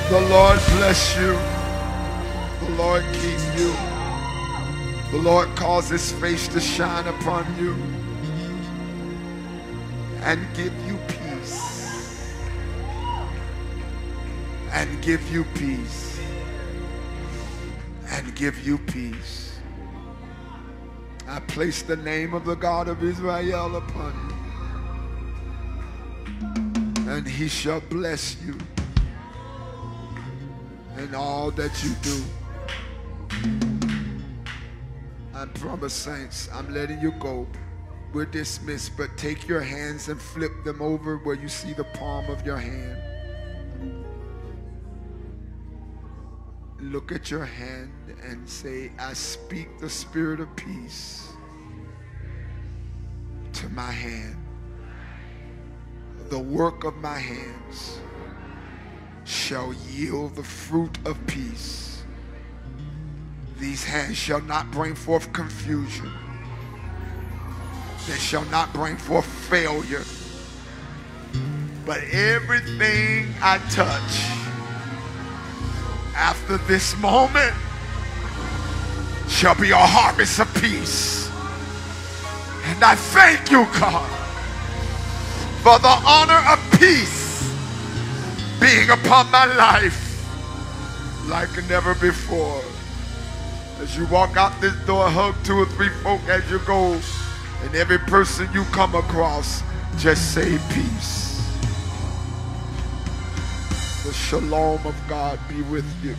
S6: The Lord bless you. The Lord. The Lord cause his face to shine upon you and give you peace. And give you peace. And give you peace. I place the name of the God of Israel upon you. And he shall bless you in all that you do. I promise, saints, I'm letting you go. We're dismissed, but take your hands and flip them over where you see the palm of your hand. Look at your hand and say, I speak the spirit of peace to my hand. The work of my hands shall yield the fruit of peace. These hands shall not bring forth confusion. They shall not bring forth failure. But everything I touch after this moment shall be a harvest of peace. And I thank you, God, for the honor of peace being upon my life like never before. As you walk out this door, hug two or three folk as you go. And every person you come across, just say peace. The shalom of God be with you.